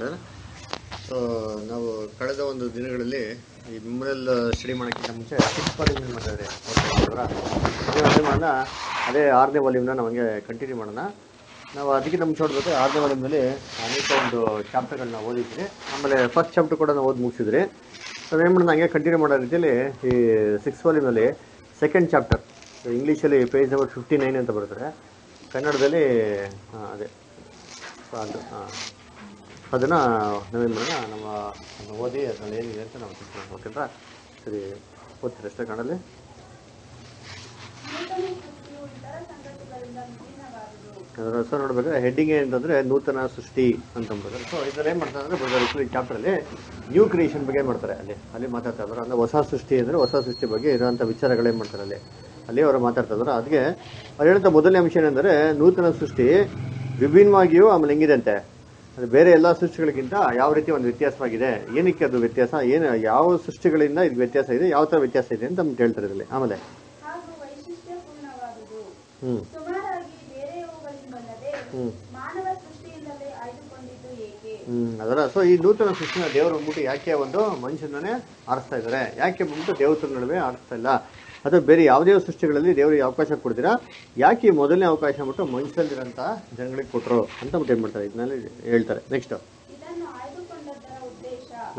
Brother so ನಾವು ಕಳೆದ ಒಂದು ದಿನಗಳಲ್ಲಿ ಈ ಮೆಮೊರಿಯಲ್ ಸ್ಟಡಿ ಮಾಡೋಕ್ಕಿಂತ ಮುಂಚೆ ಸಿಕ್ಸ್ ವಾಲ್ಯೂಮ್ ಮಾಡಿದ್ರೆ ಮಾಡೋಣ. ಅದೇ ಆರನೇ ವಾಲ್ಯೂಮ್ನ ನಮಗೆ ಕಂಟಿನ್ಯೂ ಮಾಡೋಣ. ನಾವು ಅದಕ್ಕಿಂತ ಮುಂಚೆ ನೋಡ್ಬೇಕು, ಆರನೇ ವಾಲ್ಯೂಮ್ನಲ್ಲಿ ಅನೇಕ ಒಂದು ಚಾಪ್ಟರ್ಗಳನ್ನ ಓದಿದ್ರಿ ಆಮೇಲೆ ಫಸ್ಟ್ ಚಾಪ್ಟರ್ ಕೂಡ ನಾವು ಓದಿ ಮುಗಿಸಿದ್ರಿ ಸೊ ಏನು ಮಾಡೋಣ, ಹಂಗೆ ಕಂಟಿನ್ಯೂ ಮಾಡೋ ರೀತಿಯಲ್ಲಿ ಈ ಸಿಕ್ಸ್ ವಾಲ್ಯೂಮ್ನಲ್ಲಿ ಸೆಕೆಂಡ್ ಚಾಪ್ಟರ್ ಇಂಗ್ಲೀಷಲ್ಲಿ ಪೇಜ್ ನಂಬರ್ ಫಿಫ್ಟಿ ನೈನ್ ಅಂತ ಬರ್ತಾರೆ ಕನ್ನಡದಲ್ಲಿ ಅದೇ ಅದು ಹಾಂ ಅದನ್ನು ನಾವೇನು ಮಾಡೋಣ ನಮ್ಮ ನಮ್ಮ ಓದಿ ಅದರಲ್ಲಿ ಏನಿದೆ ಅಂತ ನಾವು ತಿಳ್ಕೊಂಡು ಓಕೆನಾ? ಸರಿ, ಓದ್ತೀರಿ ಅಷ್ಟೇ ಕಾಣಲ್ಲಿ ಅದರ ಹೆಸರು ನೋಡ್ಬೇಕಾದ್ರೆ ಹೆಡ್ಡಿಂಗ್ ಏನಂತಂದ್ರೆ ನೂತನ ಸೃಷ್ಟಿ ಅಂತ ಅಂತಾರೆ ಸೊ ಇದರಲ್ಲಿ ಏನು ಮಾಡ್ತಾರೆ ಅಂದರೆ ಈ ಚಾಪ್ಟರಲ್ಲಿ ನ್ಯೂ ಕ್ರಿಯೇಷನ್ ಬಗ್ಗೆ ಮಾಡ್ತಾರೆ. ಅಲ್ಲಿ ಅಲ್ಲಿ ಮಾತಾಡ್ತಾ ಇದ್ದಾರೆ. ಅಂದ್ರೆ ಹೊಸ ಸೃಷ್ಟಿ ಅಂದರೆ ಹೊಸ ಸೃಷ್ಟಿ ಬಗ್ಗೆ ಇರೋಂಥ ವಿಚಾರಗಳೇನು ಮಾಡ್ತಾರೆ ಅಲ್ಲಿ? ಅಲ್ಲಿ ಅವರು ಮಾತಾಡ್ತಾ ಇದ್ದಾರೆ. ಅದಕ್ಕೆ ಅವ್ರು ಹೇಳ್ತಾ ಮೊದಲನೇ ಅಂಶ ಏನಂದರೆ ನೂತನ ಸೃಷ್ಟಿ ವಿಭಿನ್ನವಾಗಿಯೂ ಆಮೇಲೆ ಹೆಂಗಿದೆ ಅಂತೆ. ಅದು ಬೇರೆ ಎಲ್ಲ ಸೃಷ್ಟಿಗಳಿಗಿಂತ ಯಾವ ರೀತಿ ಒಂದು ವ್ಯತ್ಯಾಸವಾಗಿದೆ ಏನಕ್ಕೆ ಅದು ವ್ಯತ್ಯಾಸ ಏನು ಯಾವ ಸೃಷ್ಟಿಗಳಿಂದ ಇದು ವ್ಯತ್ಯಾಸ ಇದೆ ಯಾವ ಥರ ವ್ಯತ್ಯಾಸ ಇದೆ ಅಂತ ನಮ್ಗೆ ಹೇಳ್ತಾರೆ ಇದರಲ್ಲಿ. ಆಮೇಲೆ ಹ್ಞೂ ಹ್ಞೂ ಹ್ಮ್. ಅದರ ಸೊ ಈ ನೂತನ ಸೃಷ್ಟಿನ ದೇವರು ಬಂದ್ಬಿಟ್ಟು ಯಾಕೆ ಒಂದು ಮನುಷ್ಯನೇ ಆರಿಸ್ತಾ ಇದ್ದಾರೆ? ಯಾಕೆ ಬಂದ್ಬಿಟ್ಟು ದೇವತರ ನಡುವೆ ಆರಿಸ್ತಾ ಇಲ್ಲ? ಅಥವಾ ಬೇರೆ ಯಾವುದೇ ಸೃಷ್ಟಿಗಳಲ್ಲಿ ದೇವರಿಗೆ ಅವಕಾಶ ಕೊಡ್ತೀರಾ? ಯಾಕೆ ಈ ಮೊದಲನೇ ಅವಕಾಶ ಬಿಟ್ಟು ಮನುಷ್ಯಲ್ಲಿರೋಂಥ ಜನಗಳಿಗೆ ಕೊಟ್ಟರು ಅಂತ ಮತ್ತೆ ಏನು ಮಾಡ್ತಾರೆ? ಇದನ್ನಲ್ಲಿ ಹೇಳ್ತಾರೆ. ನೆಕ್ಸ್ಟ್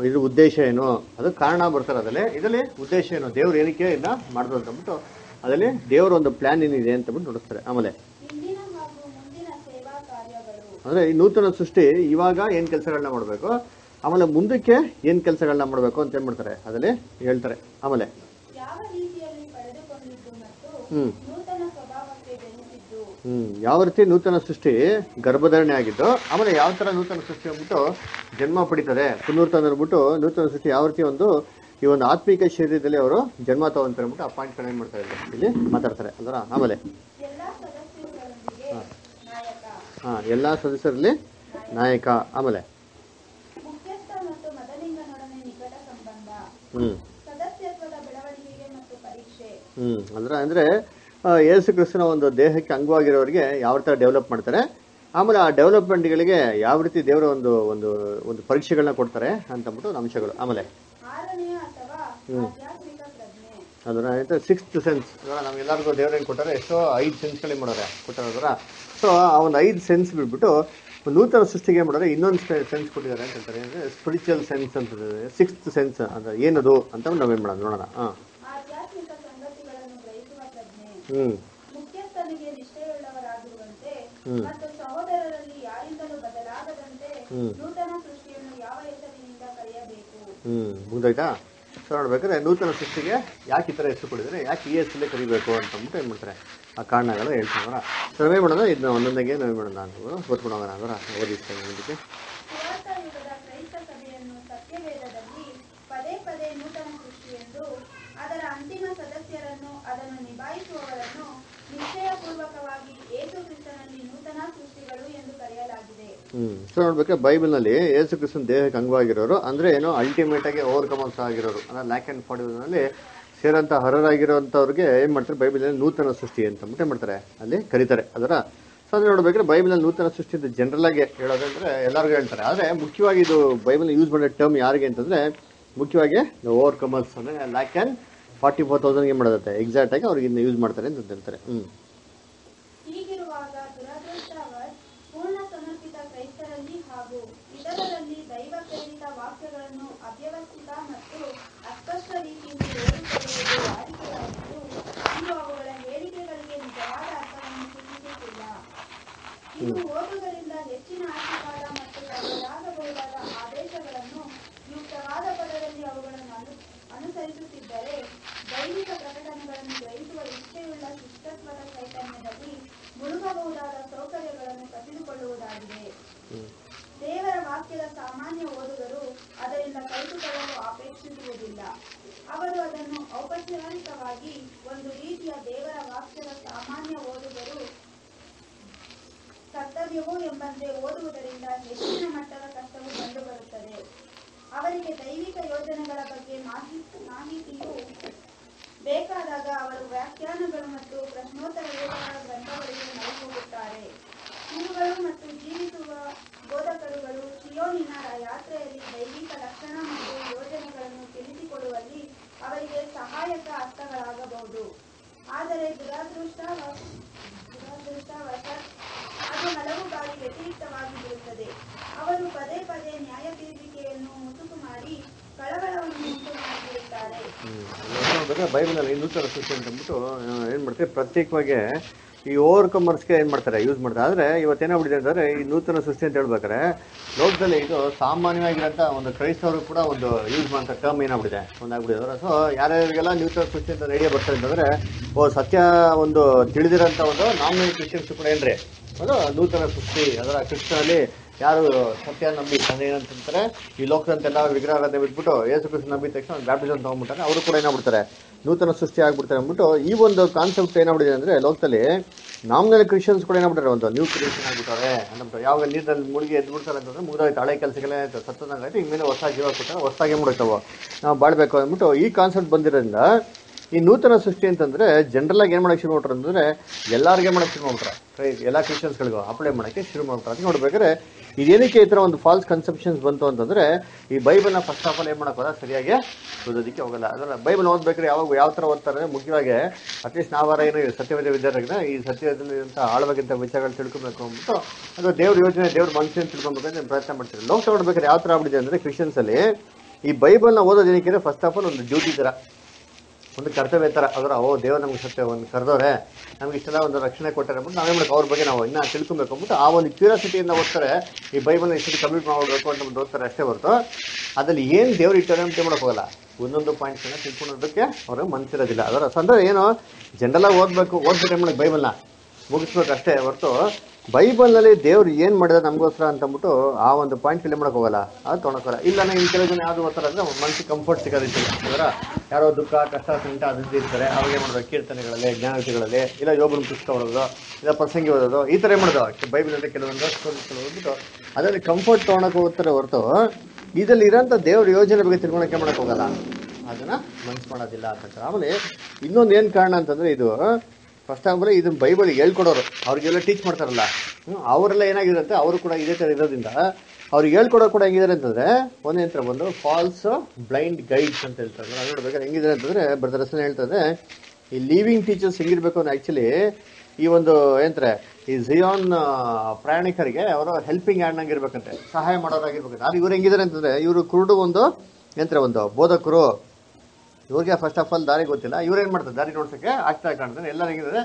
ಇದ್ರ ಉದ್ದೇಶ ಏನು? ಅದು ಕಾರಣ ಬರ್ತಾರೆ ಅದಲ್ಲೇ ಇದರಲ್ಲಿ ಉದ್ದೇಶ ಏನು? ದೇವ್ರು ಏನಕ್ಕೆ ಇದನ್ನ ಮಾಡಿದ್ರು ಅಂತ ಅಂದ್ಬಿಟ್ಟು ಅದರಲ್ಲಿ ದೇವರ ಒಂದು ಪ್ಲಾನ್ ಏನಿದೆ ಅಂತ ಬಿಟ್ಟು ನೋಡಿಸ್ತಾರೆ. ಆಮೇಲೆ ಅಂದ್ರೆ ಈ ನೂತನ ಸೃಷ್ಟಿ ಇವಾಗ ಏನ್ ಕೆಲಸಗಳನ್ನ ಮಾಡಬೇಕು? ಆಮೇಲೆ ಮುಂದಕ್ಕೆ ಏನ್ ಕೆಲಸಗಳನ್ನ ಮಾಡಬೇಕು ಅಂತ ಏನ್ ಮಾಡ್ತಾರೆ? ಅದರಲ್ಲಿ ಹೇಳ್ತಾರೆ. ಆಮೇಲೆ ಯಾವ ರೀತಿಯಲ್ಲಿ ಪಡೆದುಕೊಂಡಿದ್ದು ಮತ್ತು ಹ್ಮ್. ನೂತನ ಸ್ವಭಾವಕ್ಕೆ ಜನಿಸಿದ್ದು ಹ್ಮ್. ಯಾವ ರೀತಿ ನೂತನ ಸೃಷ್ಟಿ ಗರ್ಭಧಾರಣೆ ಆಗಿದ್ದು ಆಮೇಲೆ ಯಾವ ತರ ನೂತನ ಸೃಷ್ಟಿ ಅಂದ್ಬಿಟ್ಟು ಜನ್ಮ ಪಡಿತಾರೆ ಪುನರ್ತನ ಅಂದ್ಬಿಟ್ಟು ನೂತನ ಸೃಷ್ಟಿ ಯಾವ ರೀತಿ ಒಂದು ಈ ಒಂದು ಆತ್ಮಿಕ ಶರೀರದಲ್ಲಿ ಅವರು ಜನ್ಮ ತಗೊಂತಾರೆ ಅಂದ್ಬಿಟ್ಟು ಆ ಪಾಯಿಂಟ್ ಮಾಡ್ತಾ ಇದ್ದಾರೆ ಇಲ್ಲಿ ಮಾತಾಡ್ತಾರೆ. ಅಂದ್ರ ಆಮೇಲೆ. ಹಾ. ಎಲ್ಲಾ ಸದಸ್ಯರಲ್ಲಿ ನಾಯಕ. ಆಮೇಲೆ. ಹ್ಮ್. ಹ್ಮ್. ಅಂದ್ರೆ ಅಂದ್ರೆ ಯೇಸು ಕ್ರಿಸ್ತನ ಒಂದು ದೇಹಕ್ಕೆ ಅಂಗವಾಗಿರೋರಿಗೆ ಯಾವ ಥರ ಡೆವಲಪ್ ಮಾಡ್ತಾರೆ? ಆಮೇಲೆ ಆ ಡೆವಲಪ್ಮೆಂಟ್ಗಳಿಗೆ ಯಾವ ರೀತಿ ದೇವರ ಒಂದು ಒಂದು ಒಂದು ಪರೀಕ್ಷೆಗಳನ್ನ ಕೊಡ್ತಾರೆ ಅಂತ ಅಂದ್ಬಿಟ್ಟು ಒಂದು ಅಂಶಗಳು. ಆಮೇಲೆ. ಹ್ಞೂ ಅದರ ಸಿಕ್ಸ್ತ್ ಸೆನ್ಸ್ ನಮ್ಗೆಲ್ಲರಿಗೂ ದೇವ್ರು ಏನು ಕೊಟ್ಟಾರೆ? ಎಷ್ಟೋ ಐದು ಸೆನ್ಸ್ಗಳಿಗೆ ಮಾಡೋರೆ ಕೊಟ್ಟಾರ ಸೊ ಆ ಒಂದು ಐದು ಸೆನ್ಸ್ ಬಿಟ್ಬಿಟ್ಟು ನೂತನ ಸೃಷ್ಟಿಗೆ ಏನು ಮಾಡೋರೆ ಇನ್ನೊಂದು ಸೆನ್ಸ್ ಕೊಟ್ಟಿದ್ದಾರೆ ಅಂತ ಹೇಳ್ತಾರೆ. ಅಂದರೆ ಸ್ಪಿರಿಚುವಲ್ ಸೆನ್ಸ್ ಅಂತ ಸಿಕ್ಸ್ತ್ ಸೆನ್ಸ್ ಅಂತ ಏನದು ಅಂತ ನಾವೇನು ಮಾಡೋಣ ನೋಡೋಣ. ಹಾಂ ಆಧ್ಯಾತ್ಮಿಕ ಸಂಗತಿಗಳನ್ನು ಗ್ರಹಿಸುವ ಪ್ರಜ್ಞೆ ಹ್ಞೂ ಮುಖ್ಯಸ್ಥನಿಗೆ ನಿಷ್ಠೆಯುಳ್ಳವರಾಗಿರುವಂತೆ. ಮತ್ತು ಸಹೋದರರಲ್ಲಿ ಯಾರಿಂದಲೂ ಬದಲಾಗದಂತೆ ನೂತನ ಸೃಷ್ಟಿಯನ್ನು ಯಾವ ಹೆಸರಿನಿಂದ ಕರೆಯಬೇಕು? ಹ್ಮ್. ಮುಗ್ದೋಯ್ತಾ ಸೊ ನೋಡ್ಬೇಕಾದ್ರೆ ನೂತನ ಸೃಷ್ಟಿಗೆ ಯಾಕೆ ಈ ಥರ ಹೆಸರು ಕೊಡಿದ್ರೆ ಯಾಕೆ ಈ ಹೆಸರಲ್ಲೇ ಕರಿಬೇಕು ಅಂತ ಅಂದ್ಬಿಟ್ಟು ಏನು ಮಾಡ್ತಾರೆ? ಆ ಕಾರಣಗಳು ಹೇಳ್ತಾರ ಸೊ ನಾವೇನು ಮಾಡೋಣ ಇದನ್ನ ಒಂದೊಂದಾಗೆ ನಾವೇನು ಮಾಡೋಣ ಅಂತ ಓದ್ಕೊಂಡು ಹೋಗೋಣ ಅಂದ್ರೆ ಇದಕ್ಕೆ ಪದೇ ಪದೇ ನೂತನ ಸೃಷ್ಟಿ ಎಂದು ಅದರ ಅಂತಿಮ ಸದಸ್ಯರನ್ನು ಅದನ್ನು ನಿಭಾಯಿಸುವವರನ್ನು ನಿಶ್ಚಯಪೂರ್ವಕವಾಗಿ ಏಸು ಕ್ರಿಸ್ತನಲ್ಲಿ ನೂತನ ಸೃಷ್ಟಿಗಳು ಎಂದು ಕರೆಯಲಾಗಿದೆ. ಹ್ಮ್. ನೋಡ್ಬೇಕು ಬೈಬಲ್ನಲ್ಲಿ ಏಸು ಕ್ರಿಸ್ತನ್ ದೇಹಕ್ಕೆ ಅಂಗವಾಗಿರೋರು, ಅಂದ್ರೆ ಏನು ಅಲ್ಟಿಮೇಟ್ ಆಗಿ ಓವರ್ಕಮರ್ಸ್ ಆಗಿರೋರು, ಅಂದ್ರೆ ಲ್ಯಾಕ್ ಅಂಡ್ ಫಾರ್ಟಿ ಸೇರಂತ ಹರರಾಗಿರೋಂಥವ್ರಿಗೆ ಏನ್ ಮಾಡ್ತಾರೆ? ಬೈಬಲಲ್ಲಿ ನೂತನ ಸೃಷ್ಟಿ ಅಂತ ಅಂದ್ಬಿಟ್ಟು ಮಾಡ್ತಾರೆ? ಅಲ್ಲಿ ಕರೀತಾರೆ. ಅದರ ಸೊ ಅದು ಬೈಬಲ್ ಬೈಬಲಲ್ಲಿ ನೂತನ ಸೃಷ್ಟಿ ಅಂತ ಜನರಲ್ ಆಗಿ ಹೇಳೋದಂದ್ರೆ ಎಲ್ಲರಿಗೂ ಹೇಳ್ತಾರೆ. ಆದ್ರೆ ಮುಖ್ಯವಾಗಿ ಇದು ಬೈಬಲ್ ಯೂಸ್ ಮಾಡೋ ಟರ್ಮ್ ಯಾರಿಗೆ ಅಂತಂದ್ರೆ ಮುಖ್ಯವಾಗಿ ಓವರ್ಕಮರ್ಸ್ ಅಂದ್ರೆ ಲ್ಯಾಕ್ ಆ್ಯಂಡ್ ಫಾರ್ಟಿ ಫೋರ್ ತೌಸಂಡ್ಗೆ ಎಕ್ಸಾಕ್ಟ್ ಆಗಿ ಅವ್ರಿಗೆ ಯೂಸ್ ಮಾಡ್ತಾರೆ ಅಂತ ಹೇಳ್ತಾರೆ. ಅವುಗಳನ್ನು ಅನು ಅನುಸರಿಸುತ್ತಿದ್ದರೆ ದೈವಿಕ ಪ್ರಕಟಣೆಗಳನ್ನು ಗ್ರಹಿಸುವ ಇಚ್ಛೆಯುಳ್ಳ ಶಿಷ್ಟತ್ವದ ಚೈತನ್ಯದಲ್ಲಿ ಮುಳುಗಬಹುದಾದ ಸೌಕರ್ಯಗಳನ್ನು ಕಸಿದುಕೊಳ್ಳುವುದಾಗಿದೆ. ದೇವರ ವಾಕ್ಯದ ಸಾಮಾನ್ಯ ಓದುಗರು ಅದರಿಂದ ಕಲಿತುಕೊಳ್ಳಲು ಅಪೇಕ್ಷಿಸುವುದಿಲ್ಲ. ಅವರು ಅದನ್ನು ಔಪಚಾರಿಕವಾಗಿ ಒಂದು ರೀತಿಯ ದೇವರ ವಾಕ್ಯದ ಸಾಮಾನ್ಯ ಓದುಗರು ಕರ್ತವ್ಯವೋ ಎಂಬಂತೆ ಓದುವುದರಿಂದ ಹೆಚ್ಚಿನ ಮಟ್ಟದ ಕಷ್ಟವು ಕಂಡುಬರುತ್ತದೆ. ಅವರಿಗೆ ದೈವಿಕ ಯೋಜನೆಗಳ ಬಗ್ಗೆ ಮಾಹಿತಿ ಮಾಹಿತಿಯು ಬೇಕಾದಾಗ ಅವರು ವ್ಯಾಖ್ಯಾನಗಳು ಮತ್ತು ಪ್ರಶ್ನೋತ್ತರ ಗ್ರಂಥಗಳಿಗೆ ಮೈಗೂಡುತ್ತಾರೆ ಇವುಗಳು ಮತ್ತು ಜೀವಿಸುವ ಬೋಧಕರುಗಳು ಚಿಯೋನಿನ ಯಾತ್ರೆಯಲ್ಲಿ ದೈಹಿಕ ಲಕ್ಷಣ ಮತ್ತು ಯೋಜನೆಗಳನ್ನು ತಿಳಿಸಿಕೊಡುವಲ್ಲಿ ಅವರಿಗೆ ಸಹಾಯಕ ಅರ್ಥಗಳಾಗಬಹುದು ಆದರೆ ದುರಾದೃಷ್ಟ ದುರಾದೃಷ್ಟವಶ ಅದು ಹಲವು ಬಾರಿ ವ್ಯತಿರಿಕ್ತವಾಗಿರುತ್ತದೆ. ಅವರು ಪದೇ ಪದೇ ನ್ಯಾಯ ತೀರ್ಪಿಕೆಯನ್ನು ನೋಡ್ಬೇಕಾದ್ರೆ ಬೈಬಲಲ್ಲಿ ನೂತನ ಸೃಷ್ಟಿ ಅಂತ ಅಂದ್ಬಿಟ್ಟು ಏನು ಮಾಡ್ತಾರೆ? ಪ್ರತ್ಯೇಕವಾಗಿ ಈ ಓವರ್ ಕಮರ್ಸ್ಗೆ ಏನು ಮಾಡ್ತಾರೆ? ಯೂಸ್ ಮಾಡ್ತಾರೆ. ಆದರೆ ಇವತ್ತೇನಾಗ್ಬಿಟ್ಟಿದೆ ಅಂತಂದರೆ, ಈ ನೂತನ ಸೃಷ್ಟಿ ಅಂತ ಹೇಳ್ಬೇಕಾರೆ ಲೋಕದಲ್ಲಿ ಇದು ಸಾಮಾನ್ಯವಾಗಿರೋಂಥ ಒಂದು ಕ್ರೈಸ್ತವರು ಕೂಡ ಒಂದು ಯೂಸ್ ಮಾಡೋಂಥ ಟರ್ಮ್ ಏನಾಗ್ಬಿಟ್ಟಿದೆ? ಒಂದಾಗ್ಬಿಟ್ಟಿದೆ. ಸೊ ಯಾರ್ಯಾರಿಗೆಲ್ಲ ನೂತನ ಸೃಷ್ಟಿ ಅಂತ ರೇಡಿಯೋ ಬರ್ತಾರೆ ಅಂತಂದರೆ, ಓ, ಸತ್ಯ ಒಂದು ತಿಳಿದಿರೋಂಥ ಒಂದು ನಾಮಿನಲ್ ಕ್ರಿಶ್ಚಿಯನ್ಸ್ ಕೂಡ ಏನ್ರಿ? ಅದು ನೂತನ ಸೃಷ್ಟಿ, ಅದರ ಕ್ರಿಸ್ತನಲ್ಲಿ ಯಾರು ಸತ್ಯ ನಂಬಿ ಏನಂತಾರೆ ಈ ಲೋಕದಂತೆಲ್ಲ ವಿಗ್ರಹಗಳನ್ನ ಬಿಟ್ಬಿಟ್ಟು ಯೇಸು ಕೃಷ್ಣ ನಂಬಿದ ತಕ್ಷಣ ಬ್ಯಾಪ್ಟಿಸಮ್ ತಗೊಂಡ್ಬಿಟ್ಟಾರೆ, ಅವರು ಕೂಡ ಏನಾಗ್ಬಿಡ್ತಾರೆ, ನೂತನ ಸೃಷ್ಟಿ ಆಗ್ಬಿಡ್ತಾರೆ ಅಂದ್ಬಿಟ್ಟು ಈ ಒಂದು ಕಾನ್ಸೆಪ್ಟ್ ಏನಾಗ್ಬಿಟ್ಟಿದೆ ಅಂದ್ರೆ ಲೋಕದಲ್ಲಿ ನಾಮಿನಲ್ ಕ್ರಿಶ್ಚಿಯನ್ಸ್ ಕೂಡ ಏನಾಗ್ಬಿಟ್ಟಾರೆ, ಒಂದು ನ್ಯೂ ಕ್ರಿಯೇಷನ್ ಆಗ್ಬಿಟ್ಟಾರೆ ಅಂದ್ಬಿಟ್ಟು ಯಾವಾಗ ನೀರಲ್ಲಿ ಮುಳುಗಿ ಎದ್ಬಿಡ್ತಾರೆ ಅಂತಂದ್ರೆ ಮುಗಿದೋಯ್ತು, ಹಳೆ ಕೆಲಸಗಳೇ ಸತ್ತದಂಗಾಯ್ತು, ಇನ್ಮೇಲೆ ಹೊಸ ಜೀವ ಕೊಟ್ಟಾರೆ, ಹೊಸದಾಗಿ ಮಾಡ್ತಾವ ನಾವು ಬಾಳ್ಬೇಕು ಅಂದ್ಬಿಟ್ಟು ಈ ಕಾನ್ಸೆಪ್ಟ್ ಬಂದಿರೋದ್ರಿಂದ ಈ ನೂತನ ಸೃಷ್ಟಿ ಅಂತಂದ್ರೆ ಜನರಲ್ ಆಗಿ ಏನ್ ಮಾಡಕ್ಕೆ ಶುರು ಮಾಡ್ತಾರೆ ಅಂತಂದ್ರೆ ಎಲ್ಲಾರ್ಗೆ ಮಾಡಕ್ಕೆ ಶುರು ಮಾಡ್ತಾರೆ. ಎಲ್ಲಾ ಕ್ರಿಶ್ಚಿಯನ್ಸ್ಗಳಿಗೂ ಅಪ್ಲೈ ಮಾಡಕ್ಕೆ ಶುರು ಮಾಡ್ತಾರೆ. ಅದಕ್ಕೆ ನೋಡ್ಬೇಕಾದ್ರೆ ಇದೇನಕ್ಕೆ ಈ ತರ ಒಂದು ಫಾಲ್ಸ್ ಕನ್ಸೆಪ್ಷನ್ಸ್ ಬಂತು ಅಂತಂದ್ರೆ ಈ ಬೈಬಲ್ನ ಫಸ್ಟ್ ಆಫ್ ಆಲ್ ಏನ್ ಮಾಡಕ್ ಹೋದ? ಸರಿಯಾಗಿ ಓದೋದಕ್ಕೆ ಹೋಗಲ್ಲ. ಅದನ್ನ ಬೈಬಲ್ ಓದ್ಬೇಕಾದ್ರೆ ಯಾವಾಗ ಯಾವ ತರ ಓದ್ತಾರೆ ಮುಖ್ಯವಾಗಿ ಅಟ್ಲೀಸ್ಟ್ ನಾವಾರ ಏನು ಸತ್ಯವೇದ ವಿದ್ಯಾರ್ಥಿಗಳ ಈ ಸತ್ಯದಲ್ಲಿ ಅಂತ ಆಳವಾಗಿಂತ ವಿಚಾರಗಳು ತಿಳ್ಕೊಬೇಕು ಅಂದ್ಬಿಟ್ಟು ಅದು ದೇವ್ರ ಯೋಜನೆ, ದೇವ್ರ ಮನಸ್ಸಿನ ತಿಳ್ಕೊಬೇಕು ಅಂತ ಪ್ರಯತ್ನ ಮಾಡ್ತಾರೆ ಲೋಕ ನೋಡ್ಬೇಕಾದ್ರೆ ಯಾವ ತರ ಆಗ್ಬಿಟ್ಟಿದೆ ಅಂದ್ರೆ ಕ್ರಿಶ್ಚಿಯನ್ಸ್ ಅಲ್ಲಿ ಈ ಬೈಬಲ್ನ ಓದೋದು ಏನಕ್ಕೆ ಫಸ್ಟ್ ಆಫ್ ಆಲ್ ಒಂದು ಡ್ಯೂಟಿ ತರ. ಒಂದು ಕರ್ತವ್ಯ ಥರ ಅದರ ಓ, ದೇವ್ರು ನಮ್ಗೆ ಸತ್ಯ, ಒಂದು ಕರೆದವ್ರೆ, ನಮ್ಗೆ ಇಷ್ಟೆಲ್ಲ ಒಂದು ರಕ್ಷಣೆ ಕೊಟ್ಟರೆ ಅಂದ್ಬಿಟ್ಟು ನಾವೇ ಮಾಡಬೇಕು? ಅವ್ರ ಬಗ್ಗೆ ನಾವು ಇನ್ನೂ ತಿಳ್ಕೊಬೇಕು ಅಂದ್ಬಿಟ್ಟು ಆ ಒಂದು ಕ್ಯೂರಿಯಾಸಿಟಿಯಿಂದ ಓದ್ತಾರೆ ಈ ಬೈಬಲ್ನ ಇಷ್ಟು ಕಂಪ್ಲೀಟ್ ಮಾಡಬೇಕು ಅಂತ ಒಂದು ಓದ್ತಾರೆ ಅಷ್ಟೇ ಹೊರತು, ಅದರಲ್ಲಿ ಏನು ದೇವ್ರು ಇಟ್ಟಾರೆ ಅಂತ ಮಾಡಕ್ ಹೋಗಲ್ಲ. ಒಂದೊಂದು ಪಾಯಿಂಟ್ಸ್ನ ತಿಳ್ಕೊಳೋದಕ್ಕೆ ಅವ್ರಿಗೆ ಮನಸ್ಸಿರೋದಿಲ್ಲ ಅದರ ಅಂದ್ರೆ ಏನು ಜನರಲಾಗಿ ಓದಬೇಕು, ಓದ್ಬೇಕು ಏನು ಬೈಬಲ್ನ ಮುಗಿಸ್ಬೇಕು ಅಷ್ಟೇ ಹೊರತು ಬೈಬಲ್ನಲ್ಲಿ ದೇವ್ರು ಏನು ಮಾಡಿದ ನಮಗೋಸ್ಕರ ಅಂತ ಅಂದ್ಬಿಟ್ಟು ಆ ಒಂದು ಪಾಯಿಂಟ್ ಇಲ್ಲಿ ಮಾಡಕ್ ಹೋಗಲ್ಲ. ಅದು ತೊಗೊಳಕಲ್ಲ ಇಲ್ಲ ಇನ್ ಕೆಲವು ಜನ ಯಾವುದು ಓದ್ತಾರೆ ಅಂದ್ರೆ ಮನಸ್ಸಿಗೆ ಕಂಫರ್ಟ್ ಸಿಗೋದಿಲ್ಲ ಅಂದ್ರೆ ಯಾರೋ ದುಃಖ, ಕಷ್ಟ ಸಂಕಟ ಅದು ಇರ್ತಾರೆ. ಅವಾಗ ಏನು ಮಾಡೋದು ಕೀರ್ತನೆಗಳಲ್ಲಿ ಜ್ಞಾನತಿಗಳಲ್ಲಿ ಇಲ್ಲ ಯೋಬನ ಪುಸ್ತಕ ಓದೋದು, ಇಲ್ಲ ಪ್ರಸಂಗಿ ಓದೋದು, ಈ ಥರ ಏನು ಮಾಡೋದು? ಬೈಬಲ್ ಅಂತ ಕೆಲವೊಂದು ಓದ್ಬಿಟ್ಟು ಅದರಲ್ಲಿ ಕಂಫರ್ಟ್ ತೊಗೊಳಕ್ಕೆ ಹೋಗ್ತಾರೆ ಹೊರತು ಇದರಲ್ಲಿ ಇರೋಂಥ ದೇವ್ರ ಯೋಜನೆ ಬಗ್ಗೆ ತಿಳ್ಕೊಳಕ್ಕೆ ಮಾಡಕ್ ಹೋಗಲ್ಲ. ಅದನ್ನ ಮನ್ಸು ಮಾಡೋದಿಲ್ಲ ಅಂತ ಆಮೇಲೆ ಇನ್ನೊಂದು ಏನು ಕಾರಣ ಅಂತಂದ್ರೆ ಇದು ಫಸ್ಟ್ ಆಫ್ ಆಲ್ ಇದನ್ನ ಬೈಬಲ್ ಹೇಳ್ಕೊಡೋರು. ಅವ್ರಿಗೆಲ್ಲ ಟೀಚ್ ಮಾಡ್ತಾರಲ್ಲ. ಅವರೆಲ್ಲ ಏನಾಗಿರುತ್ತೆ ಅವರು ಕೂಡ ಇದೇ ಥರ ಇರೋದ್ರಿಂದ ಅವ್ರಿಗೆ ಹೇಳ್ಕೊಡೋ ಕೂಡ ಹೆಂಗಿದ್ದಾರೆ ಅಂತಂದ್ರೆ, ಒಂದೇ ಹತ್ರ ಬಂದು ಫಾಲ್ಸ್ ಬ್ಲೈಂಡ್ ಗೈಡ್ಸ್ ಅಂತ ಹೇಳ್ತಾರೆ. ನಾವು ನೋಡ್ಬೇಕಾದ್ರೆ ಹೆಂಗಿದ್ದಾರೆ ಅಂತಂದ್ರೆ ಬ್ರದರ್ ಹೇಳ್ತದೆ ಈ ಲೀವಿಂಗ್ ಟೀಚರ್ಸ್ ಹೆಂಗಿರ್ಬೇಕು ಅಂದ್ರೆ ಆಕ್ಚುಲಿ ಈ ಒಂದು ಏನಂತಾರೆ ಈ ಝಿಯಾನ್ ಪ್ರಯಾಣಿಕರಿಗೆ ಅವರು ಹೆಲ್ಪಿಂಗ್ ಹ್ಯಾಂಡ್ ಆಗಿರ್ಬೇಕಂತೆ ಸಹಾಯ ಮಾಡೋರಾಗಿರ್ಬೇಕಂತೆ ಆದ್ರೆ ಇವ್ರು ಹೆಂಗಿದ್ದಾರೆ ಅಂತಂದ್ರೆ, ಇವರು ಕುರುಡು ಒಂದು ಏನಂತಾರೆ ಒಂದು ಬೋಧಕರು ಇವ್ರಿಗೆ ಫಸ್ಟ್ ಆಫ್ ಆಲ್ ದಾರಿ ಗೊತ್ತಿಲ್ಲ. ಇವ್ರು ಏನು ಮಾಡ್ತಾರೆ? ದಾರಿ ನೋಡ್ಸೋಕ್ಕೆ ಆಗ್ತಾ ಕಾಣ್ತಾರೆ. ಎಲ್ಲರೂ ಹೇಗಿದ್ದಾರೆ?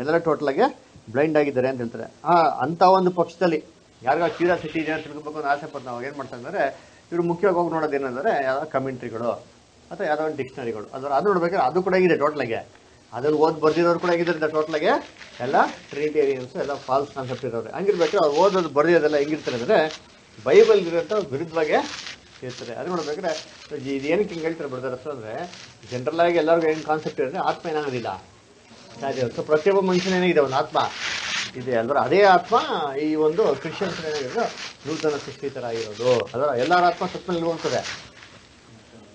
ಎಲ್ಲರ ಟೋಟಲ್ ಆಗಿ ಬ್ಲೈಂಡ್ ಆಗಿದ್ದಾರೆ ಅಂತ ಹೇಳ್ತಾರೆ. ಆ ಅಂತ ಒಂದು ಪಕ್ಷದಲ್ಲಿ ಯಾರಿಗೋ ಕ್ಯೂರಿಯಾಸಿಟಿ ಇದೆ ಅಂತ ತಿಳ್ಕೊಬೇಕು ಅಂತ ಆಸೆ ಪಟ್ಟು ನಾವು ಏನು ಮಾಡ್ತಾರೆ ಅಂದ್ರೆ ಇವರು ಮುಖ್ಯವಾಗಿ ಹೋಗಿ ನೋಡೋದು ಏನಂದರೆ ಯಾವ್ದೋ ಕಮೆಂಟ್ರಿಗಳು ಅಥವಾ ಯಾವ್ದೋ ಒಂದು ಡಿಕ್ಷನರಿಗಳು ಅದರ ಅದು ನೋಡ್ಬೇಕಾದ್ರೆ ಅದು ಕೂಡ ಇದೆ ಟೋಟಲ್ ಆಗಿ. ಓದಿ ಬರ್ದಿರೋರು ಕೂಡ ಆಗಿದ್ದರಿಂದ ಟೋಟಲ್ ಆಗಿ? ಎಲ್ಲ ಟ್ರೀಟೇರಿಯನ್ಸ್ ಎಲ್ಲ ಫಾಲ್ಸ್ ಕಾನ್ಸೆಪ್ಟ್ ಇರೋರು ಹಂಗಿರ್ಬೇಕು, ಅವ್ರು ಓದೋದು ಬರ್ದಿರೋದೆಲ್ಲ ಹೆಂಗಿರ್ತಾರೆ ಅಂದರೆ ಬೈಬಲ್ ಇರೋಂಥ ವಿರುದ್ಧವಾಗಿ ಇರ್ತಾರೆ ಅದು ಇದು ಏನಕ್ಕೆ ಹಿಂಗೆ ಹೇಳ್ತಾರೆ ಬ್ರದರ್ ಅಂದ್ರೆ ಜನರಲ್ ಆಗಿ ಎಲ್ಲರಿಗೂ ಏನು ಕಾನ್ಸೆಪ್ಟ್ ಇರೋದ್ರೆ ಆತ್ಮ ಏನಾಗೋದಿಲ್ಲ. ಸೊ ಪ್ರತಿಯೊಬ್ಬ ಮನುಷ್ಯನ ಏನಿದೆ? ಒಂದು ಆತ್ಮ ಇದೆ. ಅಲ್ವರ ಅದೇ ಆತ್ಮ ಈ ಒಂದು ಕ್ರಿಶ್ಚಿಯನ್ಸ್ ಏನಾಗಿರೋದು? ನೂತನ ಸೃಷ್ಟಿ ಥರ ಆಗಿರೋದು. ಅದರ ಎಲ್ಲರ ಆತ್ಮ ಸತ್ನಲ್ಲಿ ಹೋಗ್ತದೆ.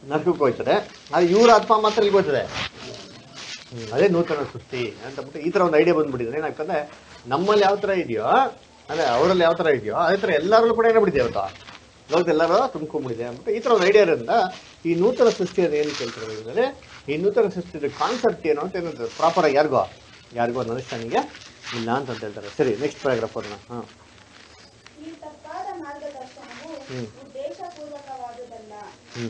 ನರಕಕ್ಕೆ ಹೋಗ್ತದೆ. ಆದರೆ ಇವ್ರ ಆತ್ಮ ಮಾತ್ರ ಹ್ಮ್, ಅದೇ ನೂತನ ಸೃಷ್ಟಿ ಅಂತ ಬಿಟ್ಟು ಈ ತರ ಒಂದು ಐಡಿಯಾ ಬಂದ್ಬಿಟ್ಟಿದ್ರೆ ಏನಾಗ್ತದೆ ನಮ್ಮಲ್ಲಿ ಯಾವ ತರ ಇದೆಯೋ ಅಂದರೆ ಅವರಲ್ಲಿ ಯಾವ ತರ ಇದೆಯೋ ಅದೇ ತರ ಎಲ್ಲರಲ್ಲೂ ಕೂಡ ಏನಾಗ್ಬಿಟ್ಟಿದೆ ಇವತ್ತು? ಲೋಕದ ಎಲ್ಲರೂ ತುಂಬ್ಕೊಂಡ್ಬಿಟ್ಟಿದೆ ಅಂದ್ಬಿಟ್ಟು ಈ ಥರ ಒಂದು ಐಡಿಯಾ ಇರೋದ್ರಿಂದ ಈ ನೂತನ ಸೃಷ್ಟಿ ಅದು ಏನು ಕೇಳ್ತಾರೆ ಅಂದ್ರೆ ಈ ನೂತನ ಸೃಷ್ಟಿದ ಕಾನ್ಸೆಪ್ಟ್ ಏನು ಅಂತ ಏನಂತಾರೆ? ಪ್ರಾಪರ್ ಆಗಿ ಯಾರಿಗೋ? ಯಾರಿಗೋ ಅನುಷ್ಠಾನಿಗೆ ಇಲ್ಲ ಅಂತ ಹೇಳ್ತಾರೆ. ಸರಿ ನೆಕ್ಸ್ಟ್ ಪ್ಯಾರಾಗ್ರಾಫ್ ಅದನ್ನ ಹಾಂ. ಹ್ಞೂ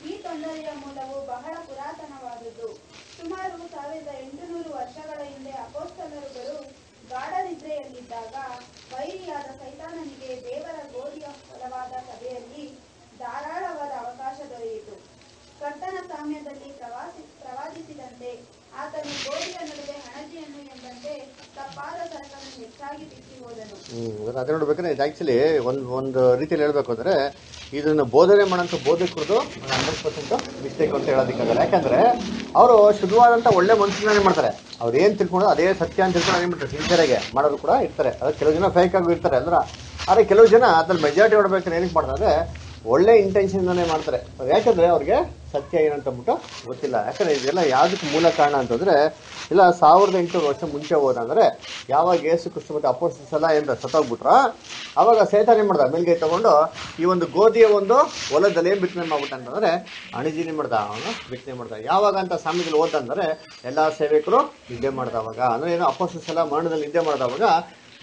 ಈ ತೊಂದರೆಯ ಮೂಲವು ಬಹಳ ಪುರಾತನವಾದುದು. ಸುಮಾರು ಸಾವಿರದ ಎಂಟುನೂರು ವರ್ಷಗಳ ಹಿಂದೆ ಅಪೋಸ್ತಲರುಗಳು ಗಾಢನಿದ್ರೆಯಲ್ಲಿದ್ದಾಗ ವೈರಿಯಾದ ಸೈತಾನನಿಗೆ ದೇವರ ಗೋಧಿಯ ಫಲವಾದ ಸಭೆಯಲ್ಲಿ ಧಾರಾಳವಾದ ಅವಕಾಶ ದೊರೆಯಿತು. ಕರ್ತನ ಸಾಮ್ಯದಲ್ಲಿ ಪ್ರವಾಸಿ, ಪ್ರವಾದಿಸಿದಂತೆ ಆತನು ಗೋಧಿಯ ನಡುವೆ ಹಣಜಿಯನ್ನು ಎಂಬಂತೆ ತಪ್ಪಾದ ಸರಕನ್ನು ಹೆಚ್ಚಾಗಿ ಬಿತ್ತಿ ಹೋದನು ಹ್ಮ್, ಅದೇ ನೋಡ್ಬೇಕಾದ್ರೆ ಆಕ್ಚುಲಿ ಒಂದು ಒಂದು ರೀತಿಯಲ್ಲಿ ಹೇಳ್ಬೇಕು ಅಂದ್ರೆ ಇದನ್ನ ಬೋಧನೆ ಮಾಡೋಂಥ ಬೋಧಕರದು ಹಂಡ್ರೆಡ್ ಪರ್ಸೆಂಟ್ ಮಿಸ್ಟೇಕ್ ಅಂತ ಹೇಳೋದಕ್ಕಾಗಲ್ಲ. ಯಾಕಂದ್ರೆ ಅವರು ಶುದ್ಧವಾದಂಥ ಒಳ್ಳೆ ಮನುಷ್ಯನೇ ಮಾಡ್ತಾರೆ. ಅವ್ರು ಏನು ತಿಳ್ಕೊಂಡು ಅದೇ ಸತ್ಯ ಅಂತ ತಿಳ್ಕೊಂಡು ಏನು ಮಾಡ್ತಾರೆ. ಮಾಡೋರು ಕೂಡ ಇರ್ತಾರೆ. ಅದು ಕೆಲವು ಜನ ಫೇಕ್ ಆಗಿ ಇರ್ತಾರೆ ಅಂದ್ರೆ. ಆದರೆ ಕೆಲವು ಜನ ಅದ್ರಲ್ಲಿ ಮೆಜಾರಿಟಿ ನೋಡ್ಬೇಕಾದ್ರೆ ಏನಕ್ಕೆ ಮಾಡ್ತಾರೆ ಒಳ್ಳೆ ಇಂಟೆನ್ಷನ್ನೇ ಮಾಡ್ತಾರೆ. ಯಾಕಂದ್ರೆ ಅವ್ರಿಗೆ ಸತ್ಯ ಏನಂತ ಅಂದ್ಬಿಟ್ಟು ಗೊತ್ತಿಲ್ಲ. ಯಾಕಂದ್ರೆ ಇದೆಲ್ಲ ಯಾವುದಕ್ಕೆ ಮೂಲ ಕಾರಣ ಅಂತಂದ್ರೆ, ಇಲ್ಲ ಸಾವಿರದ ಎಂಟುನೂರು ವರ್ಷ ಮುಂಚೆ ಹೋದಂದ್ರೆ, ಯಾವಾಗ ಯೇಸು ಕೃಷ್ಣ ಮತ್ತೆ ಅಪೋಸಿಸ್ ಎಲ್ಲ ಏನಂತ ಸತ್ತೋಗ್ಬಿಟ್ರ? ಅವಾಗ ಸೇತಾನೆ ಮಾಡ್ದ? ಮೇಲ್ಗೈ ತಗೊಂಡು ಈ ಒಂದು ಗೋಧಿಯ ಒಂದು ಹೊಲದಲ್ಲಿ ಏನ್ ಬಿತ್ತನೆ ಮಾಡ್ಬಿಟ್ಟ ಅಂತಂದ್ರೆ, ಅಣಿಜಿನಿ ಮಾಡ್ದ, ಅವನು ಬಿತ್ತನೆ ಮಾಡ್ದ. ಯಾವಾಗ ಅಂತ ಸಾಮಿಗಳು ಓದಂದ್ರೆ ಎಲ್ಲಾ ಸೇವಕರು ನಿದ್ದೆ ಮಾಡ್ದ ಅವಾಗ. ಅಂದ್ರೆ ಏನು ಅಪೋಸಿಸ್ ಎಲ್ಲ ಮರಣದಲ್ಲಿ ನಿದ್ದೆ ಮಾಡ್ದ ಅವಾಗ,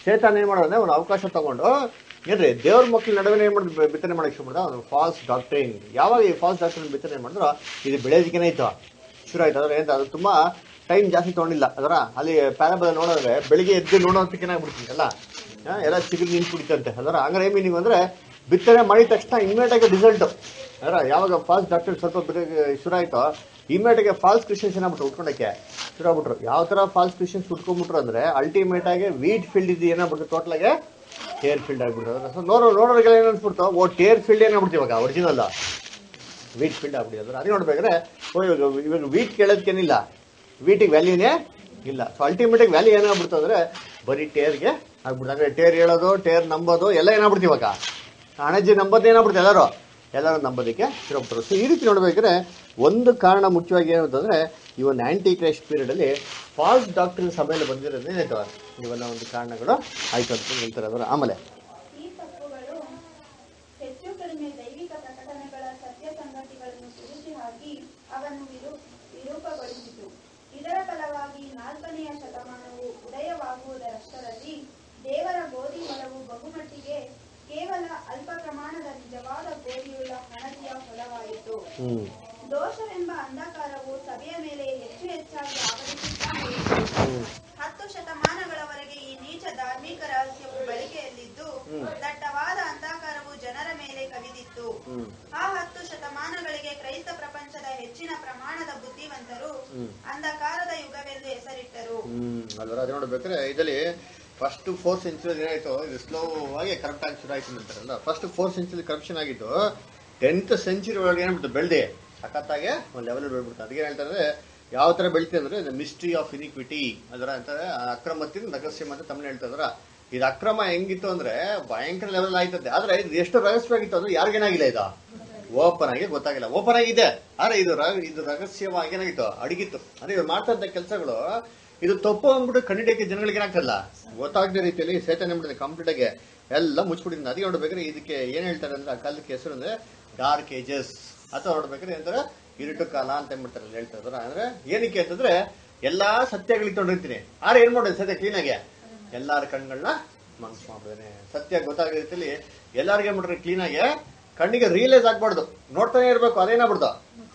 ಸೇತಾನ ಏನ್ ಮಾಡೋದಂದ್ರೆ ಒಂದು ಅವಕಾಶ ತಗೊಂಡು ಏನ್ರಿ, ದೇವ್ರ ಮಕ್ಕಳ ನಡುವೆ ಏನ್ ಮಾಡಿದ್ರು ಬಿತ್ತನೆ ಮಾಡಕ್ಕೆ ಶುರು ಮಾಡ್ದ ಫಾಲ್ಸ್ ಡಾಕ್ಟ್ರಿನ್ ಯಾವಾಗ ಈ ಫಾಲ್ಸ್ ಡಾಕ್ಟ್ರಿನ್ ಬಿತ್ತನೆ ಮಾಡಿದ್ರು, ಇದು ಬೆಳೆಯೋದಕ್ಕೇನೆ ಇತ್ತು. ಶುರು ಆಯ್ತು. ಅಂದ್ರೆ ಏನು ಅದು ತುಂಬಾ ಟೈಮ್ ಜಾಸ್ತಿ ತಗೊಂಡಿಲ್ಲ. ಅದರ, ಅಲ್ಲಿ ಪ್ಯಾರಬಲ್ ನೋಡಿದ್ರೆ ಬೆಳಿಗ್ಗೆ ಎದ್ದು ನೋಡೋದಕ್ಕೆ ಆಗ್ಬಿಡ್ತೀನಿ ಅಲ್ಲ? ಎಲ್ಲ ಚಿಗುರು ನಿಂತು ಬಿಡ್ತಂತೆ ಅದರ, ಹಂಗಾರೆ ಏನ್ ಮೀನಿಂಗ್ ಅಂದ್ರೆ, ಬಿತ್ತನೆ ಮಾಡಿದ ತಕ್ಷಣ ಇಮ್ಮಿಡಿಯೇಟ್ ಆಗಿ ರಿಸಲ್ಟ್ ಅದರ, ಯಾವಾಗ ಫಾಲ್ಸ್ ಡಾಕ್ಟರ್ ಸ್ವಲ್ಪ ಶುರು ಆಯ್ತೋ ಇಮ್ಮಿಡಿಯೇಟ್ ಆಗಿ ಫಾಲ್ಸ್ ಕ್ರಿಶ್ಚಿಯನ್ಸ್ ಏನಾಗ್ಬಿಟ್ರು ಉಟ್ಕೊಂಡಕ್ಕೆ? ಶುರು ಆಗ್ಬಿಟ್ರು. ಯಾವ ತರ ಫಾಲ್ಸ್ ಕ್ರಿಶ್ಚಿಯನ್ಸ್ ಉಟ್ಕೊಂಡ್ಬಿಟ್ರು ಅಂದ್ರೆ ಅಲ್ಟಿಮೇಟ್ ಆಗಿ ವೀಟ್ ಫೀಲ್ಡ್ ಇದು ಟೋಟಲ್ ಆಗಿ? ಟೇರ್ ಫೀಲ್ಡ್ ಆಗ್ಬಿಡ್ತಾರೆ ಸೊ ನೋಡೋ, ನೋಡೋರಿಗೆಲ್ಲ ಏನು ಅನ್ಸ್ಬಿಡ್ತು? ಓ ಟೇರ್ ಫೀಲ್ಡ್ ಏನಾಗ್ಬಿಡ್ತು ಇವಾಗ? ಒರಿಜಿನಲ್ ವೀಟ್ ಫೀಲ್ಡ್ ಆಗ್ಬಿಟ್ಟಿದ್ರು ಅದೇ. ನೋಡ್ಬೇಕಾದ್ರೆ, ಓ, ಇವಾಗ ಇವಾಗ ವೀಟ್ ಕೇಳೋದಕ್ಕೇನಿಲ್ಲ. ವೀಟಿಗೆ ವ್ಯಾಲ್ಯೂನೇ ಇಲ್ಲ. ಸೊ ಅಲ್ಟಿಮೇಟಾಗಿ ವ್ಯಾಲ್ಯೂ ಏನಾಗ್ಬಿಡ್ತು ಅಂದ್ರೆ, ಬರೀ ಟೇರ್ಗೆ ಆಗ್ಬಿಡ್ತು. ಅಂದ್ರೆ ಟೇರ್ ಹೇಳೋದು ಟೇರ್ ನಂಬೋದು, ಎಲ್ಲ ಏನಾಗ್ಬಿಡ್ತು ಇವಾಗ? ಹಣಜಿ ನಂಬೋದು ಏನಾಗ್ಬಿಡ್ತು ಎಲ್ಲರೂ? ಎಲ್ಲರೂ ನಂಬೋದಕ್ಕೆ ಶುರುಬಿಟ್ರು ಸೊ ಈ ರೀತಿ ನೋಡಬೇಕಾದ್ರೆ ಒಂದು ಕಾರಣ ಮುಖ್ಯವಾಗಿ ಏನು ಅಂತಂದ್ರೆ ಈ ಒಂದು ಆ್ಯಂಟಿ ಕ್ರೈಸ್ಟ್ ಪೀರಿಯಡ್ ಅಲ್ಲಿ ಫಾಲ್ಸ್ ಡಾಕ್ಟರ್ ಸಭೆಯಲ್ಲಿ ಬಂದಿರೋದು ಏನಾಯ್ತು ಇವೆಲ್ಲ ಒಂದು ಕಾರಣಗಳು ಆಯಿತು ಅಂತ ಹೇಳ್ತಾರೆ ಅದರ ಆಮೇಲೆ ಶತಮಾನವು ಉದಯವಾಗುವುದರಷ್ಟರಲ್ಲಿ ದೇವರ ಬೋಧಿ ಹೊಲವು ಬಹುಮಟ್ಟಿಗೆ ಕೇವಲ ಅಲ್ಪ ಪ್ರಮಾಣದ ನಿಜವಾದ ಗೋಧಿಯುಳ್ಳ ಹಣತೆಯ ಫಲವಾಯಿತು ದೋಷವೆಂಬ ಅಂಧಕಾರವು ಸಭೆಯ ಮೇಲೆ ಹೆಚ್ಚು ಹೆಚ್ಚಾಗಿ ಆವರಿಸುತ್ತಾ ಹತ್ತು ಶತಮಾನಗಳವರೆಗೆ ಈ ನೀಚ ಧಾರ್ಮಿಕ ರಹಸ್ಯವು ಬಳಕೆಯಲ್ಲಿದ್ದು. ದಟ್ಟವಾದ ಅಂಧಕಾರವು ಜನರ ಮೇಲೆ ಕವಿದಿತ್ತು. ಆ ಹತ್ತು ಶತಮಾನಗಳಿಗೆ ಕ್ರೈಸ್ತ ಪ್ರಪಂಚದ ಹೆಚ್ಚಿನ ಪ್ರಮಾಣದ ಬುದ್ಧಿವಂತರು ಅಂಧಕಾರದ ಯುಗವೆಂದು ಹೆಸರಿಟ್ಟರು. ನೋಡ್ಬೇಕಾದ್ರೆ ಇದರಲ್ಲಿ ಫಸ್ಟ್ ಫೋರ್ ಸೆಂಚುರಿ ಏನಾಯ್ತು? ಇದು ಸ್ಲೋ ಆಗಿ ಕರೆಕ್ಟ್ ಶುರು ಆಯ್ತು ಅಂತಾರಲ್ಲ ಫಸ್ಟ್ ಫೋರ್ ಸೆಂಚುರಿ ಕರಪ್ಷನ್ ಆಗಿದ್ದು ಟೆಂತ್ ಸೆಂಚುರಿ ಒಳಗೆ ಏನ್ಬಿಡ್ತು? ಬೆಳೆದಿ. ಸಖತ್ತಾಗೆ ಒಂದು ಲೆವೆಲ್ ಬೆಳ್ಬಿಡ್ತು ಅದಕ್ಕೆ ಹೇಳ್ತಾರೆ ಯಾವ ತರ ಬೆಳಿತೀವಿ ಅಂದ್ರೆ ಮಿಸ್ಟ್ರಿ ಆಫ್ ಇನಿಕ್ವಿಟಿ ಅದರ ಅಂತಾರೆ ಅಕ್ರಮತ್ತಿನ ರಹಸ್ಯ ಅಂತ ತಮ್ಮ ಹೇಳ್ತಾ ಇದು ಅಕ್ರಮ ಹೆಂಗಿತ್ತು ಅಂದ್ರೆ, ಭಯಂಕರ ಲೆವೆಲ್ ಆಯ್ತದೆ. ಆದ್ರೆ ಇದು ಎಷ್ಟು ರಹಸ್ಯವಾಗಿತ್ತು ಅಂದ್ರೆ ಯಾರಿಗೇನಾಗಿಲ್ಲ ಇದು. ಓಪನ್ ಆಗಿ ಗೊತ್ತಾಗಿಲ್ಲ. ಓಪನ್ ಆಗಿದೆ ಆದ್ರೆ ಇದು ಇದು ರಹಸ್ಯವಾಗಿ ಏನಾಗಿತ್ತು? ಅಡಗಿತ್ತು. ಅಂದ್ರೆ ಇವ್ರು ಮಾಡ್ತಾ ಇದ್ದ ಕೆಲಸಗಳು ಇದು ತಪ್ಪು ಅಂದ್ಬಿಟ್ಟು ಕಂಡಿಡಿಯಕ್ಕೆ ಜನಗಳಿಗೆ ಏನಾಗ್ತಲ್ಲ? ಗೊತ್ತಾಗದ ರೀತಿಯಲ್ಲಿ ಸೇತನೆ ಮಾಡಿದೆ ಕಂಪ್ಲೀಟ್ ಆಗಿ ಎಲ್ಲ ಮುಚ್ಚಿಬಿಟ್ಟಿದ್ದ ಅದಕ್ಕೆ ನೋಡ್ಬೇಕಾದ್ರೆ ಇದಕ್ಕೆ ಏನ್ ಹೇಳ್ತಾರೆ ಅಂದ್ರೆ ಆ ಕಾಲಕ್ಕೆ ಹೆಸರು ಅಂದ್ರೆ ಡಾರ್ಕ್ ಏಜಸ್ ಅಥವಾ ನೋಡ್ಬೇಕ್ರೆ ಅಂದ್ರೆ ಇರುಟು ಕಾಲ ಅಂತ ಹೇಳ್ಬಿಡ್ತಾರೆ ಅಲ್ಲಿ ಹೇಳ್ತಾ ಇದಾರೆ ಅಂದ್ರೆ ಏನಕ್ಕೆ ಅಂತಂದ್ರೆ ಎಲ್ಲಾ ಸತ್ಯಗಳಿಗೆ ತೊಗೊಂಡಿರ್ತೀನಿ ಆದ್ರೆ ಏನ್ ಮಾಡೋದು ಸತ್ಯ? ಕ್ಲೀನ್ ಆಗಿ? ಎಲ್ಲಾರ ಕಣ್ಗಳನ್ನ ಮನ್ಸ್ ಮಾಡ್ಬೋದೇನೆ ಸತ್ಯ ಗೊತ್ತಾಗದ ರೀತಿಯಲ್ಲಿ ಎಲ್ಲಾರ್ಗೆ ಮಾಡ್ರಿ ಕ್ಲೀನ್ ಆಗಿ ಕಣ್ಣಿಗೆ ರಿಯಲೈಸ್ ಆಗ್ಬಾರ್ದು. ನೋಡ್ತಾನೆ ಇರ್ಬೇಕು. ಅದೇನಾಗ್ಬಿಡ್ದು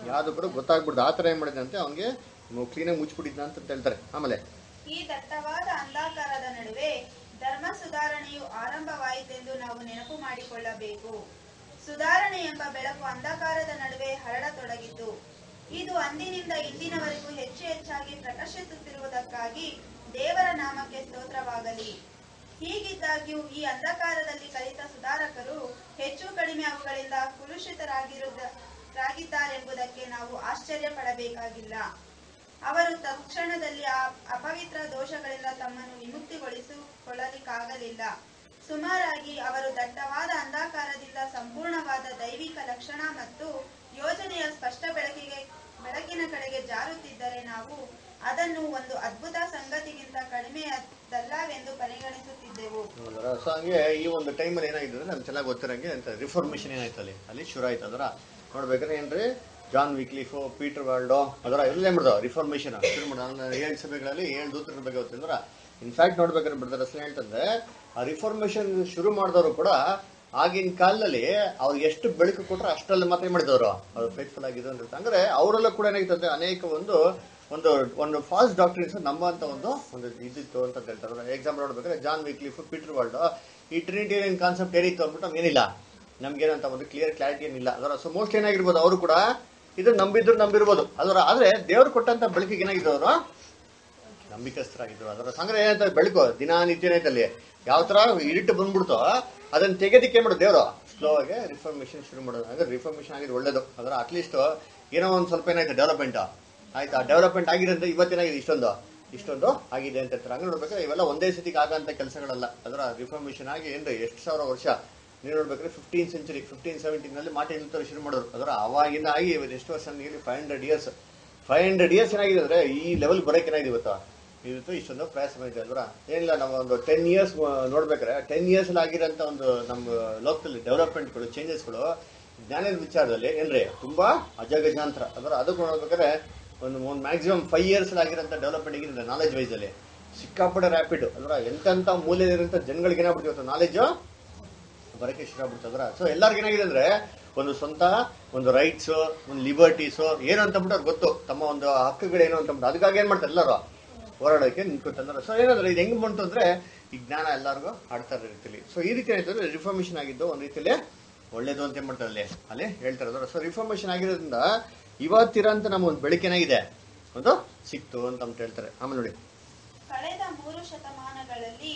ಯಾವ್ದು ಕೂಡ ಗೊತ್ತಾಗ್ಬಿಡ್ದು. ಆ ತರ ಏನ್ ಮಾಡಿದೆ ಅಂತ ಅವ್ನಿಗೆ ಕ್ಲೀನಾಗಿ ಮುಚ್ಚಿಬಿಟ್ಟಿದ್ದ ಅಂತ ಹೇಳ್ತಾರೆ. ಆಮೇಲೆ ಈ ದಟ್ಟವಾದ ಅಂಧಕಾರದ ನಡುವೆ ಧರ್ಮ ಸುಧಾರಣೆಯು ಆರಂಭವಾಯಿತೆಂದು ನಾವು ನೆನಪು ಮಾಡಿಕೊಳ್ಳಬೇಕು. ಸುಧಾರಣೆ ಎಂಬ ಬೆಳಕು ಅಂಧಕಾರದ ನಡುವೆ ಹರಡತೊಡಗಿತು. ಇದು ಅಂದಿನಿಂದ ಇಂದಿನವರೆಗೂ ಹೆಚ್ಚು ಹೆಚ್ಚಾಗಿ ಪ್ರಕಾಶಿಸುತ್ತಿರುವುದಕ್ಕಾಗಿ ದೇವರ ನಾಮಕ್ಕೆ ಸ್ತೋತ್ರವಾಗಲಿ. ಹೀಗಿದ್ದಾಗ್ಯೂ ಈ ಅಂಧಕಾರದಲ್ಲಿ ಕಲಿತ ಸುಧಾರಕರು ಹೆಚ್ಚು ಕಡಿಮೆ ಅವುಗಳಿಂದ ಕುಲುಷಿತರಾಗಿರುವುದಾಗಿದ್ದಾರೆಂಬುದಕ್ಕೆ ನಾವು ಆಶ್ಚರ್ಯ ಪಡಬೇಕಾಗಿಲ್ಲ ಅವರು ತಕ್ಷಣದಲ್ಲಿ ಆ ಅಪವಿತ್ರ ದೋಷಗಳಿಂದ ತಮ್ಮನ್ನು ವಿಮುಕ್ತಿಗೊಳಿಸಿಕೊಳ್ಳಲಿಕ್ಕಾಗಲಿಲ್ಲ. ಸುಮಾರಾಗಿ ಅವರು ದಟ್ಟವಾದ ಅಂಧಕಾರದಿಂದ ಸಂಪೂರ್ಣವಾದ ದೈವಿಕ ಲಕ್ಷಣ ಮತ್ತು ಯೋಜನೆಯ ಸ್ಪಷ್ಟ ಬೆಳಕಿಗೆ, ಬೆಳಕಿನ ಕಡೆಗೆ ಜಾರುತ್ತಿದ್ದರೆ ನಾವು ಅದನ್ನು ಒಂದು ಅದ್ಭುತ ಸಂಗತಿಗಿಂತ ಕಡಿಮೆಯದಲ್ಲವೆಂದು ಪರಿಗಣಿಸುತ್ತಿದ್ದೆವು. ಈ ಒಂದು ಟೈಮಲ್ಲಿ ಏನಾಗಿದೆ ನಮ್ಗೆ ಚೆನ್ನಾಗಿ ಗೊತ್ತಿರಂಗೆ ಅಂತ ರಿಫಾರ್ಮೇಶನ್ ಏನಾಯ್ತು ಅಲ್ಲಿ ಅಲ್ಲಿ ಶುರು ಆಯ್ತು ಅದರ ನೋಡ್ಬೇಕಂದ್ರೆ ಏನ್ರಿ? ಜಾನ್ ವಿಕ್ಲಿಫು ಪೀಟರ್ ವರ್ಲ್ಡು ಅದರ ಎಲ್ಲ ಮಾಡ್ದೋ ರಿಫಾರ್ಮೇಶನ್ ಶುರು ಮಾಡ. ಏಳು ಸಭೆಗಳಲ್ಲಿ ಏಳು ದೂತರ ಬೇಕಾಗುತ್ತೆ ಅಂದ್ರೆ ಇನ್ಫ್ಯಾಕ್ಟ್ ನೋಡ್ಬೇಕಾದ್ರೆ ಬಿಡ್ತಾರೆ. ಅಸಲು ಹೇಳ್ತಂದ್ರೆ, ಆ ರಿಫಾರ್ಮೇಷನ್ ಶುರು ಮಾಡಿದವರು ಕೂಡ ಆಗಿನ ಕಾಲದಲ್ಲಿ ಅವ್ರು ಎಷ್ಟು ಬೆಳಕು ಕೊಟ್ಟರೆ ಅಷ್ಟರಲ್ಲಿ ಮಾತ್ರ ಮಾಡಿದವರು ಅವ್ರು ಫೇತ್ಫುಲ್ ಆಗಿದೆ ಅಂತ ಅಂದ್ರೆ ಅವರೆಲ್ಲ ಕೂಡ ಏನಾಗಿತ್ತು ಅನೇಕ ಒಂದು ಒಂದು ಒಂದು ಫಾಸ್ಟ್ ಡಾಕ್ಟರ್ಸ್ ನಮ್ಮಂಥ ಒಂದು ಒಂದು ಇದಿತ್ತು ಅಂತ ಹೇಳ್ತಾರೆ. ಎಕ್ಸಾಂಪಲ್ ನೋಡ್ಬೇಕಾದ್ರೆ ಜಾನ್ ವಿಕ್ಲಿಫ್ ಪೀಟರ್ ವರ್ಲ್ಡ್ ಈ ಟ್ರಿನಿಟೇರಿಯನ್ ಕಾನ್ಸೆಪ್ಟ್ ಏನಿತ್ತು ಅಂದ್ಬಿಟ್ಟು ನಮ್ಗೇನಿಲ್ಲ. ಏನಂತ ಒಂದು ಕ್ಲಿಯರ್ ಕ್ಲಾರಿಟಿ ಏನಿಲ್ಲ. ಅದರ ಸೊ ಮೋಸ್ಟ್ ಏನಾಗಿರ್ಬೋದು? ಅವರು ಕೂಡ ಇದು ನಂಬಿದ್ರು ನಂಬಿರ್ಬೋದು. ಅದರ ಆದ್ರೆ ದೇವರು ಕೊಟ್ಟಂತ ಬೆಳಕಿಗೆ ಏನಾಗಿದ್ರು ಅವರು ನಂಬಿಕಸ್ಥರಾಗಿದ್ರು. ಅದರ ಸಂಗ್ರಹ ಏನಂತ ಬೆಳಕು ದಿನಾನಿತ್ಯನೇತಲ್ಲಿ ಯಾವ ತರ ಇರಿಟ್ಟು ಬಂದ್ಬಿಡ್ತೋ, ಅದನ್ನ ತೆಗೆದಕ್ಕೆ ಮಾಡೋದು ದೇವರು? ಸ್ಲೋ ಆಗಿ ರಿಫಾರ್ಮೇಷನ್ ಶುರು ಮಾಡೋದು. ಅಂದ್ರೆ ರಿಫಾರ್ಮೇಷನ್ ಆಗಿದ್ದು ಒಳ್ಳೇದು. ಅದರ ಅಟ್ಲೀಸ್ಟ್ ಏನೋ ಒಂದ್ ಸ್ವಲ್ಪ ಏನಾಯ್ತು ಡೆವಲಪ್ಮೆಂಟ್ ಆಯ್ತಾ? ಡೆವಲಪ್ಮೆಂಟ್ ಆಗಿದೆ ಅಂತ ಇವತ್ತೇನಾಗಿದೆ ಇಷ್ಟೊಂದು. ಇಷ್ಟೊಂದು ಆಗಿದೆ ಅಂತ ಹೇಳ್ತಾರೆ. ಹಂಗೆ ನೋಡ್ಬೇಕು ಇವೆಲ್ಲ ಒಂದೇ ಸತಿಗೆ ಆಗಂತ ಕೆಲಸಗಳಲ್ಲ. ಅದರ ರಿಫಾರ್ಮೇಷನ್ ಆಗಿ ಏನ್ರಿ ಎಷ್ಟು ಸಾವಿರ ವರ್ಷ? ನೀವು ನೋಡ್ಬೇಕಾದ್ರೆ ಫಿಫ್ಟೀನ್ ಸೆಂಚುರಿ ಫಿಫ್ಟೀನ್ ಸೆವೆಂಟೀನ್ನಲ್ಲಿ ಮಾರ್ಟಿನ್ ಲೂಥರ್ ಶುರು ಮಾಡೋರು ಅದರ ಅವಾಗಿಂದ ಆಗಿ ಇವತ್ತು ಎಷ್ಟು ವರ್ಷ five hundred years five hundred years ಏನಾಗಿದೆ ಅಂದ್ರೆ ಈ ಲೆವೆಲ್ ಬರೋಕೆ ಏನಾಗಿದೆ ಇವತ್ತು ಇವತ್ತು ಇಷ್ಟೊಂದು ಪ್ರಯಾಸ ಮಾಡಿದೆ ಅಲ್ವಾ? ಏನಿಲ್ಲ, ನಾವು ಒಂದು ಟೆನ್ ಇಯರ್ಸ್ ನೋಡ್ಬೇಕಾರೆ ಟೆನ್ ಇಯರ್ಸ್ ಅಲ್ಲಿ ಆಗಿರೋಂಥ ಒಂದು ನಮ್ಮ ಲೋಕದಲ್ಲಿ ಡೆವಲಪ್ಮೆಂಟ್ಗಳು ಚೇಂಜಸ್ಗಳು ಜ್ಞಾನದ ವಿಚಾರದಲ್ಲಿ ಏನ್ರಿ? ತುಂಬಾ ಅಜಗಜಾಂತರ. ಅದರ ಅದಕ್ಕೆ ನೋಡ್ಬೇಕಾದ್ರೆ ಒಂದು ಒಂದು ಮ್ಯಾಕ್ಸಿಮಮ್ ಫೈವ್ ಇಯರ್ಸ್ ಅಲ್ಲಿ ಆಗಿರೋಂಥ ಡೆವಲಪ್ಮೆಂಟ್ ಆಗಿದೆ ನಾಲೆಜ್ ವೈಸಲ್ಲಿ ಸಿಕ್ಕಾಪಟ್ಟೆ ರ್ಯಾಪಿಡ್ ಅಲ್ವಾ? ಎಂತೆಂಥ ಮೂಲೆಯಲ್ಲಿರೋಂಥ ಜನಗಳಿಗೆ ಏನಾಗ್ಬಿಡ್ತೀವಿ ನಾಲೆಜು ಬರಕ್ಕೆ ಆಗ್ಬಿಡ್ತದ್ರ ಸೊ ಎಲ್ಲರಿಗೂ ಏನಾಗಿದೆ ಅಂದ್ರೆ, ಒಂದು ಸ್ವಂತ, ಒಂದು ರೈಟ್ಸ್ ಒಂದು ಲಿಬರ್ಟೀಸ್ ಏನು ಅಂತಂದ್ಬಿಟ್ಟು ಬಿಟ್ಟು ಅವ್ರಿಗೆ ಗೊತ್ತು. ತಮ್ಮ ಒಂದು ಹಕ್ಕುಗಳೇನು ಅಂತಂದ್ಬಿಟ್ಟು ಬಿಟ್ಟು ಅದಕ್ಕಾಗಿ ಏನ್ ಮಾಡ್ತಾರೆ ಎಲ್ಲರೂ? ಹೋರಾಡೋಕೆ ನಿಂತ್ಕೊತಂದ್ರೆ ಸೊ ಏನಂದ್ರೆ, ಇದು ಹೆಂಗ್ ಬಂತು ಅಂದ್ರೆ, ಈ ಜ್ಞಾನ ಎಲ್ಲರಿಗೂ ಆಡ್ತಾರೆ ರೀತಿಲಿ. ಸೊ ಈ ರೀತಿ ಏನಾಯ್ತು ರಿಫಾರ್ಮೇಷನ್ ಆಗಿದ್ದು ಒಂದ್ ರೀತಿಲಿ ಒಳ್ಳೇದು ಅಂತ ಏನ್ ಮಾಡ್ತಾರೆ ಅಲ್ಲಿ? ಅಲ್ಲಿ ಹೇಳ್ತಾರೆ ಸೊ ರಿಫಾರ್ಮೇಷನ್ ಆಗಿರೋದ್ರಿಂದ ಇವತ್ತಿರಂತ ನಮ್ಮ ಒಂದು ಬೆಳಕಿನಾಗಿದೆ ಒಂದು ಸಿಕ್ತು ಅಂತ ಅಂತ ಹೇಳ್ತಾರೆ. ಆಮೇಲೆ ನೋಡಿ. ಕಳೆದ ಮೂರು ಶತಮಾನಗಳಲ್ಲಿ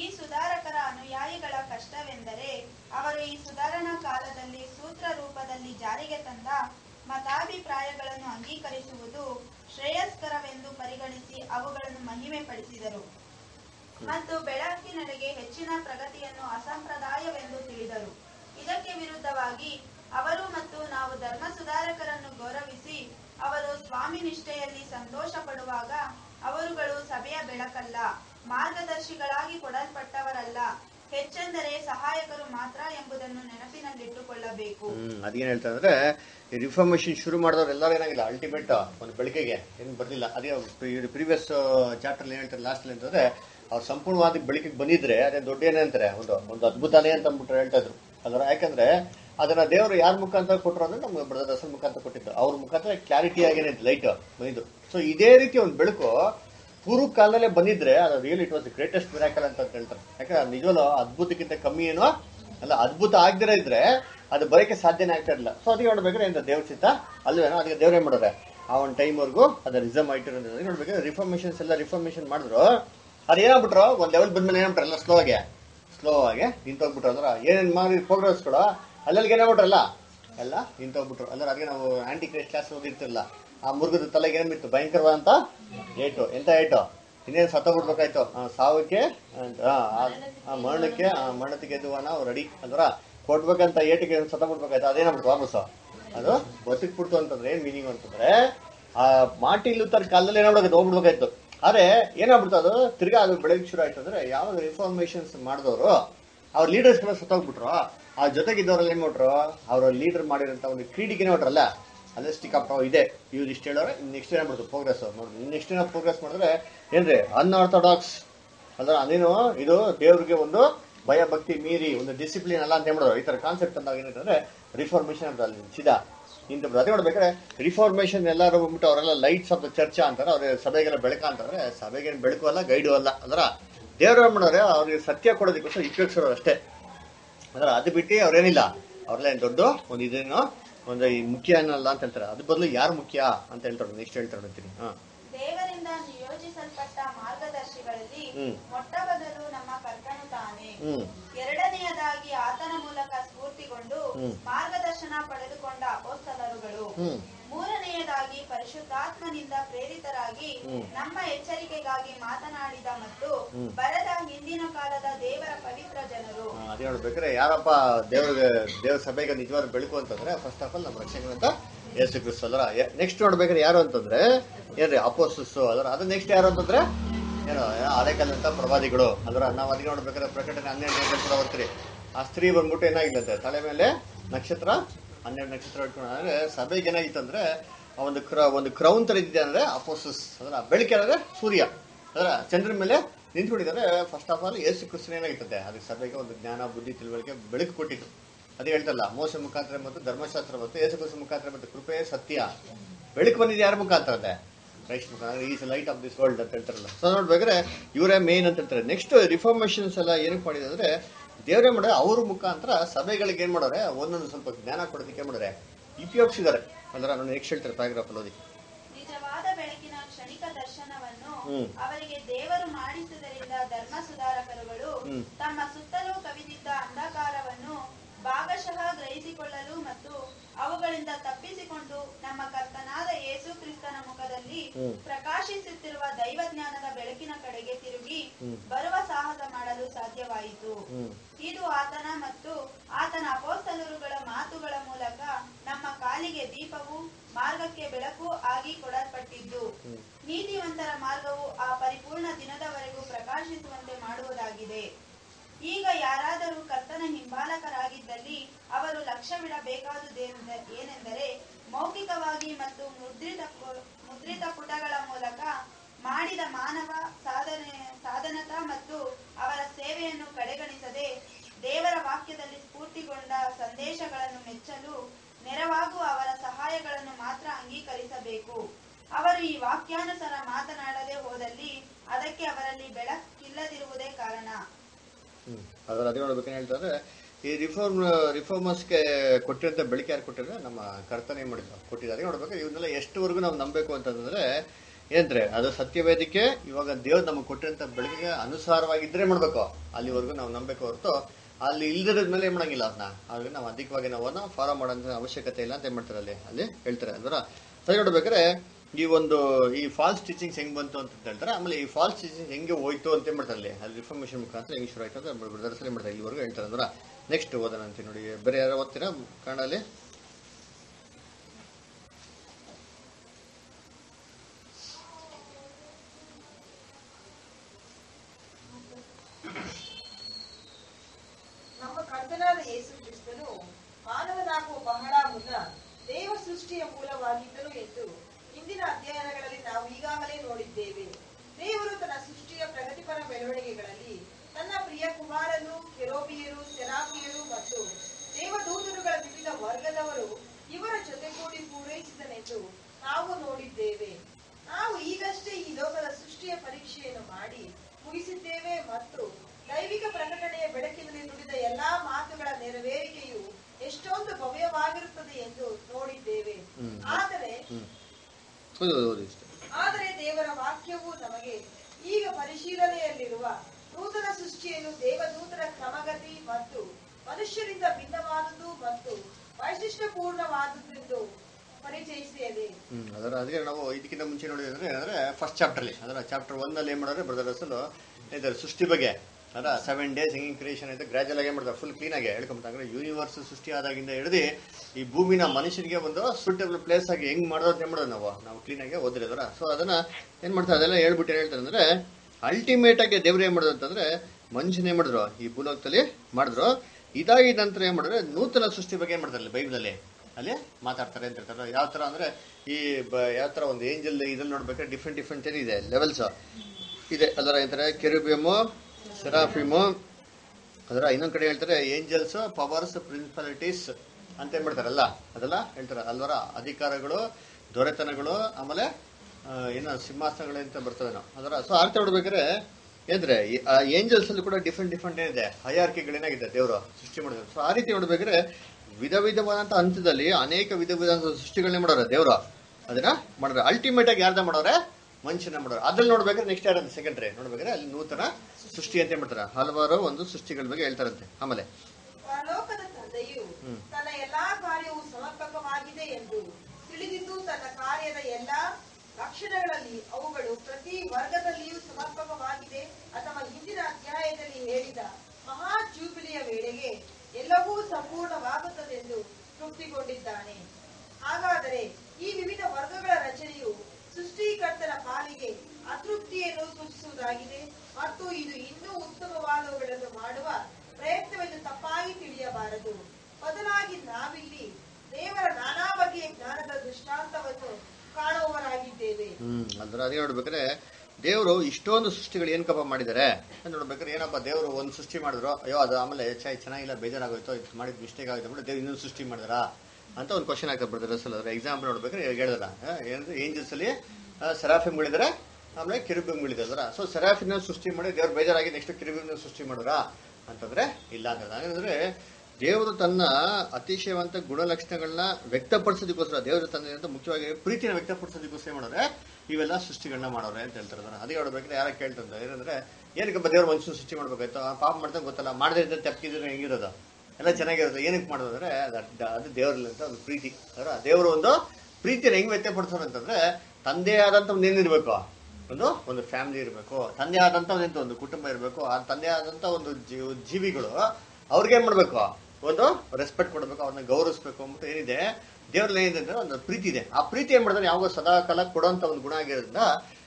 ಈ ಸುಧಾರಕರ ಅನುಯಾಯಿಗಳ ಕಷ್ಟವೆಂದರೆ ಅವರು ಈ ಸುಧಾರಣಾ ಕಾಲದಲ್ಲಿ ಸೂತ್ರ ರೂಪದಲ್ಲಿ ಜಾರಿಗೆ ತಂದ ಮತಾಭಿಪ್ರಾಯಗಳನ್ನು ಅಂಗೀಕರಿಸುವುದು ಶ್ರೇಯಸ್ಕರವೆಂದು ಪರಿಗಣಿಸಿ ಅವುಗಳನ್ನು ಮಹಿಮೆಪಡಿಸಿದರು. ಮತ್ತು ಬೆಳಕಿನೆಡೆಗೆ ಹೆಚ್ಚಿನ ಪ್ರಗತಿಯನ್ನು ಅಸಂಪ್ರದಾಯವೆಂದು ತಿಳಿದರು. ಇದಕ್ಕೆ ವಿರುದ್ಧವಾಗಿ ಅವರು ಮತ್ತು ನಾವು ಧರ್ಮ ಸುಧಾರಕರನ್ನು ಗೌರವಿಸಿ ಅವರು ಸ್ವಾಮಿ ನಿಷ್ಠೆಯಲ್ಲಿ ಸಂತೋಷ ಪಡುವಾಗ ಅವರುಗಳು ಸಭೆಯ ಬೆಳಕಲ್ಲ. ಮಾರ್ಗದರ್ಶಿಗಳಾಗಿ ಕೊಡಲ್ಪಟ್ಟವರಲ್ಲ. ಹೆಚ್ಚೆಂದರೆ ಸಹಾಯಕರು ಮಾತ್ರ ಎಂಬುದನ್ನು ನೆನಪಿನಲ್ಲಿಟ್ಟುಕೊಳ್ಳಬೇಕು. ಅದೇನ್ ಹೇಳ್ತಾ ಅಂದ್ರೆ ರಿಫಾರ್ಮೇಶನ್ ಶುರು ಮಾಡಿದವ್ರು ಎಲ್ಲರೂ ಏನಾಗಿಲ್ಲ ಅಲ್ಟಿಮೇಟ್ ಒಂದು ಬೆಳಕಿಗೆ ಏನು ಬರ್ಲಿಲ್ಲ. ಅದೇ ಪ್ರೀವಿಯಸ್ ಚಾಪ್ಟರ್ ಏನ್ ಹೇಳ್ತಾರೆ ಲಾಸ್ಟ್ ಅಂತಂದ್ರೆ ಅವ್ರು ಸಂಪೂರ್ಣವಾದ ಬೆಳಕಿಗೆ ಬಂದಿದ್ರೆ, ಅದೇ ದೊಡ್ಡ ಅಂತಾರೆ, ಒಂದು ಒಂದು ಅದ್ಭುತನೇ ಅಂತ ಅಂದ್ಬಿಟ್ರೆ ಹೇಳ್ತಾ ಇದ್ರು. ಅದರ, ಯಾಕಂದ್ರೆ, ಅದನ್ನ ದೇವರು ಯಾರ ಮುಖಾಂತರ ಕೊಟ್ಟರು ಅಂದ್ರೆ ನಮ್ಗೆ ಬ್ರದರ್ ದರ್ಶನ್ ಮುಖಾಂತರ ಕೊಟ್ಟಿದ್ದು. ಅವ್ರ ಮುಖಾಂತರ ಕ್ಲಾರಿಟಿ ಆಗೇನೈತೆ ಲೈಟ್ ಬಂದಿದ್ದು. ಸೊ ಇದೇ ರೀತಿ ಒಂದು ಬೆಳಕು ಪೂರ್ವ ಕಾಲದಲ್ಲೇ ಬಂದಿದ್ರೆ, ಅದು real it was greatest miracle ಅಂತ ಹೇಳ್ತಾರೆ. ಯಾಕಂದ್ರೆ ನಿಜವಲ್ಲ ಅದ್ಭುತಕ್ಕಿಂತ ಕಮ್ಮಿ ಏನೋ, ಅಲ್ಲ ಅದ್ಭುತ ಆಗದಿರ ಇದ್ರೆ ಅದು ಬರೋಕೆ ಸಾಧ್ಯನೇ ಆಗ್ತಾ ಇರಲಿಲ್ಲ. ಸೊ ಅದಕ್ಕೆ ನೋಡ್ಬೇಕಾದ್ರೆ ಎಂತ ದೇವ್ರ ಚಿತ್ತ ಅಲ್ವೇನೋ ಅದಕ್ಕೆ ದೇವ್ರೇ ಏನ್ ಮಾಡೋರೆ ಆ ಒಂದು ಟೈಮ್ವರೆಗೂ ಅದು ರಿಸಮ್ ಆಯ್ತಿರೋ ನೋಡ್ಬೇಕಾದ್ರೆ ರಿಫಾರ್ಮೇಷನ್ಸ್ ಎಲ್ಲ ರಿಫಾರ್ಮೇಷನ್ ಮಾಡಿದ್ರು. ಅದು ಏನಾಗ್ಬಿಟ್ರು, ಒಂದು ಲೆವೆಲ್ ಬಂದ್ಮೇಲೆ ಏನಾಗ್ಬಿಟ್ರೆ ಎಲ್ಲ ಸ್ಲೋ ಆಗಿ ಸ್ಲೋ ಆಗಿ ನಿಂತೋಗ್ಬಿಟ್ರು. ಅಂದ್ರೆ ಏನೇನು ಮಾಡಿ ಪ್ರೋಗ್ರೆಸ್ಗಳು ಅಲ್ಲಲ್ಲಿಗೆ ಏನಾಗ್ಬಿಟ್ರಲ್ಲ ಎಲ್ಲ? ನಿಂತೋಗ್ಬಿಟ್ರು. ಅಂದ್ರೆ ಅದಕ್ಕೆ ನಾವು ಆಂಟಿ ಕ್ರೇಸ್ ಕ್ಲಾಸ್ ಓದಿರ್ತಿರಲ್ಲ ಆ ಮುರುಗದ ತಲೆಗೆ ಏನ್ ಬಿತ್ತು ಭಯಂಕರವಾದಂತ ಏಟು. ಎಂತ ಏಟು? ಇನ್ನೇನು ಸತ್ತ ಬಿಡ್ಬೇಕಾಯ್ತು ಸಾವಕ್ಕೆ ಮರಣಕ್ಕೆ, ಆ ಎದ್ದುವ ನಾವು ರೆಡಿ ಅಂದ್ರ? ಕೊಡ್ಬೇಕಂತ ಏಟಿಗೆ ಸತ್ತೋಗ್ಬಿಡ್ಬೇಕಾಯ್ತು? ಅದೇನಾಗ್ಬಿಡ್ತು ವಾಪಸ್. ಅದು ಬದುಕ್ಬಿಡ್ತು ಅಂತಂದ್ರೆ ಏನ್ ಮೀನಿಂಗ್ ಅಂತಂದ್ರೆ, ಆ ಮಾಟಿ ಲೂಥರ್ ಕಾಲದಲ್ಲಿ ಏನಾಗ್ಬಿಡೋದು ಹೋಗ್ಬಿಡ್ಬೇಕಾಯ್ತು. ಆದ್ರೆ ಏನಾಗ್ಬಿಡ್ತು ಅದು? ತಿರ್ಗಾ ಅದು ಬೆಳಗ್ಗೆ ಶುರು ಆಯ್ತು ಅಂದ್ರೆ ಯಾವಾಗ ರಿಫಾರ್ಮೇಶನ್ಸ್ ಮಾಡಿದವರು, ಅವ್ರ ಲೀಡರ್ಸ್ ಸತ್ತೋಗ್ಬಿಟ್ರು. ಆ ಜೊತೆಗಿದ್ದವ್ರಲ್ಲಿ ಏನ್ ಮಾಡ್ರು ಅವ್ರ ಲೀಡರ್ ಮಾಡಿರೋಂಥ ಒಂದು ಕ್ರೀಡಿಗೆ ನೋಡ್ರಲ್ಲ ಅಲ್ಲೇ ಸ್ಟಿಕ್ ಅಪ್ ಇದೆ. ಇವ್ರು ಇಷ್ಟು ಹೇಳೋರೆ ನೆಕ್ಸ್ಟ್ ಏನಾಗ್ಬಿಡ್ತು ಪ್ರೋಗ್ರೆಸ್ ನೋಡಿ ನೆಕ್ಸ್ಟ್ ಏನೋ ಪ್ರೋಗ್ರೆಸ್ ಮಾಡಿದ್ರೆ, ಏನ್ರಿ? ಅನ್ಆರ್ಥೋಡಾಕ್ಸ್ ಅದ್ರ ಅದೇನು? ಇದು ದೇವ್ರಿಗೆ ಒಂದು ಭಯ ಭಕ್ತಿ ಮೀರಿ, ಒಂದು ಡಿಸಿಪ್ಲಿನ್ ಅಲ್ಲ ಅಂತ ಮಾಡೋದು ಈ ತರ ಕಾನ್ಸೆಪ್ಟ್ ಅಂದಾಗ ಏನಂತಂದ್ರೆ ರಿಫಾರ್ಮೇಷನ್ ಅಂತ ಅಲ್ಲಿ ಸಿದಾ ಇಂತ ಅದೇ ನೋಡ್ಬೇಕಾದ್ರೆ ರಿಫಾರ್ಮೇಷನ್ ಎಲ್ಲರೂ ಬಂದ್ಬಿಟ್ಟು ಅವರೆಲ್ಲ ಲೈಟ್ಸ್ ಆಫ್ ದ ಚರ್ಚ್ ಅಂತಾರೆ. ಅವ್ರ ಸಭೆಗೆಲ್ಲ ಬೆಳಕ ಅಂತಂದ್ರೆ ಸಭೆಗೇನು ಬೆಳಕು ಅಲ್ಲ, ಗೈಡು ಅಲ್ಲ. ಅಂದ್ರೆ, ದೇವ್ರ ಏನ್ ಮಾಡೋರೆ ಅವ್ರಿಗೆ ಸತ್ಯ ಕೊಡೋದಕ್ಕೋಸ್ಕರ ಉಪಯೋಗಿಸೋರು ಅಷ್ಟೇ. ಅಂದ್ರೆ ಅದು ಬಿಟ್ಟು ಅವ್ರೇನಿಲ್ಲ. ಅವ್ರಲ್ಲ ಏನ್ ದೊಡ್ಡ ಒಂದು ಇದೇನೋ ಒಂದು ಈ ಮುಖ್ಯ ಅನ್ನಲ್ಲ ಅಂತ ಹೇಳ್ತಾರೆ. ಅದ್ರ ಬದಲು ಯಾರು ಮುಖ್ಯ ಅಂತ ಹೇಳ್ತಾರೆ ನೆಕ್ಸ್ಟ್ ಹೇಳ್ತಾರೆ ಅಂತೀನಿ. ಹಾ. ದೇವರಿಂದ ನಿಯೋಜಿಸಲ್ಪಟ್ಟ ಮಾರ್ಗದರ್ಶಿಗಳಲ್ಲಿ ಹ್ಮ್. ಮೊಟ್ಟ ಮೊದಲು ನಮ್ಮ ಕರ್ತನು ತಾನೆ. ಎರಡನೆಯದಾಗಿ ಆತನ ಮೂಲಕ ಸ್ಫೂರ್ತಿಗೊಂಡು ಮಾರ್ಗದರ್ಶನ ಪಡೆದುಕೊಂಡ ಅಪೋಸ್ತಲರುಗಳು. ಪರಿಶುದ್ಧಾತ್ಮನಿಂದ ಪ್ರೇರಿತರಾಗಿ. ನಮ್ಮ ಎಚ್ಚರಿಕೆಗಾಗಿ ಮಾತನಾಡಿದ ಮತ್ತು. ಬರದ ಹಿಂದಿನ ಕಾಲದ ದೇವರ ಪವಿತ್ರ ಜನರು. ಅದೇ ಹೇಳ್ಬೇಕ್ರೆ ಯಾರಪ್ಪ ದೇವರ ದೇವ್ರ ಸಭೆಗೆ ನಿಜವಾದ ಬೆಳಕು ಅಂತಂದ್ರೆ ಫಸ್ಟ್ ಆಫ್ ಆಲ್ ನಮ್ಮ ರಕ್ಷಕರಂತ ಯೇಸು ಕ್ರಿಸ್ತು ಅಲ್ರ ನೆಕ್ಸ್ಟ್ ನೋಡ್ಬೇಕ್ರೆ ಯಾರು ಅಂತಂದ್ರೆ ಏನ್ರಿ ಅಪೋಸಸ್ ಅದರ ಅದು ನೆಕ್ಸ್ಟ್ ಯಾರು ಅಂತಂದ್ರೆ ಏನು ಹಳೆ ಕಾಲದಂತ ಪ್ರವಾದಿಗಳು ಅದರ ನಾವು ಅದಕ್ಕೆ ನೋಡ್ಬೇಕಾದ್ರೆ ಪ್ರಕಟಣೆ ಹನ್ನೆರಡು ಕೂಡ ಬರ್ತೀರಿ. ಆ ಸ್ತ್ರೀ ಬಂದ್ಬಿಟ್ಟು ಏನಾಗಿಲ್ಲಂತೆ ತಲೆ ಮೇಲೆ ನಕ್ಷತ್ರ ಹನ್ನೆರಡು ನಕ್ಷತ್ರ ಇಟ್ಕೊಂಡು ಅಂದ್ರೆ ಸಭೆಗೆ ಏನಾಗಿತ್ತಂದ್ರೆ ಆ ಒಂದು ಕ್ರ, ಒಂದು ಕ್ರೌನ್ ತರ ಇದ್ದಿದೆ ಅಂದ್ರೆ ಅಪೋಸಸ್ ಅದರ ಬೆಳಕೆ ಅಂದ್ರೆ ಸೂರ್ಯ. ಅದರ ಚಂದ್ರನ ಮೇಲೆ ನಿಂತ್ಕೊಂಡಿದ್ದಾರೆ. ಫಸ್ಟ್ ಆಫ್ ಆಲ್ ಯೇಸು ಕ್ರಿಸ್ತನ ಏನಾಗಿರ್ತದೆ ಅದಕ್ಕೆ ಸಭೆಗೆ ಒಂದು ಜ್ಞಾನ, ಬುದ್ಧಿ, ತಿಳುವಳಿಕೆ ಬೆಳಕು ಕೊಟ್ಟಿದ್ದು ಅದೇ ಹೇಳ್ತಲ್ಲ ಮೋಸ ಮುಖಾಂತರ ಮತ್ತು ಧರ್ಮಶಾಸ್ತ್ರ ಮತ್ತು ಯೇಸು ಕ್ರಿಸ್ತ ಮುಖಾಂತರ ಮತ್ತು ಕೃಪೆ ಸತ್ಯ. ಬೆಳಕು ಬಂದಿದೆ ಯಾರ ಮುಖಾಂತರ ಅದೇ ಕ್ರೈಸ್ಟ್ ಮುಖಾಂತರ is light of this world ಅಂತ ಹೇಳ್ತಾರಲ್ಲ. ಸೊ ನೋಡ್ಬೇಕಾದ್ರೆ, ಇವರೇ ಮೇನ್ ಅಂತ ಹೇಳ್ತಾರೆ. ನೆಕ್ಸ್ಟ್ ರಿಫಾರ್ಮೇಷನ್ಸ್ ಎಲ್ಲ ಏನಕ್ಕೆ ಮಾಡಿದೆ ಅಂದ್ರೆ ದೇವರೇ ಮಾಡೋರೆ ಅವ್ರ ಮುಖಾಂತರ ಸಭೆಗಳಿಗೆ ಏನು ಮಾಡೋರೆ? ಒಂದೊಂದು ಸ್ವಲ್ಪ ಜ್ಞಾನ ಕೊಡೋದಕ್ಕೆ ಏನ್ ಮಾಡೋರೆ? ಉಪಯೋಗಿಸಿದ್ದಾರೆ. ಅಂದ್ರೆ ನಾನು ನೆಕ್ಸ್ಟ್ ಹೇಳ್ತಾರೆ ಪ್ಯಾರಾಗ್ರಾಫ್ ಅಲ್ಲಿ ಓದಿ. ನಿಜವಾದ ಬೆಳಕಿನ ಕ್ಷಣಿಕ ದರ್ಶನವನ್ನು ಅವರಿಗೆ ದೇವರು ಮಾಡಿಸುವುದರಿಂದ ಧರ್ಮ ಸುಧಾರಕರುಗಳು ತಮ್ಮ ಸುತ್ತಲೂ ಕವಿದಿದ್ದ ಅಂಧಕಾರವನ್ನು ಭಾಗಶಃ ಗ್ರಹಿಸಿಕೊಳ್ಳಲು ಮತ್ತು ಅವುಗಳಿಂದ ತಪ್ಪಿಸಿಕೊಂಡು ನಮ್ಮ ಕರ್ತನಾದ ಯೇಸು ಕ್ರಿಸ್ತನ ಮುಖದಲ್ಲಿ ಪ್ರಕಾಶಿಸುತ್ತಿರುವ ದೈವ ಜ್ಞಾನದ ಬೆಳಕಿನ ಕಡೆಗೆ ತಿರುಗಿ ಬರುವ ಸಾಹಸ ಮಾಡಲು ಸಾಧ್ಯವಾಯಿತು. ಇದು ಆತನ ಮತ್ತು ಆತನ ಅಪೋಸ್ತಲರುಗಳ ಮಾತುಗಳ ಮೂಲಕ ನಮ್ಮ ಕಾಲಿಗೆ ದೀಪವು ಮಾರ್ಗಕ್ಕೆ ಬೆಳಕು ಆಗಿ ಕೊಡಲ್ಪಟ್ಟಿದ್ದು. ನೀತಿವಂತರ ಮಾರ್ಗವು ಆ ಪರಿಪೂರ್ಣ ದಿನದವರೆಗೂ ಪ್ರಕಾಶಿಸುವಂತೆ ಮಾಡುವುದಾಗಿದೆ. ಈಗ ಯಾರಾದರೂ ಕರ್ತನ ಹಿಂಬಾಲಕರಾಗಿದ್ದಲ್ಲಿ ಅವರು ಲಕ್ಷ್ಯವಿಡಬೇಕಾದುದೇನೆಂದ, ಏನೆಂದರೆ ಮೌಖಿಕವಾಗಿ ಮತ್ತು ಮುದ್ರಿತ ಮುದ್ರಿತ ಪುಟಗಳ ಮೂಲಕ ಮಾಡಿದ ಮಾನವ ಸಾಧನೆ, ಸಾಧನತ ಮತ್ತು ಅವರ ಸೇವೆಯನ್ನು ಕಡೆಗಣಿಸದೆ ದೇವರ ವಾಕ್ಯದಲ್ಲಿ ಸ್ಫೂರ್ತಿಗೊಂಡ ಸಂದೇಶಗಳನ್ನು ಮೆಚ್ಚಲು ನೆರವಾಗುವ ಅವರ ಸಹಾಯಗಳನ್ನು ಮಾತ್ರ ಅಂಗೀಕರಿಸಬೇಕು. ಅವರು ಈ ವಾಕ್ಯಾನುಸಾರ ಮಾತನಾಡದೆ ಹೋದಲ್ಲಿ ಅದಕ್ಕೆ ಅವರಲ್ಲಿ ಬೆಳಕಿಲ್ಲದಿರುವುದೇ ಕಾರಣ. ಅದರ ಅದೇ ನೋಡ್ಬೇಕೇನು ಹೇಳ್ತಾರೆ. ಈ ರಿಫಾರ್ಮ್ ರಿಫಾರ್ಮರ್ಸ್ಗೆ ಕೊಟ್ಟಿರೋಂಥ ಬೆಳಕೆ ಯಾರು ಕೊಟ್ಟಿದ್ರೆ? ನಮ್ಮ ಕರ್ತನೆ ಮಾಡಿದ್ರು. ಕೊಟ್ಟಿದ್ದಾರೆ. ನೋಡ್ಬೇಕು ಇವನ್ನೆಲ್ಲ ಎಷ್ಟುವರೆಗೂ ನಾವು ನಂಬಬೇಕು ಅಂತಂದ್ರೆ, ಏನಂದ್ರೆ, ಅದು ಸತ್ಯವೇದಿಕೆ. ಇವಾಗ ದೇವ್ರು ನಮಗೆ ಕೊಟ್ಟಿರೋಂಥ ಬೆಳಕಿಗೆ ಅನುಸಾರವಾಗಿದ್ರೆ ಮಾಡ್ಬೇಕು. ಅಲ್ಲಿವರೆಗೂ ನಾವು ನಂಬಬೇಕು ಹೊರತು, ಅಲ್ಲಿ ಇಲ್ದಿರೋದ್ ಮೇಲೆ ಏನ್ ಮಾಡಂಗಿಲ್ಲ ಅದನ್ನ ಆದ್ರೆ ನಾವು ಅಧಿಕವಾಗಿ ನಾವು ಅದನ್ನ ಫಾಲೋ ಮಾಡೋಂಥ ಅವಶ್ಯಕತೆ ಇಲ್ಲ ಅಂತ ಏನ್ ಮಾಡ್ತಾರೆ ಅಲ್ಲಿ? ಅಲ್ಲಿ ಹೇಳ್ತಾರೆ. ಅಂದ್ರೆ ಸರಿ ನೋಡ್ಬೇಕಾದ್ರೆ ಈ ಒಂದು, ಈ ಫಾಲ್ಸ್ ಟೀಚಿಂಗ್ಸ್ ಹೆಂಗ್ ಬಂತು ಅಂತ ಹೇಳ್ತಾರೆ. ಆಮೇಲೆ ಈ ಫಾಲ್ಸ್ ಟೀಚಿಂಗ್ ಹೆಂಗೆ ಹೋಯ್ತು ಅಂತ ಮಾಡ್ತಾರೆ ಅಲ್ಲಿ? ಅಲ್ಲಿ ರಿಫಾರ್ಮೇಶನ್ ಮುಖಾಂತರ ಹೆಂಗೆ ಶುರು ಆಯ್ತು ಅಂತ ಮಾಡ್ತಾರೆ. ಇಲ್ಲಿವರೆಗೂ ಹೇಳ್ತಾರೆ ಅಂದ್ರೆ ನೆಕ್ಸ್ಟ್ ಓದೋಣ ಅಂತ ನೋಡಿ. ಬೇರೆ ಯಾರು ಓದ್ತೀರಾ? ಕನ್ನಡಲ್ಲಿ ನಮ್ಮ ಕರ್ತನಾದ ಯೇಸು ಕ್ರಿಸ್ತನು ಮಾನವನಾಗುವ ಬಹಳ ಮುನ್ನ ದೇವ ಸೃಷ್ಟಿಯ ಮೂಲವಾಗಿದ್ದನು ಎಂದು ಇಂದಿನ ಅಧ್ಯಯನಗಳಲ್ಲಿ ನಾವು ಈಗಾಗಲೇ ನೋಡಿದ್ದೇವೆ ದೇವರು ತನ್ನ ಸೃಷ್ಟಿಯ ಪ್ರಗತಿಪರ ಬೆಳವಣಿಗೆಗಳಲ್ಲಿ ತನ್ನ ಪ್ರಿಯ ಕುಮಾರನು ಕೆರೋಬಿಯರು ಸೆರಾಫಿಯರು ಮತ್ತು ದೇವದೂತರುಗಳ ವಿವಿಧ ವರ್ಗದವರು ಇವರ ಜೊತೆಗೂಡಿ ಪೂರೈಸಿದನೆಂದು ನಾವು ನೋಡಿದ್ದೇವೆ. ನಾವು ಈಗಷ್ಟೇ ಈ ಲೋಕದ ಸೃಷ್ಟಿಯ ಪರೀಕ್ಷೆಯನ್ನು ಮಾಡಿ ಮುಗಿಸಿದ್ದೇವೆ ಮತ್ತು ದೈವಿಕ ಪ್ರಕಟಣೆಯ ಬೆಳಕಿನಲ್ಲಿ ನುಡಿದ ಎಲ್ಲಾ ಮಾತುಗಳ ನೆರವೇರಿಕೆಯು ಎಷ್ಟೊಂದು ಭವ್ಯವಾಗಿರುತ್ತದೆ ಎಂದು ನೋಡಿದ್ದೇವೆ. ಆದರೆ ಆದರೆ ದೇವರ ವಾಕ್ಯವು ನಮಗೆ ಈಗ ಪರಿಶೀಲನೆಯಲ್ಲಿರುವ ನೂತನ ಸೃಷ್ಟಿಯನ್ನು ದೇವದೂತರ ಕ್ರಮಗತಿ ಮತ್ತು ಮನುಷ್ಯರಿಂದ ಭಿನ್ನವಾದುದು ಮತ್ತು ವೈಶಿಷ್ಟ್ಯಪೂರ್ಣವಾದುದೆಂದು ಅದರ ಅದಕ್ಕೆ ನಾವು ಇದಕ್ಕಿಂತ ಮುಂಚೆ ನೋಡಿದ್ರೆ ಅಂದ್ರೆ ಫಸ್ಟ್ ಚಾಪ್ಟರ್ಲಿ ಅದರ ಚಾಪ್ಟರ್ ಒನ್ ಅಲ್ಲಿ ಏನ್ ಮಾಡೋರೆ ಬ್ರದರ್ ಅಸಲು ಇದ್ದಾರೆ ಸೃಷ್ಟಿ ಬಗ್ಗೆ, ಅದರ ಸೆವೆನ್ ಡೇಸ್ ಹೆಂಗಿಂಗ್ ಕ್ರಿಯೇಷನ್ ಅಂತ ಗ್ರಾಜುವಲ್ ಆಗಿ ಮಾಡ್ತಾರೆ ಫುಲ್ ಕ್ಲೀನ್ ಆಗಿ ಹೇಳ್ಕೊಂತಾರೆ ಅಂದ್ರೆ ಯೂನಿವರ್ಸ್ ಸೃಷ್ಟಿ ಆದಾಗಿಂದ ಹಿಡಿದು ಈ ಭೂಮಿನ ಮನುಷ್ಯರಿಗೆ ಒಂದು ಸೂಟೇಬಲ್ ಪ್ಲೇಸ್ ಆಗಿ ಹೆಂಗ್ ಮಾಡೋದು ಏನ್ ಮಾಡೋದು ನಾವು ನಾವು ಕ್ಲೀನ್ ಆಗಿ ಓದಿರಿ ಅದರ. ಸೊ ಅದನ್ನ ಏನ್ ಮಾಡ್ತಾರೆ, ಅದೆಲ್ಲ ಹೇಳ್ಬಿಟ್ಟು ಹೇಳ್ತಾರೆ ಅಂದ್ರೆ ಅಲ್ಟಿಮೇಟ್ ಆಗಿ ದೇವ್ರು ಏನ್ ಮಾಡೋದು ಅಂತಂದ್ರೆ ಮನುಷ್ಯನ ಮಾಡಿದ್ರು, ಈ ಭೂಲೋಕದಲ್ಲಿ ಮಾಡಿದ್ರು. ಇದಾಗಿದ ನಂತರ ಏನ್ ಮಾಡಿದ್ರೆ, ನೂತನ ಸೃಷ್ಟಿ ಬಗ್ಗೆ ಏನ್ ಮಾಡ್ತಾರೆ ಬೈಬಲಲ್ಲಿ ಅಲ್ಲಿ ಮಾತಾಡ್ತಾರೆ ಅಂತ ಹೇಳ್ತಾರೆ. ಯಾವ ಥರ ಅಂದ್ರೆ ಈ ಬ- ಯಾವ ಥರ ಒಂದು ಏಂಜಲ್ ಇದ್ರಲ್ಲಿ ನೋಡ್ಬೇಕಾದ್ರೆ ಡಿಫ್ರೆಂಟ್ ಡಿಫ್ರೆಂಟ್ ಇದೆ ಲೆವೆಲ್ಸ್ ಇದೆ. ಅದರ ಏನಂತಾರೆ ಕೆರುಬಿಯಮು ಸೆರಾಫಿಮು ಅದರ ಇನ್ನೊಂದು ಕಡೆ ಹೇಳ್ತಾರೆ ಏಂಜಲ್ಸ್ ಪವರ್ಸ್ ಪ್ರಿನ್ಸಿಪಾಲಿಟೀಸ್ ಅಂತ ಏನ್ ಮಾಡ್ತಾರಲ್ಲ ಅದೆಲ್ಲ ಹೇಳ್ತಾರೆ. ಅಲ್ವರ ಅಧಿಕಾರಗಳು, ದೊರೆತನಗಳು, ಆಮೇಲೆ ಏನೋ ಸಿಂಹಾಸನಗಳು ಅಂತ ಬರ್ತವೆ ನಾವು ಅದರ ಸೊ ಅರ್ಥ ನೋಡ್ಬೇಕಾದ್ರೆ ಏನಂದ್ರೆ ಏಂಜಲ್ಸ್ ಅಲ್ಲಿ ಕೂಡ ಡಿಫ್ರೆಂಟ್ ಡಿಫ್ರೆಂಟ್ ಏನಿದೆ ಹಯಾರ್ಕಿಗಳೇನಾಗಿದೆ ದೇವರು ಸೃಷ್ಟಿ ಮಾಡಿದ್ರು. ಸೊ ಆ ರೀತಿ ನೋಡ್ಬೇಕಾದ್ರೆ ವಿಧ ವಿಧವಾದಂತ ಹಂತದಲ್ಲಿ ಅನೇಕ ವಿಧ ವಿಧವಾದ ಸೃಷ್ಟಿಗಳನ್ನೇ ಮಾಡೋರ ದೇವ್ರ. ಅದನ್ನ ಮಾಡೋರ ಅಲ್ಟಿಮೇಟ್ ಆಗಿ ಯಾರ್ದ ಮಾಡೋರೆ? ಮನುಷ್ಯನ ಮಾಡೋರು. ಅದ್ರಲ್ಲಿ ನೋಡ್ಬೇಕಾದ್ರೆ ನೆಕ್ಸ್ಟ್ ಯಾರಂತ ಸೆಕೆಂಡ್ರಿ ನೋಡ್ಬೇಕಾದ್ರೆ ಅಲ್ಲಿ ನೂತನ ಸೃಷ್ಟಿ ಅಂತ ಮಾಡ್ತಾರ ಹಲವಾರು ಒಂದು ಸೃಷ್ಟಿಗಳ ಬಗ್ಗೆ ಹೇಳ್ತಾರಂತೆ. ಆಮೇಲೆ. ತನ್ನ ಎಲ್ಲಾ ಕಾರ್ಯವು ಸಮರ್ಪಕವಾಗಿದೆ ಎಂದು ತಿಳಿದಿದ್ದು ತನ್ನ ಕಾರ್ಯದ ಎಲ್ಲಾ ಲಕ್ಷಣಗಳಲ್ಲಿ ಅವುಗಳು ಪ್ರತಿ ವರ್ಗದಲ್ಲಿಯೂ ಸಮರ್ಪಕವಾಗಿದೆ. ಅಥವಾ ಹಿಂದಿನ ಅಧ್ಯಾಯದಲ್ಲಿ ಹೇಳಿದ ಮಹಾ ಜೂಬಿಲಿಯ ವೇಳೆಗೆ ಎಲ್ಲವೂ ಸಂಪೂರ್ಣವಾಗುತ್ತದೆಂದು ತೃಪ್ತಿಗೊಂಡಿದ್ದಾನೆ. ಹಾಗಾದರೆ ಈ ವಿವಿಧ ವರ್ಗಗಳ ರಚನೆಯು ಸೃಷ್ಟಿಕರ್ತನ ಪಾಲಿಗೆ ಅತೃಪ್ತಿಯನ್ನು ಸೂಚಿಸುವುದಾಗಿದೆ ಮತ್ತು ಇದು ಇನ್ನೂ ಉತ್ತಮವಾದವುಗಳನ್ನು ಮಾಡುವ ಪ್ರಯತ್ನವೆಂದು ತಪ್ಪಾಗಿ ತಿಳಿಯಬಾರದು. ಬದಲಾಗಿ ನಾವಿಲ್ಲಿ ದೇವರ ನಾನಾ ಬಗೆಯ ಜ್ಞಾನದ ದೃಷ್ಟಾಂತವನ್ನು ಕಾಣುವವರಾಗಿದ್ದೇವೆ. ಅದೇ ದೇವರು ಇಷ್ಟೊಂದು ಸೃಷ್ಟಿಗಳು ಏನ್ ಕಪ್ಪ ಮಾಡಿದ್ದಾರೆ ನೋಡ್ಬೇಕಾದ್ರೆ ಏನಪ್ಪ ದೇವರು ಒಂದು ಸೃಷ್ಟಿ ಮಾಡಿದ್ರು, ಅಯ್ಯೋ, ಅದು ಆಮೇಲೆ ಹೆಚ್ಚಾಯ್ ಚೆನ್ನಾಗಿಲ್ಲ, ಬೇಜಾರಾಗೋಯ್ತು, ಇದು ಮಾಡಿದ ಮಿಸ್ಟೇಕ್ ಆಗುತ್ತೆ ಬಿಟ್ಟು ದೇವ್ರು ಇನ್ನೊಂದು ಸೃಷ್ಟಿ ಮಾಡಿದ್ರ? ಅಂತ ಒಂದು ಕ್ವಶನ್ ಆಗ್ತಾ ಬಿಡ್ತಾರೆ ಅಸಲ್ ಅದ್ರ ಎಕ್ಸಾಂಪಲ್ ನೋಡ್ಬೇಕಾದ್ರೆ ಹೇಳಿದ್ರ. ಏನಂದ್ರೆ ಏಂಜಲ್ಸ್ ಅಲ್ಲಿ ಸೆರಾಫಿಮ್ಗಳಿದ್ದಾರೆ ಆಮೇಲೆ ಕಿರುಬಿಮ್ಗಳಿದ್ದಾರೆ ಸೊ ಸೆರಾಫಿನ ಸೃಷ್ಟಿ ಮಾಡಿ ದೇವ್ರು ಬೇಜಾರಾಗಿ ನೆಕ್ಸ್ಟ್ ಕಿರುಬಿಮ್ನ ಸೃಷ್ಟಿ ಮಾಡಿದ್ರ? ಅಂತಂದ್ರೆ ಇಲ್ಲ ಅಂತ ಹಾಗಂದ್ರೆ ದೇವರು ತನ್ನ ಅತಿಶಯವಂತ ಗುಣಲಕ್ಷಣಗಳನ್ನ ವ್ಯಕ್ತಪಡಿಸೋದಕ್ಕೋಸ್ಕರ ದೇವರು ತನ್ನ ಅಂತ ಮುಖ್ಯವಾಗಿ ಪ್ರೀತಿನ ವ್ಯಕ್ತಪಡಿಸೋದಕ್ಕೋಸ್ಕರ ಮಾಡೋರೆ ಇವೆಲ್ಲ ಸೃಷ್ಟಿಗಳನ್ನ ಮಾಡೋರೆ ಅಂತ ಹೇಳ್ತಾರೆ. ಅದೇ ಹೇಳ್ಬೇಕಂದ್ರೆ ಯಾರ ಕೇಳ್ತಾರೆ ಏನಂದ್ರೆ ಏನಕ್ಕಪ್ಪ ದೇವ್ರ ಮನುಷ್ಯನ ಸೃಷ್ಟಿ ಮಾಡ್ಬೇಕಾಯ್ತು? ಆ ಪಾಪ ಮಾಡ್ತಾ ಗೊತ್ತಲ್ಲ, ಮಾಡದೇ ಇದ್ದ ತಪ್ಪಿದ್ರೆ ಹೆಂಗಿರೋದು ಎಲ್ಲ ಚೆನ್ನಾಗಿರೋದು ಏನಕ್ಕೆ ಮಾಡೋದಂದ್ರೆ, ಅದು ದೇವರಲ್ಲಿ ಅಂತ ಒಂದು ಪ್ರೀತಿ. ಅದರ ದೇವರು ಒಂದು ಪ್ರೀತಿಯನ್ನು ಹೆಂಗ್ ವ್ಯಕ್ತಪಡಿಸೋರು ಅಂತಂದ್ರೆ, ತಂದೆ ಆದಂತ ಒಂದು ಏನಿರ್ಬೇಕು ಒಂದು ಒಂದು ಫ್ಯಾಮಿಲಿ ಇರಬೇಕು. ತಂದೆ ಆದಂತ ಒಂದು ಒಂದು ಕುಟುಂಬ ಇರಬೇಕು. ಆ ತಂದೆ ಆದಂತ ಒಂದು ಜೀವ- ಜೀವಿಗಳು ಅವ್ರಿಗೆ ಏನ್ ಮಾಡ್ಬೇಕು? ಒಂದು ರೆಸ್ಪೆಕ್ಟ್ ಕೊಡಬೇಕು, ಅವ್ರನ್ನ ಗೌರವಿಸ್ಬೇಕು ಅಂದ್ಬಿಟ್ಟು ಏನಿದೆ ದೇವ್ರಲ್ಲಿ ಏನಿದೆ ಒಂದು ಪ್ರೀತಿ ಇದೆ. ಆ ಪ್ರೀತಿ ಏನ್ ಮಾಡಿದ್ರೆ ಯಾವಾಗ ಸದಾ ಕಾಲ ಕೊಡೋಂತ ಒಂದು ಗುಣ ಆಗಿರೋದ್ರಿಂದ,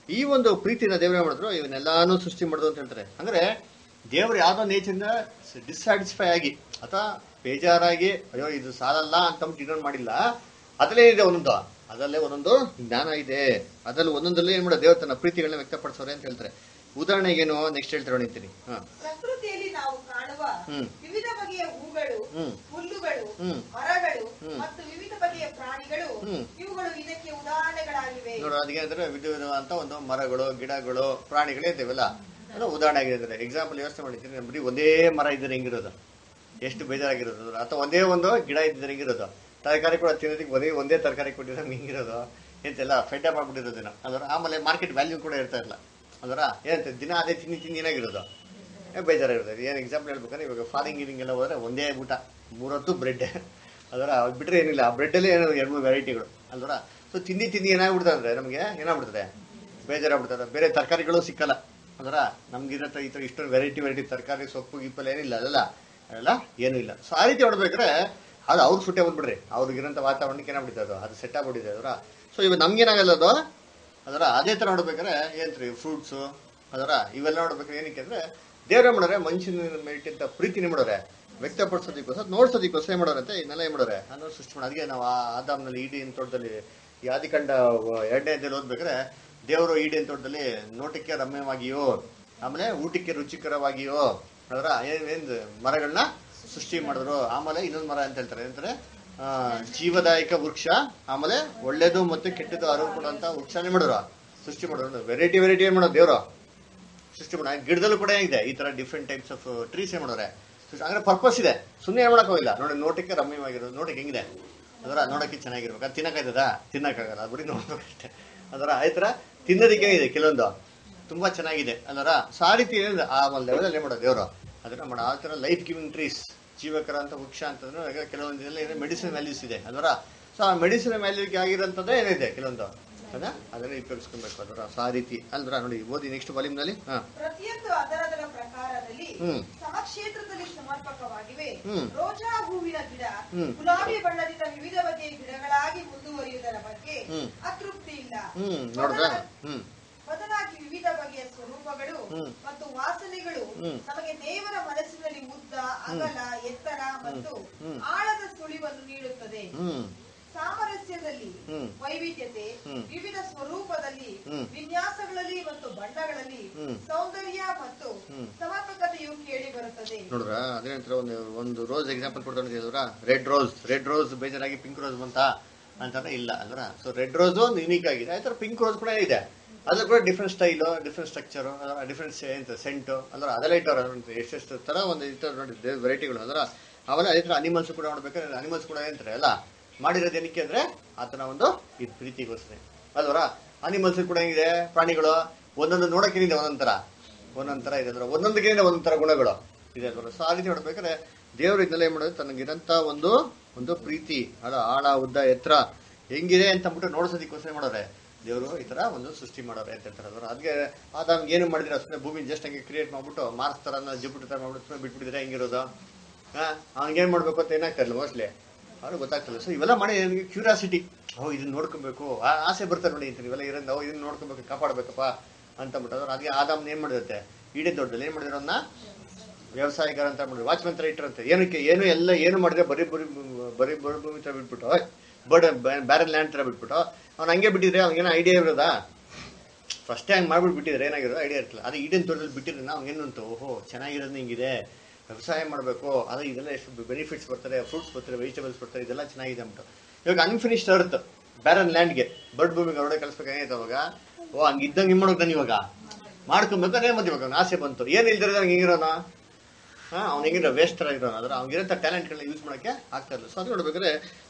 ಈ ಒಂದು ಪ್ರೀತಿನ ದೇವ್ರ ಏನ್ ಮಾಡಿದ್ರು? ಇವನ್ನೆಲ್ಲಾನು ಸೃಷ್ಟಿ ಮಾಡಿದ್ರು ಅಂತ ಹೇಳ್ತಾರೆ. ಅಂದ್ರೆ ದೇವ್ರು ಯಾವ್ದೋ ನೇಚರ್ನ ಡಿಸ್ಸ್ಯಾಟಿಸ್ಫೈ ಆಗಿ, ಅಥವಾ ಬೇಜಾರಾಗಿ, ಅಯ್ಯೋ, ಇದು ಸಾಲಲ್ಲ ಅಂತ ಇನ್ನೊಂದು ಮಾಡಿಲ್ಲ. ಅದರಲ್ಲೇ ಇದೆ ಒಂದೊಂದು? ಅದರಲ್ಲೇ ಒಂದೊಂದು ಜ್ಞಾನ ಇದೆ. ಅದ್ರಲ್ಲಿ ಒಂದೊಂದಲ್ಲೇ ಏನ್ ಮಾಡೋದು ದೇವ್ರ ತನ್ನ ಪ್ರೀತಿಗಳನ್ನ ವ್ಯಕ್ತಪಡಿಸೋರೆ ಅಂತ ಹೇಳ್ತಾರೆ. ಉದಾಹರಣೆಗೇನು ನೆಕ್ಸ್ಟ್ ಹೇಳ್ತಾರೆ ಹಾ. ಪ್ರಕೃತಿಯಲ್ಲಿ ನಾವು ವಿವಿಧ ಬಗೆಯ ಹೂಗಳು. ಹುಲ್ಲುಗಳು ಮರಗಳು ಮತ್ತು ವಿವಿಧ ಬಗೆಯ ಪ್ರಾಣಿಗಳು ಇವುಗಳು ಇದಕ್ಕೆ ಉದಾಹರಣೆಗಳಾಗಿವೆ. ನೋಡು ಅದಕ್ಕೆ ವಿಧ ವಿಧವಾದಂತ ಒಂದು ಮರಗಳು ಗಿಡಗಳು ಪ್ರಾಣಿಗಳೇ ಇದ್ದೇವಲ್ಲ. ಅದು ಉದಾಹರಣೆ ಆಗಿದೆ ಎಕ್ಸಾಂಪಲ್ ಯೋಚನೆ ಮಾಡಿದ್ರೆ ಬರೀ ಒಂದೇ ಮರ ಇದ್ರೆ ಹೆಂಗಿರೋದು? ಎಷ್ಟು ಬೇಜಾರಾಗಿರೋದು? ಅಥವಾ ಒಂದೇ ಒಂದು ಗಿಡ ಇದ್ರೆ ಹೆಂಗಿರೋದು? ತರಕಾರಿ ಕೂಡ ತಿನ್ನೋದಕ್ಕೆ ಒಂದೇ ಒಂದೇ ತರಕಾರಿ ಕೊಟ್ಟಿದ್ರೆ ಹಿಂಗಿರೋದು? ಎಂತೆಲ್ಲ ಫೆಡ್ ಮಾಡ್ಬಿಟ್ಟಿರೋದೇನೋ ಅಂದ್ರೆ ಆಮೇಲೆ ಮಾರ್ಕೆಟ್ ವ್ಯಾಲ್ಯೂ ಕೂಡ ಇರ್ತಾ ಇಲ್ಲ ಅಂದ್ರೆ ಏನಂತ? ದಿನ ಅದೇ ತಿನ್ನಿ ತಿಂದು ಏನಾಗಿರೋದು? ಬೇಜಾರಾಗಿರ್ತದೆ ಏನು ಎಕ್ಸಾಂಪಲ್ ಹೇಳ್ಬೇಕಂದ್ರೆ, ಇವಾಗ ಫಾರಿಂಗ್ ಗೀರಿಂಗ್ ಎಲ್ಲ ಹೋದ್ರೆ ಒಂದೇ ಊಟ, ಮೂರೊತ್ತು ಬ್ರೆಡ್ ಅದರ, ಅದು ಬಿಟ್ಟರೆ ಏನಿಲ್ಲ. ಆ ಬ್ರೆಡ್ಡಲ್ಲಿ ಏನೋ ಎರಡು, ಮೂರು ವೆರೈಟಿಗಳು ಅಲ್ವರ? ಸೊ ತಿಂದು ತಿಂದು ಏನಾಗ್ಬಿಡ್ತದೆ ಅಂದ್ರೆ ನಮಗೆ ಏನಾಗ್ಬಿಡ್ತದೆ? ಬೇಜಾರಾಗ್ಬಿಡ್ತದೆ. ಬೇರೆ ತರಕಾರಿಗಳು ಸಿಕ್ಕಲ್ಲ. ಅದರ ನಮ್ಗಿರತ್ತ ಈ ಥರ ಇಷ್ಟೊಂದು ವೆರೈಟಿ ವೆರೈಟಿ ತರಕಾರಿ, ಸೊಪ್ಪು, ಗಿಪ್ಪಲ್ಲ ಏನಿಲ್ಲ. ಅದೆಲ್ಲ ಅಲ್ಲ ಏನೂ ಇಲ್ಲ. ಸೊ ಆ ರೀತಿ ಹೊಡ್ಬೇಕಾದ್ರೆ ಅದು ಅವ್ರ ಸುಟ್ಟೆ ಬಂದ್ಬಿಡ್ರಿ. ಅವ್ರಿಗಿರೋಂಥ ವಾತಾವರಣಕ್ಕೆ ಏನಾಗ್ಬಿಡ್ತದೆ ಅದು? ಅದು ಸೆಟ್ ಆಗ್ಬಿಟ್ಟಿದೆ, ಅದರ. ಸೊ ಇವಾಗ ನಮ್ಗೇನಾಗಲ್ಲ ಅದು? ಅದರ, ಅದೇ ಥರ ನೋಡ್ಬೇಕಾದ್ರೆ ಏನ್ರಿ ಫ್ರೂಟ್ಸು ಅದರ, ಇವೆಲ್ಲ ನೋಡ್ಬೇಕಾದ್ರೆ ಏನಕ್ಕೆ ಅಂದ್ರೆ ದೇವ್ರ ಮಾಡೋರೆ ಮನುಷ್ಯನ ಮೇಲಿಟ್ಟಂತ ಪ್ರೀತಿನೇ ಮಾಡೋರೆ ವ್ಯಕ್ತಪಡಿಸೋದಕ್ಕೋಸ್ಕರ, ನೋಡ್ಸೋದಕ್ಕೋಸ್ಕರ ಮಾಡೋರಂತೆ ಇದನ್ನೆಲ್ಲ ಏನ್ ಮಾಡೋರೆ ಅನ್ನೋ ಸೃಷ್ಟಿ ಮಾಡೋ ಅದಕ್ಕೆ ನಾವು ಆದಾಮ್ನಲ್ಲಿ ಅಂತ ತೋಟದಲ್ಲಿ ಯಾದಿಕಂಡ ಎರಡನೇ ಅಧ್ಯಾಯದಲ್ಲಿ ಓದ್ಬೇಕಾದ್ರೆ, ದೇವರು ಈಡಿನ ತೋಟದಲ್ಲಿ ನೋಟಕ್ಕೆ ರಮ್ಯವಾಗಿಯೋ, ಆಮೇಲೆ ಊಟಕ್ಕೆ ರುಚಿಕರವಾಗಿಯೋ, ಅದರ ಏನ್ ಏನ್ ಮರಗಳನ್ನ ಸೃಷ್ಟಿ ಮಾಡಿದ್ರು. ಆಮೇಲೆ ಇನ್ನೊಂದು ಮರ ಅಂತ ಹೇಳ್ತಾರೆ. ಏನಂತಾರೆ? ಜೀವದಾಯಕ ವೃಕ್ಷ, ಆಮೇಲೆ ಒಳ್ಳೇದು ಮತ್ತು ಕೆಟ್ಟದ್ದು ಅರಿವು ಕೊಡುವಂತ ವೃಕ್ಷನೇ ಮಾಡಿದ್ರು. ಸೃಷ್ಟಿ ಮಾಡೋರು ವೆರೈಟಿ ವೆರೈಟಿ ಏನ್ ಮಾಡೋದು ದೇವ್ರು? ಸೃಷ್ಟಿ ಮಾಡ ಗಿಡದಲ್ಲೂ ಕೂಡ ಏನಿದೆ ಈ ತರ ಡಿಫ್ರೆಂಟ್ ಟೈಪ್ಸ್ ಆಫ್ ಟ್ರೀಸ್ ಏನ್ ಮಾಡೋರೆ. ಅಂದ್ರೆ ಪರ್ಪಸ್ ಇದೆ. ಸುಮ್ಮನೆ ಏನ್ ಹೋಗಿಲ್ಲ ನೋಡಿ, ನೋಟಕ್ಕೆ ರಮ್ಯವಾಗಿರೋದು ನೋಡಿ ಹೆಂಗಿದೆ? ಅದರ ನೋಡಕ್ಕೆ ಚೆನ್ನಾಗಿರ್ಬೇಕು. ಅದು ತಿನ್ನಕ್ಕಾಯ್ತದ ತಿನ್ನಕ್ಕಾಗಲ್ಲ. ಅದು ಬಿಡಿ ನೋಡ್ಬೇಕಷ್ಟೇ ಅದರ ಈ ತರ ತಿನ್ನೋದಕ್ಕೆ ಇದೆ ಕೆಲವೊಂದು. ತುಂಬಾ ಚೆನ್ನಾಗಿದೆ. ಅದರ ಸೊ ಆ ರೀತಿ ಏನಿದೆ ಆ ಒಂದು ಲೆವೆಲ್ ಅಲ್ಲಿ ಮಾಡೋದು ದೇವರು? ಅದನ್ನ ಮಾಡೋ ಆ ತರ ಲೈಫ್ ಗಿವಿಂಗ್ ಟ್ರೀಸ್ ಜೀವಕರ ಅಂತ ವೃಕ್ಷ ಅಂತಂದ್ರೆ ಕೆಲವೊಂದು ಮೆಡಿಸಿನ್ ವ್ಯಾಲ್ಯೂಸ್ ಇದೆ. ಅದರ ಸೊ ಆ ಮೆಡಿಸಿನ್ ವ್ಯಾಲ್ಯೂಗೆ ಆಗಿರೋಂಥದ್ದೇ ಏನಿದೆ ಕೆಲವೊಂದು? ಅದ ಅದನ್ನ ಉಪಯೋಗಿಸ್ಕೊಬೇಕು ಅದರ ರೀತಿ. ಅಲ್ರ ನೋಡಿ ಓದಿ ನೆಕ್ಸ್ಟ್ ವಾಲ್ಯೂಮ್ನಲ್ಲಿ ನಲ್ಲಿ? ಪ್ರತಿಯೊಂದು ಅದರದರ ಪ್ರಕಾರದಲ್ಲಿ. ಸಮಕ್ಷೇತ್ರದಲ್ಲಿ ಸಮರ್ಪಕವಾಗಿವೆ. ರೋಜಾ ಹೂವಿನ ಗಿಡ ಗುಲಾಬಿ ಬಣ್ಣದಿಂದ ವಿವಿಧ ಬಗೆಯ ಗಿಡಗಳಾಗಿ ಮುಂದುವರಿಯುವುದರ ಬಗ್ಗೆ ಅತೃಪ್ತಿ ಇಲ್ಲ. ಹ್ಮ್. ನೋಡ್ದ ಬದಲಾಗಿ- ಹ್ಮ್. ಬದಲಾಗಿ ವಿವಿಧ ಬಗೆಯ ಸ್ವರೂಪಗಳು ಮತ್ತು ವಾಸನೆಗಳು. ನಮಗೆ ದೇವರ ಮನಸ್ಸಿನಲ್ಲಿ ಉದ್ದ ಅಗಲ ಎತ್ತರ ಮತ್ತು. ಆಳದ ಸುಳಿವನ್ನು ನೀಡುತ್ತದೆ. ಸಾಮರಸ್ಯದಲ್ಲಿ. ವೈವಿಧ್ಯತೆ. ವಿವಿಧ ಸ್ವರೂಪದಲ್ಲಿ. ವಿನ್ಯಾಸಗಳಲ್ಲಿ ಮತ್ತು ಬಣ್ಣಗಳಲ್ಲಿ. ಸೌಂದರ್ಯ ಮತ್ತು. ಸಮರ್ಪಕತೆಯು ಕೇಳಿ ಬರುತ್ತದೆ ನೋಡ್ರ ಅದೇನಂತರ ಒಂದು ಒಂದು ರೋಸ್ ಎಕ್ಸಾಂಪಲ್ ಕೊಡ್ಕೊಂಡಿದ್ರ ರೆಡ್ ರೋಸ್ ರೆಡ್ ರೋಸ್ ಬೇಜಾರಾಗಿ ಪಿಂಕ್ ರೋಸ್ ಬಂತ ಅಂತಾನೆ ಇಲ್ಲ ಅಲ್ರ ಸೊ ರೆಡ್ ರೋಸ್ ಒಂದು ಯುನೀಕ್ ಆಗಿದೆ ಆಯ್ತರ ಪಿಂಕ್ ರೋಸ್ ಕೂಡ ಇದೆ ಅದ್ರ ಕೂಡ different style different structure different ಎಂತ ಸೆಂಟು ಅಂದ್ರೆ ಅದೆಲ್ಲ ಇಟ್ಟವ್ರ ಎಷ್ಟೆಷ್ಟು ತರ ಒಂದು ಇತರ ನೋಡಿ ವೆರೈಟಿಗಳು ಅದರ ಅವೆಲ್ಲ ಅದೇ ತರ ಅನಿಮಲ್ಸ್ ಕೂಡ ನೋಡ್ಬೇಕಾದ್ರೆ ಅನಿಮಲ್ಸ್ ಕೂಡ ಏನಂತಾರೆ ಅಲ್ಲ ಮಾಡಿರೋದು ಏನಕ್ಕೆ ಅಂದ್ರೆ ಆತನ ಒಂದು ಇದು ಪ್ರೀತಿಗೋಸ್ಕರ. ಅಲ್ವರ? ಅನಿಮಲ್ಸ್ ಕೂಡ ಏನಿದೆ ಪ್ರಾಣಿಗಳು ಒಂದೊಂದು ನೋಡಕ್ಕೇನಿದೆ ಒಂದೊಂದರ ಒಂದೊಂದರ ಇದೆ. ಅಂದ್ರೆ ಒಂದೊಂದಕ್ಕೆ ಒಂದೊಂದರ ಗುಣಗಳು ಇದೆ ಅಲ್ವರ? ಸೊ ಆ ರೀತಿ ನೋಡ್ಬೇಕಾದ್ರೆ ದೇವರು ಇದನ್ನೆಲ್ಲ ಏನ್ ಮಾಡೋದು ತನಗಿರಂತ ಒಂದು ಒಂದು ಪ್ರೀತಿ. ಅಲ್ಲ, ಆಳ, ಉದ್ದ, ಎತ್ತರ ಹೆಂಗಿದೆ ಅಂತ ಅಂದ್ಬಿಟ್ಟು ನೋಡ್ಸೋದಿಕ್ಕೋಸ್ಕರ ಮಾಡೋರೆ ದೇವರು ಈ ತರ ಒಂದು ಸೃಷ್ಟಿ ಮಾಡೋರೆ ಅಂತ ಹೇಳ್ತಾರೆ ಅದರ ಅದಕ್ಕೆ ಆದಾಮ್ ಏನು ಮಾಡಿದ್ರೆ? ಅಷ್ಟೇ ಭೂಮಿ ಜಸ್ಟ್ ಹಂಗೆ ಕ್ರಿಯೇಟ್ ಮಾಡ್ಬಿಟ್ಟು ಮಾರ್ಸ್ ತರ ಜುಪಿಟರ್ ತರ ಮಾಡ್ಬಿಟ್ಟು ಸುಮ್ನೆ ಬಿಟ್ಬಿಟ್ಟಿದ್ರೆ ಹೆಂಗಿರೋದು? ಹಾ, ಅವ್ನಿಗೇನ್ ಮಾಡ್ಬೇಕು ಅಂತ ಏನಾಗ್ತಾರಲ್ಲ ಮೋಸ್ಟ್ಲಿ ಅವ್ರಿಗೆ ಗೊತ್ತಾಗ್ತಲ್ಲ ಸೊ ಇವೆಲ್ಲ ಮಾಡಿ ನನಗೆ ಕ್ಯೂರಿಯಾಸಿಟಿ ಓ ಇದನ್ನ ನೋಡ್ಕೊಬೇಕು. ಆ, ಆಸೆ ಬರ್ತಾರೆ ನೋಡಿ ಅಂತ ಇವೆಲ್ಲ ಇರೋದು ಓ ಇದನ್ನ ನೋಡ್ಕೊಬೇಕು, ಕಾಪಾಡ್ಬೇಕಪ್ಪ ಅಂತ ಅಂದ್ಬಿಟ್ಟು ಅದಕ್ಕೆ ಆದಾಮ್ನ ಏನ್ ಮಾಡಿರುತ್ತೆ? ಇಡೀ ದೊಡ್ಡದಲ್ಲಿ ಏನ್ ಮಾಡಿರೋನ್ನ ವ್ಯವಸಾಯಗಾರ ಅಂತ ಮಾಡಿದ್ರು ವಾಚ್ಮನ್ ಮಂತ್ರ ಇಟ್ಟರಂತೆ ಏನಕ್ಕೆ? ಏನು ಎಲ್ಲ ಏನು ಮಾಡಿದ್ರೆ ಬರೀ ಬರಿ ಬರೀ ಬರ ಭೂಮಿ ತರ ಬಿಟ್ಬಿಟ್ಟು ಬರ್ಡ್ ಬ್ಯಾರನ್ ಲ್ಯಾಂಡ್ ತರ ಬಿಟ್ಬಿಟ್ಟು, ಅವ್ನು ಹಂಗೆ ಬಿಟ್ಟಿದ್ರೆ ಅವ್ನಿಗೇನೋ ಐಡಿಯಾ ಇರೋದಾ? ಫಸ್ಟ್ ಹಂಗೆ ಮಾಡ್ಬಿಟ್ಟು ಬಿಟ್ಟಿದ್ರೆ ಏನಾಗಿರೋದು? ಐಡಿಯಾ ಇರ್ತಲ್ಲ. ಅದು ಈಡೇನ್ ತೋಟದಲ್ಲಿ ಬಿಟ್ಟಿದ್ರೆ ನಾವು ಏನು ಅಂತ ಓಹೋ ಚೆನ್ನಾಗಿರೋದು ಹಿಂಗಿದೆ. ವ್ಯವಸಾಯ ಮಾಡಬೇಕು ಅದು ಇದೆಲ್ಲ ಎಷ್ಟು ಬೆನಿಫಿಟ್ಸ್ ಬರ್ತಾರೆ ಫ್ರೂಟ್ಸ್ ಬರ್ತಾರೆ ವೆಜಿಟೇಬಲ್ಸ್ ಬರ್ತಾರೆ ಇದೆಲ್ಲ ಚೆನ್ನಾಗಿದೆ ಅಂದ್ಬಿಟ್ಟು. ಇವಾಗ ಅನ್ಫಿನಿಶ್ಡ್ ಅರ್ತ್ ಬ್ಯಾರನ್ ಲ್ಯಾಂಡ್ಗೆ ಬರ್ಡ್ ಭೂಮಿಗೆ ಹೊರಡೆ ಕಳಿಸ್ಬೇಕಾಗೈತೆ ಅವಾಗ? ಓ ಹಿಂಗೆ ಮಾಡೋಕೆ ನಾನು ಇವಾಗ. ಮಾಡ್ಕೊಬೇಕು, ಅದೇ ಮತ್ತೆ ಇವಾಗ. ಆಸೆ ಬಂತು. ಏನು ಇಲ್ದಿರೋದು ಹಂಗೆ ಹಿಂಗಿರೋನ ಹಾಂ, ಅವ್ನು ಹೆಂಗಿರೋ ವೇಸ್ಟ್ ತರ ಇರೋನು? ಅದ್ರ ಅವ್ನಿಗಿರೋಂಥ ಟ್ಯಾಲೆಂಟ್ಗಳನ್ನ ಯೂಸ್ ಮಾಡೋಕ್ಕೆ ಆಗ್ತಾ ಇಲ್ಲ. ಸೊ ಅದು ನೋಡ್ಬೇಕಾದ್ರೆ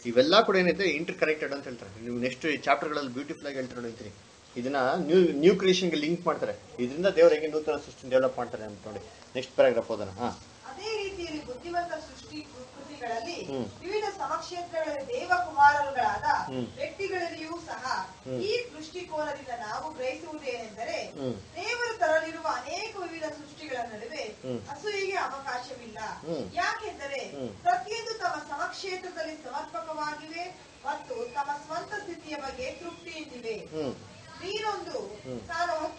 ಇವೆಲ್ಲ ಕೂಡ ಏನೈತೆ ಇಂಟರ್ ಕನೆಕ್ಟೆಡ್ ಅಂತ ಹೇಳ್ತಾರೆ. ನೀವು ನೆಕ್ಸ್ಟ್ ಚಾಪ್ಟರ್ಗಳಲ್ಲಿ ಬ್ಯೂಟಿಫುಲ್ ಆಗಿ ಹೇಳ್ತಾರೆ ನೋಡ್ತೀನಿ ಇದನ್ನ ನ್ಯೂ ನ್ಯೂ ಕ್ರಿಯೇಷನ್ಗೆ ಲಿಂಕ್ ಮಾಡ್ತಾರೆ. ಇದರಿಂದ ದೇವ್ರ ಹೆಂಗೆ ನೂತನ ಸೃಷ್ಟಿ ಡೆವಲಪ್ ಮಾಡ್ತಾರೆ ಅಂತ ನೋಡಿ. ನೆಕ್ಸ್ಟ್ ಪ್ಯಾರಾಗ್ರಾಫ್ ಓದೋಣ. ಹಾ. ಅದೇ ರೀತಿಯಲ್ಲಿ ಬುದ್ಧಿವಂತ ಸೃಷ್ಟಿ ಕೃತಿಗಳಲ್ಲಿ ವಿವಿಧ ಸಮಕ್ಷೇತ್ರಗಳ ದೇವಕುಮಾರರುಗಳಾದ ಕುಮಾರರುಗಳಾದ ವ್ಯಕ್ತಿಗಳಲ್ಲಿಯೂ ಸಹ. ಈ ದೃಷ್ಟಿಕೋನದಿಂದ ನಾವು ಗ್ರಹಿಸುವುದೇನೆಂದರೆ. ದೇವರು ತರಲಿರುವ ಅನೇಕ ವಿವಿಧ ಸೃಷ್ಟಿಗಳ ನಡುವೆ ಅಸೂಯಿಗೆ ಅವಕಾಶವಿಲ್ಲ ಯಾಕೆಂದರೆ ಪ್ರತಿಯೊಂದು ತಮ್ಮ ಸಮಕ್ಷೇತ್ರದಲ್ಲಿ ಸಮರ್ಪಕವಾಗಿವೆ ಮತ್ತು ತಮ್ಮ ಸ್ವಂತ ಸ್ಥಿತಿಯ ಬಗ್ಗೆ ತೃಪ್ತಿಯಿಂದಿವೆ ನೀರೊಂದು. ತಾನು ಹ್ಮ್.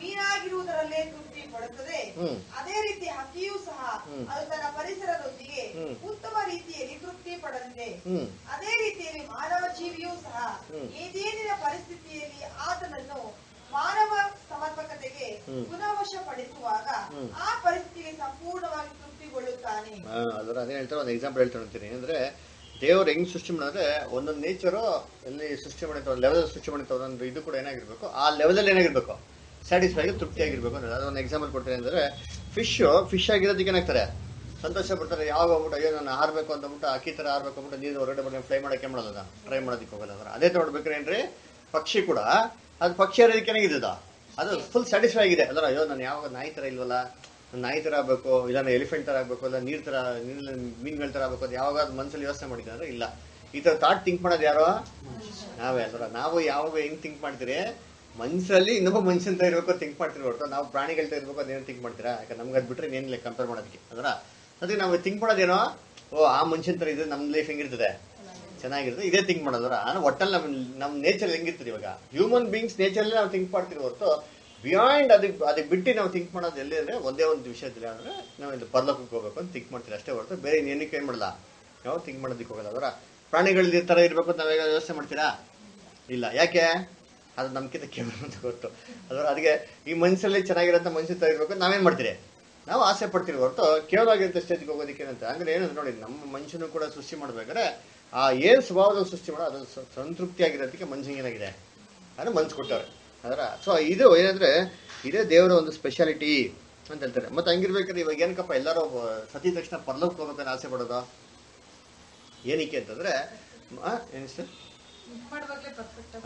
ಮೀನಾಗಿರುವುದರಲ್ಲೇ ತೃಪ್ತಿ ಪಡುತ್ತದೆ. ಅದೇ ರೀತಿ ಹಕ್ಕಿಯೂ ಸಹ. ಅದು ತನ್ನ ಪರಿಸರದೊಂದಿಗೆ ಉತ್ತಮ ರೀತಿಯಲ್ಲಿ ತೃಪ್ತಿ ಪಡಲಿದೆ. ಅದೇ ರೀತಿಯಲ್ಲಿ ಮಾನವ ಜೀವಿಯೂ ಸಹ ಏನೇನಿನ ಏದೇನಿನ ಪರಿಸ್ಥಿತಿಯಲ್ಲಿ ಆತನನ್ನು ಮಾನವ ಸಮರ್ಪಕತೆಗೆ ಪುನಃವಶ ಪುನಃವಶಪಡಿಸುವಾಗ ಆ ಪರಿಸ್ಥಿತಿಗೆ ಸಂಪೂರ್ಣವಾಗಿ ತೃಪ್ತಿಗೊಳ್ಳುತ್ತಾನೆ. ಅದರ ಅದೇ ಹೇಳ್ತಾರೆ ಒಂದು ಎಕ್ಸಾಂಪಲ್ ಹೇಳ್ತಾರೆ ಅಂದ್ರೆ ದೇವ್ರು ಹೆಂಗ್ ಸೃಷ್ಟಿ ಮಾಡಿದ್ರೆ ಒಂದೊಂದು ನೇಚರು ಎಲ್ಲಿ ಸೃಷ್ಟಿ ಮಾಡಿತ್ತು ಒಂದು ಲೆವೆಲ್ ಸೃಷ್ಟಿ ಮಾಡಿತ್ತು ಒಂದೊಂದು ಇದು ಕೂಡ ಏನಾಗಿರ್ಬೇಕು. ಆ ಲೆವೆಲಲ್ಲಿ ಏನಾಗಿರ್ಬೇಕು? ಸ್ಯಾಟಿಸ್ಫೈ ಆಗಿ ತೃಪ್ತಿಯಾಗಿರ್ಬೇಕು ಅಂದ್ರೆ ಅದೊಂದು ಎಕ್ಸಾಂಪಲ್ ಕೊಡ್ತೀನಿ ಅಂದ್ರೆ ಫಿಶ್ ಫಿಶ್ ಆಗಿರೋದಕ್ಕೆ ಏನಾಗ್ತಾರೆ? ಸಂತೋಷ ಪಡ್ತಾರೆ ಯಾವಾಗ ಹೋಗ್ಬಿಟ್ಟು ಅಯ್ಯೋ ನಾನು ಹಾರ್ಬೇಕು ಅಂತ ಅಂದ್ಬಿಟ್ಟು ಅಕ್ಕಿ ತರ ಹಾರ್ಬೇಕು ಅಂದ್ಬಿಟ್ಟು ನೀರು ಹೊರಗಡೆ ಬಂದು ಫ್ಲೈ ಮಾಡಕ್ಕೆ ಮಾಡೋದ ಟ್ರೈ ಮಾಡೋದಕ್ಕೆ ಹೋಗಲ್ಲ ಅಂದ್ರೆ ಅದೇ ನೋಡ್ಬೇಕ್ರೇನ್ರಿ ಪಕ್ಷಿ ಕೂಡ, ಅದು ಪಕ್ಷಿ ಇರೋದಕ್ಕೆ ಏನಾಗಿದೆ ಅದು ಫುಲ್ ಸ್ಯಾಟಿಸ್ಫೈ ಆಗಿದೆ. ಅದರ, ಅಯ್ಯೋ, ನಾನು ಯಾವಾಗ ನಾಯಿ ತರ ಇಲ್ವಲ್ಲ? ನಾಯಿ ತರ ಆಗ್ಬೇಕು, ಇಲ್ಲ ಎಲಿಫೆಂಟ್ ತರ ಆಗ್ಬೇಕು, ಇಲ್ಲ ನೀರ್ ತರ ನೀರಲ್ಲಿ ಮೀನುಗಳ ತರ ಆಗ್ಬೇಕು. ಅದು ಯಾವಾಗ ಅದು ಮನ್ಸಲ್ಲಿ ಯೋಚನೆ ಮಾಡಿದ್ರೆ ಇಲ್ಲ. ಈ ತರ ಥಾಟ್ ಥಿಂಕ್ ಮಾಡೋದು ಯಾರೋ? ನಾವೇ. ಅದರ, ನಾವು ಯಾವಾಗ ಹೆಂಗ್ ಥಿಂಕ್ ಮಾಡ್ತೀರಿ? ಮನ್ಸಲ್ಲಿ ಇನ್ನೊಬ್ಬ ಮನುಷ್ಯನ್ ಇರಬೇಕು ಥಿಂಕ್ ಮಾಡ್ತೀರಿ ಹೊರತು. ನಾವು ಪ್ರಾಣಿಗಳ ತರ ಇರ್ಬೇಕು ಅದೇನು ಥಿಂಕ್ ಮಾಡ್ತೀರಾ? ಯಾಕಂದ್ರೆ ನಮ್ಗೆ ಅದು ಬಿಟ್ರೆ ಏನಿಲ್ಲ ಕಂಪೇರ್ ಮಾಡೋದಕ್ಕೆ. ಅದರ ಅದಕ್ಕೆ ನಾವು ಥಿಂಕ್ ಮಾಡೋದೇನೋ, ಓ, ಆ ಮನುಷ್ಯನ್ ತರ ಇದ್ರೆ ನಮ್ಮ ಲೈಫ್ ಹೆಂಗಿರ್ತದೆ? ಚೆನ್ನಾಗಿರ್ತದೆ. ಇದೇ ಥಿಂಕ್ ಮಾಡೋದ್ರ ಒಟ್ಟಲ್ಲಿ ನಮ್ಮ ನಮ್ಮ ನೇಚರ್ ಹೆಂಗಿರ್ತದೆ ಇವಾಗ? ಹ್ಯೂಮನ್ ಬೀಯಿಂಗ್ಸ್ ನೇಚರ್ಲಿ ನಾವು ಥಿಂಕ್ ಮಾಡ್ತೀವಿ ಹೊರತು. ಬಿಯಾಂಡ್ ಅದಕ್ಕೆ ಅದಕ್ಕೆ ಬಿಟ್ಟು ನಾವು ಥಿಂಕ್ ಮಾಡೋದು ಎಲ್ಲಿ ಅಂದರೆ ಒಂದೇ ಒಂದು ವಿಷಯದಲ್ಲಿ ಅಂದ್ರೆ ನಾವು ಇದು ಪರ್ಲೋಕಕ್ಕೆ ಹೋಗ್ಬೇಕು ಅಂತ ಥಿಂಕ್ ಮಾಡ್ತೀವಿ. ಅಷ್ಟೇ ಹೊರತು ಬೇರೆ ಏನಕ್ಕೆ ಏನ್ ಮಾಡಲ್ಲ. ನಾವು ಥಿಂಕ್ ಮಾಡೋದಕ್ಕೆ ಹೋಗಲ್ಲ. ಅದರ ಈ ತರ ಇರ್ಬೇಕು ಅಂತ ವ್ಯವಸ್ಥೆ ಮಾಡ್ತೀರಾ? ಇಲ್ಲ. ಯಾಕೆ? ಅದು ನಮ್ಗಿಂತ ಕೇವಲ ಅಂತ ಗೊತ್ತು. ಅದರ ಅದಕ್ಕೆ ಈ ಮನಸ್ಸಲ್ಲಿ ಚೆನ್ನಾಗಿರೋಂಥ ಮನಸ್ಸು ತೆಗಿಬೇಕು ನಾವೇನು ಮಾಡ್ತೀರಿ? ನಾವು ಆಸೆ ಪಡ್ತೀವಿ ಹೊರತು ಕೇವಲ ಆಗಿರೋ ಸ್ಟೇಜ್ಗೆ ಹೋಗೋದಕ್ಕೆ ಏನಂತ ಅಂದ್ರೆ ಏನಂದ್ರೆ ನೋಡಿ, ನಮ್ಮ ಮನುಷ್ಯನು ಕೂಡ ಸೃಷ್ಟಿ ಮಾಡ್ಬೇಕಾದ್ರೆ ಆ ಏನ್ ಸ್ವಭಾವದ ಸೃಷ್ಟಿ ಮಾಡೋ ಅದು ಸ- ಸಂತೃಪ್ತಿ ಆಗಿರೋದಕ್ಕೆ ಮನುಷ್ಯನಿಗೆ ಏನಾಗಿದೆ ಅಂದ್ರೆ ಮನ್ಸು ಕೊಟ್ಟವ್ರೆ. ಅದರ ಸೊ ಇದು ಏನಂದ್ರೆ ಇದೇ ದೇವರ ಒಂದು ಸ್ಪೆಷಾಲಿಟಿ ಅಂತ ಹೇಳ್ತಾರೆ. ಮತ್ತೆ ಹಂಗಿರ್ಬೇಕಾದ್ರೆ ಇವಾಗ ಏನಕ್ಕಪ್ಪ, ಎಲ್ಲರೂ ಸತಿ ತಕ್ಷಣ ಪರ್ಲೋಕ್ ಹೋಗ್ಬೇಕನ್ನ ಆಸೆ ಪಡೋದು? ಏನಕ್ಕೆ ಅಂತಂದ್ರೆ ಏನ್ ಸರ್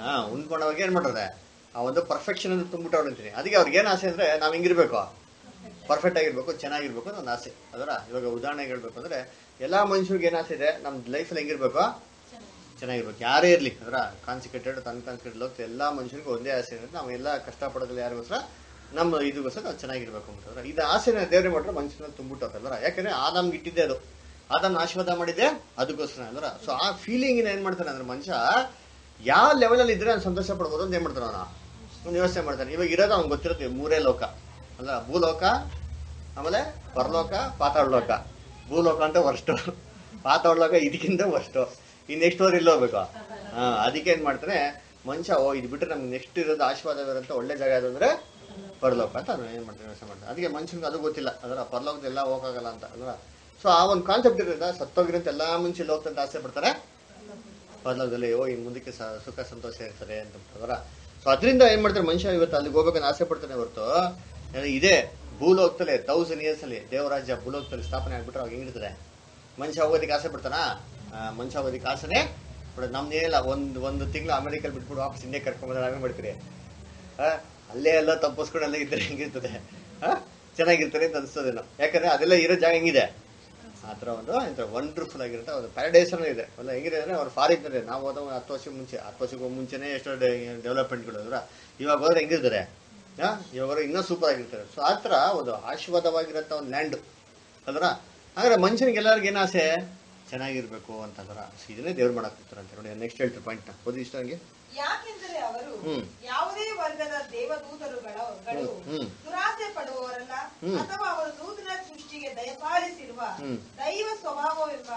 ಹಾ ಉಂಟು ಮಾಡೋವಾಗ ಏನ್ ಮಾಡ್ತಾರೆ ಆ ಒಂದು ಪರ್ಫೆಕ್ಷನ್ ಅಂತ ತುಂಬಿಟ್ಟು ಅಂತೀನಿ. ಅದಕ್ಕೆ ಅವ್ರಿಗೆ ಏನ್ ಆಸೆ ಅಂದ್ರೆ ನಾವ್ ಹಿಂಗಿರ್ಬೇಕು. ಪರ್ಫೆಕ್ಟ್ ಆಗಿರ್ಬೇಕು, ಚೆನ್ನಾಗಿರ್ಬೇಕು ಅಂತ ಒಂದು ಆಸೆ. ಅದರ ಇವಾಗ ಉದಾಹರಣೆ ಹೇಳ್ಬೇಕು ಅಂದ್ರೆ, ಎಲ್ಲಾ ಮನುಷ್ಯರಿಗೆ ಏನ್ ಆಸೆ ಇದೆ? ನಮ್ ಲೈಫಲ್ಲಿ ಹೆಂಗಿರ್ಬೇಕು? ಚೆನ್ನಾಗಿರ್ಬೇಕು. ಯಾರೇ ಇರ್ಲಿ, ಅದರ ಕಾನ್ಸಿಕ್ರೇಟೆಡ್ ಅನ್ಕಾನ್ಸಿಕ್ರೇಟೆಡ್ ಹೋಗ್ತಾ ಎಲ್ಲಾ ಮನುಷ್ಯರಿಗೂ ಒಂದೇ ಆಸೆ ಅಂದ್ರೆ ನಾವು ಎಲ್ಲ ಕಷ್ಟಪಡೋದಿಲ್ಲ ಯಾರಿಗೋಸ್ಕರ ನಮ್ಮ ಇದಕ್ಕೋಸ್ಕರ ನಾವು ಚೆನ್ನಾಗಿರ್ಬೇಕು ಅಂತ ಇದು ಆಸೆನ ದೇವ್ರೆ ಮಾಡ್ರೆ ಮನುಷ್ಯನ ತುಂಬಿಟ್ಟಲ್ಲ ಯಾಕಂದ್ರೆ ಆ ನಮ್ಗೆ ಇಟ್ಟಿದ್ದೆ ಅದು. ಅದನ್ನ ಆಶೀರ್ವಾದ ಮಾಡಿದೆ ಅದಕ್ಕೋಸ್ಕರ ಅಂದ್ರ ಸೊ ಆ ಫೀಲಿಂಗ್ ಏನ್ ಮಾಡ್ತಾನೆ ಅಂದ್ರೆ ಮನುಷ್ಯ, ಯಾವ ಲೆವೆಲಲ್ಲಿ ಇದ್ರೆ ಸಂತೋಷ ಪಡ್ಬೋದು ಅಂತ ಏನ್ ಮಾಡ್ತಾನ ಅವನ? ಒಂದು ಮಾಡ್ತಾನೆ. ಇವಾಗ ಇರೋದು ಅವ್ನ್ ಗೊತ್ತಿರುತ್ತೆ ಮೂರೇ ಲೋಕ. ಅಲ್ಲ ಭೂಲೋಕ, ಆಮೇಲೆ ಪರಲೋಕ ಪಾತಾಳ ಲೋಕ ಭೂಲೋಕ ಅಂತ ವರ್ಷ್ಟು ಪಾತಾಳ ಲೋಕ ಇದಕ್ಕಿಂತ ವರ್ಷ್ಟು ಈ ನೆಕ್ಸ್ಟ್ ಓರ್ ಇಲ್ಲ ಹೋಗ್ಬೇಕು. ಅದಕ್ಕೆ ಏನ್ ಮಾಡ್ತಾನೆ, ಮನುಷ್ಯ, ಓ, ಇದು ಬಿಟ್ಟರೆ ನಮ್ಗೆ ನೆಕ್ಸ್ಟ್ ಇರೋದು ಆಶೀರ್ವಾದ ಇರೋಂಥ ಒಳ್ಳೆ ಜಾಗ ಅಂದ್ರೆ ಪರಲೋಕ ಅಂತ ಅವ್ನು ಏನ್ ಮಾಡ್ತಾನೆ ವ್ಯವಸ್ಥೆ ಮಾಡ್ತಾನೆ. ಅದಕ್ಕೆ ಮನುಷ್ಯನ್ಗೆ ಅದು ಗೊತ್ತಿಲ್ಲ. ಅದರ ಪರಲೋಕದೆಲ್ಲ ಹೋಗೋಕ್ಕಾಗಲ್ಲ ಅಂತ. ಅಲ್ವಾ ಸೊ ಆ ಒಂದು ಕಾನ್ಸೆಪ್ಟ್ ಇರೋದ್ರಿಂದ ಸತ್ತೋಗಿರೋಂಥ ಎಲ್ಲಾ ಮನುಷ್ಯ ಹೋಗ್ತಂತ ಆಸೆ ಪಡ್ತಾರೆ. ಪರಲೋಕದಲ್ಲಿ ಓ ಇನ್ ಮುಂದಕ್ಕೆ ಸುಖ, ಸಂತೋಷ ಇರ್ತಾರೆ ಅಂತ ಅದರ ಸೊ ಅದರಿಂದ ಏನ್ ಮಾಡ್ತಾರೆ ಮನುಷ್ಯ ಇವತ್ತು ಅಲ್ಲಿಗೆ ಹೋಗ್ಬೇಕಂತ ಆಸೆ ಪಡ್ತಾನೆ ಹೊರತು ಇದೇ ಭೂಲೋಕದಲ್ಲಿ ತೌಸಂಡ್ ಇಯರ್ಸ್ ಅಲ್ಲಿ ದೇವರಾಜ್ಯ ಭೂಲೋಕದಲ್ಲಿ ಸ್ಥಾಪನೆ ಆಗ್ಬಿಟ್ರೆ ಅವಾಗ ಹೆಂಗಿರ್ತಾರೆ ಮನುಷ್ಯ ಹೋಗೋದಕ್ಕೆ ಆಸೆ ಪಡ್ತಾನಾ? ಮನುಷ್ಯ ಹೋಗೋದಕ್ಕೆ ಆಸೆನೆ ಬಟ್ ಇಲ್ಲ ಒಂದು ಒಂದು ತಿಂಗಳು ಅಮೆರಿಕಲ್ಲಿ ಬಿಟ್ಬಿಟ್ಟು ವಾಪಸ್ ಇಂಡಿಯಾ ಕರ್ಕೊಂಡ್ಬಂದ್ರೆ ನಾವೇ ಮಾಡ್ತೀರಿ? ಅಲ್ಲೇ ಎಲ್ಲ ತಪ್ಪಿಸ್ಕೊಂಡು ಅಲ್ಲೇ ಇದ್ರೆ ಹೆಂಗಿರ್ತದೆ? ಚೆನ್ನಾಗಿರ್ತಾರೆ ಅಂತ ಯಾಕಂದ್ರೆ ಅದೆಲ್ಲ ಇರೋ ಜಾಗ ಹೆಂಗಿದೆ? ಆ ಥರ ಒಂದು ಎಂತ ವಂಡರ್ಫುಲ್ ಆಗಿರುತ್ತೆ. ಒಂದು ಪ್ಯಾರಡೈಸ್ ಅನ್ನೋ ಇದೆ. ಅಲ್ಲ ಹೆಂಗಿದೆ ಅಂದರೆ ಅವ್ರು ಫಾರಿನ್ ಇದ್ದಾರೆ. ನಾವು ಹೋದ ಒಂದು ಹತ್ತು ವರ್ಷ ಮುಂಚೆ. ಹತ್ತು ವರ್ಷಕ್ಕೆ ಮುಂಚೆನೇ ಎಷ್ಟೋ ಡೆವಲಪ್ಮೆಂಟ್ಗಳು ಅಂದ್ರೆ ಇವಾಗ ಹೋದ್ರೆ ಹೆಂಗಿರ್ತಾರೆ? ಹಾಂ ಇವಾಗ ಇನ್ನೂ ಸೂಪರ್ ಆಗಿರ್ತಾರೆ. ಸೊ ಆ ಥರ ಒಂದು ಆಶೀರ್ವಾದವಾಗಿರೋಂಥ ಒಂದು ಲ್ಯಾಂಡ್ ಅಲ್ರ ಹಾಗಾದ್ರೆ ಮನುಷ್ಯನಿಗೆ ಎಲ್ಲರಿಗೂ ಏನು ಆಸೆ? ಚೆನ್ನಾಗಿರ್ಬೇಕು ಅಂತಂದ್ರೆ ಸೊ ಇದನ್ನೇ ದೇವ್ರು ಮಾಡಕ್ಕೆ ಹೋಗ್ತಾರೆ ಅಂತ ನೋಡಿ ನೆಕ್ಸ್ಟ್ ಹೇಳ್ತಾರೆ ಪಾಯಿಂಟ್ ಓದಿ ಇಷ್ಟ ಹಂಗೆ ಯಾಕೆಂದರೆ ಅವರು. ಯಾವುದೇ ವರ್ಗದ ದೇವದೂತರುಗಳ. ದುರಾಸೆ ಪಡುವವರಲ್ಲ ಅಥವಾ ಅವರು ನೂತನ ಸೃಷ್ಟಿಗೆ ದಯಪಾಲಿಸಿರುವ ಹ್ಮ್. ದೈವ ಸ್ವಭಾವವೆಂಬ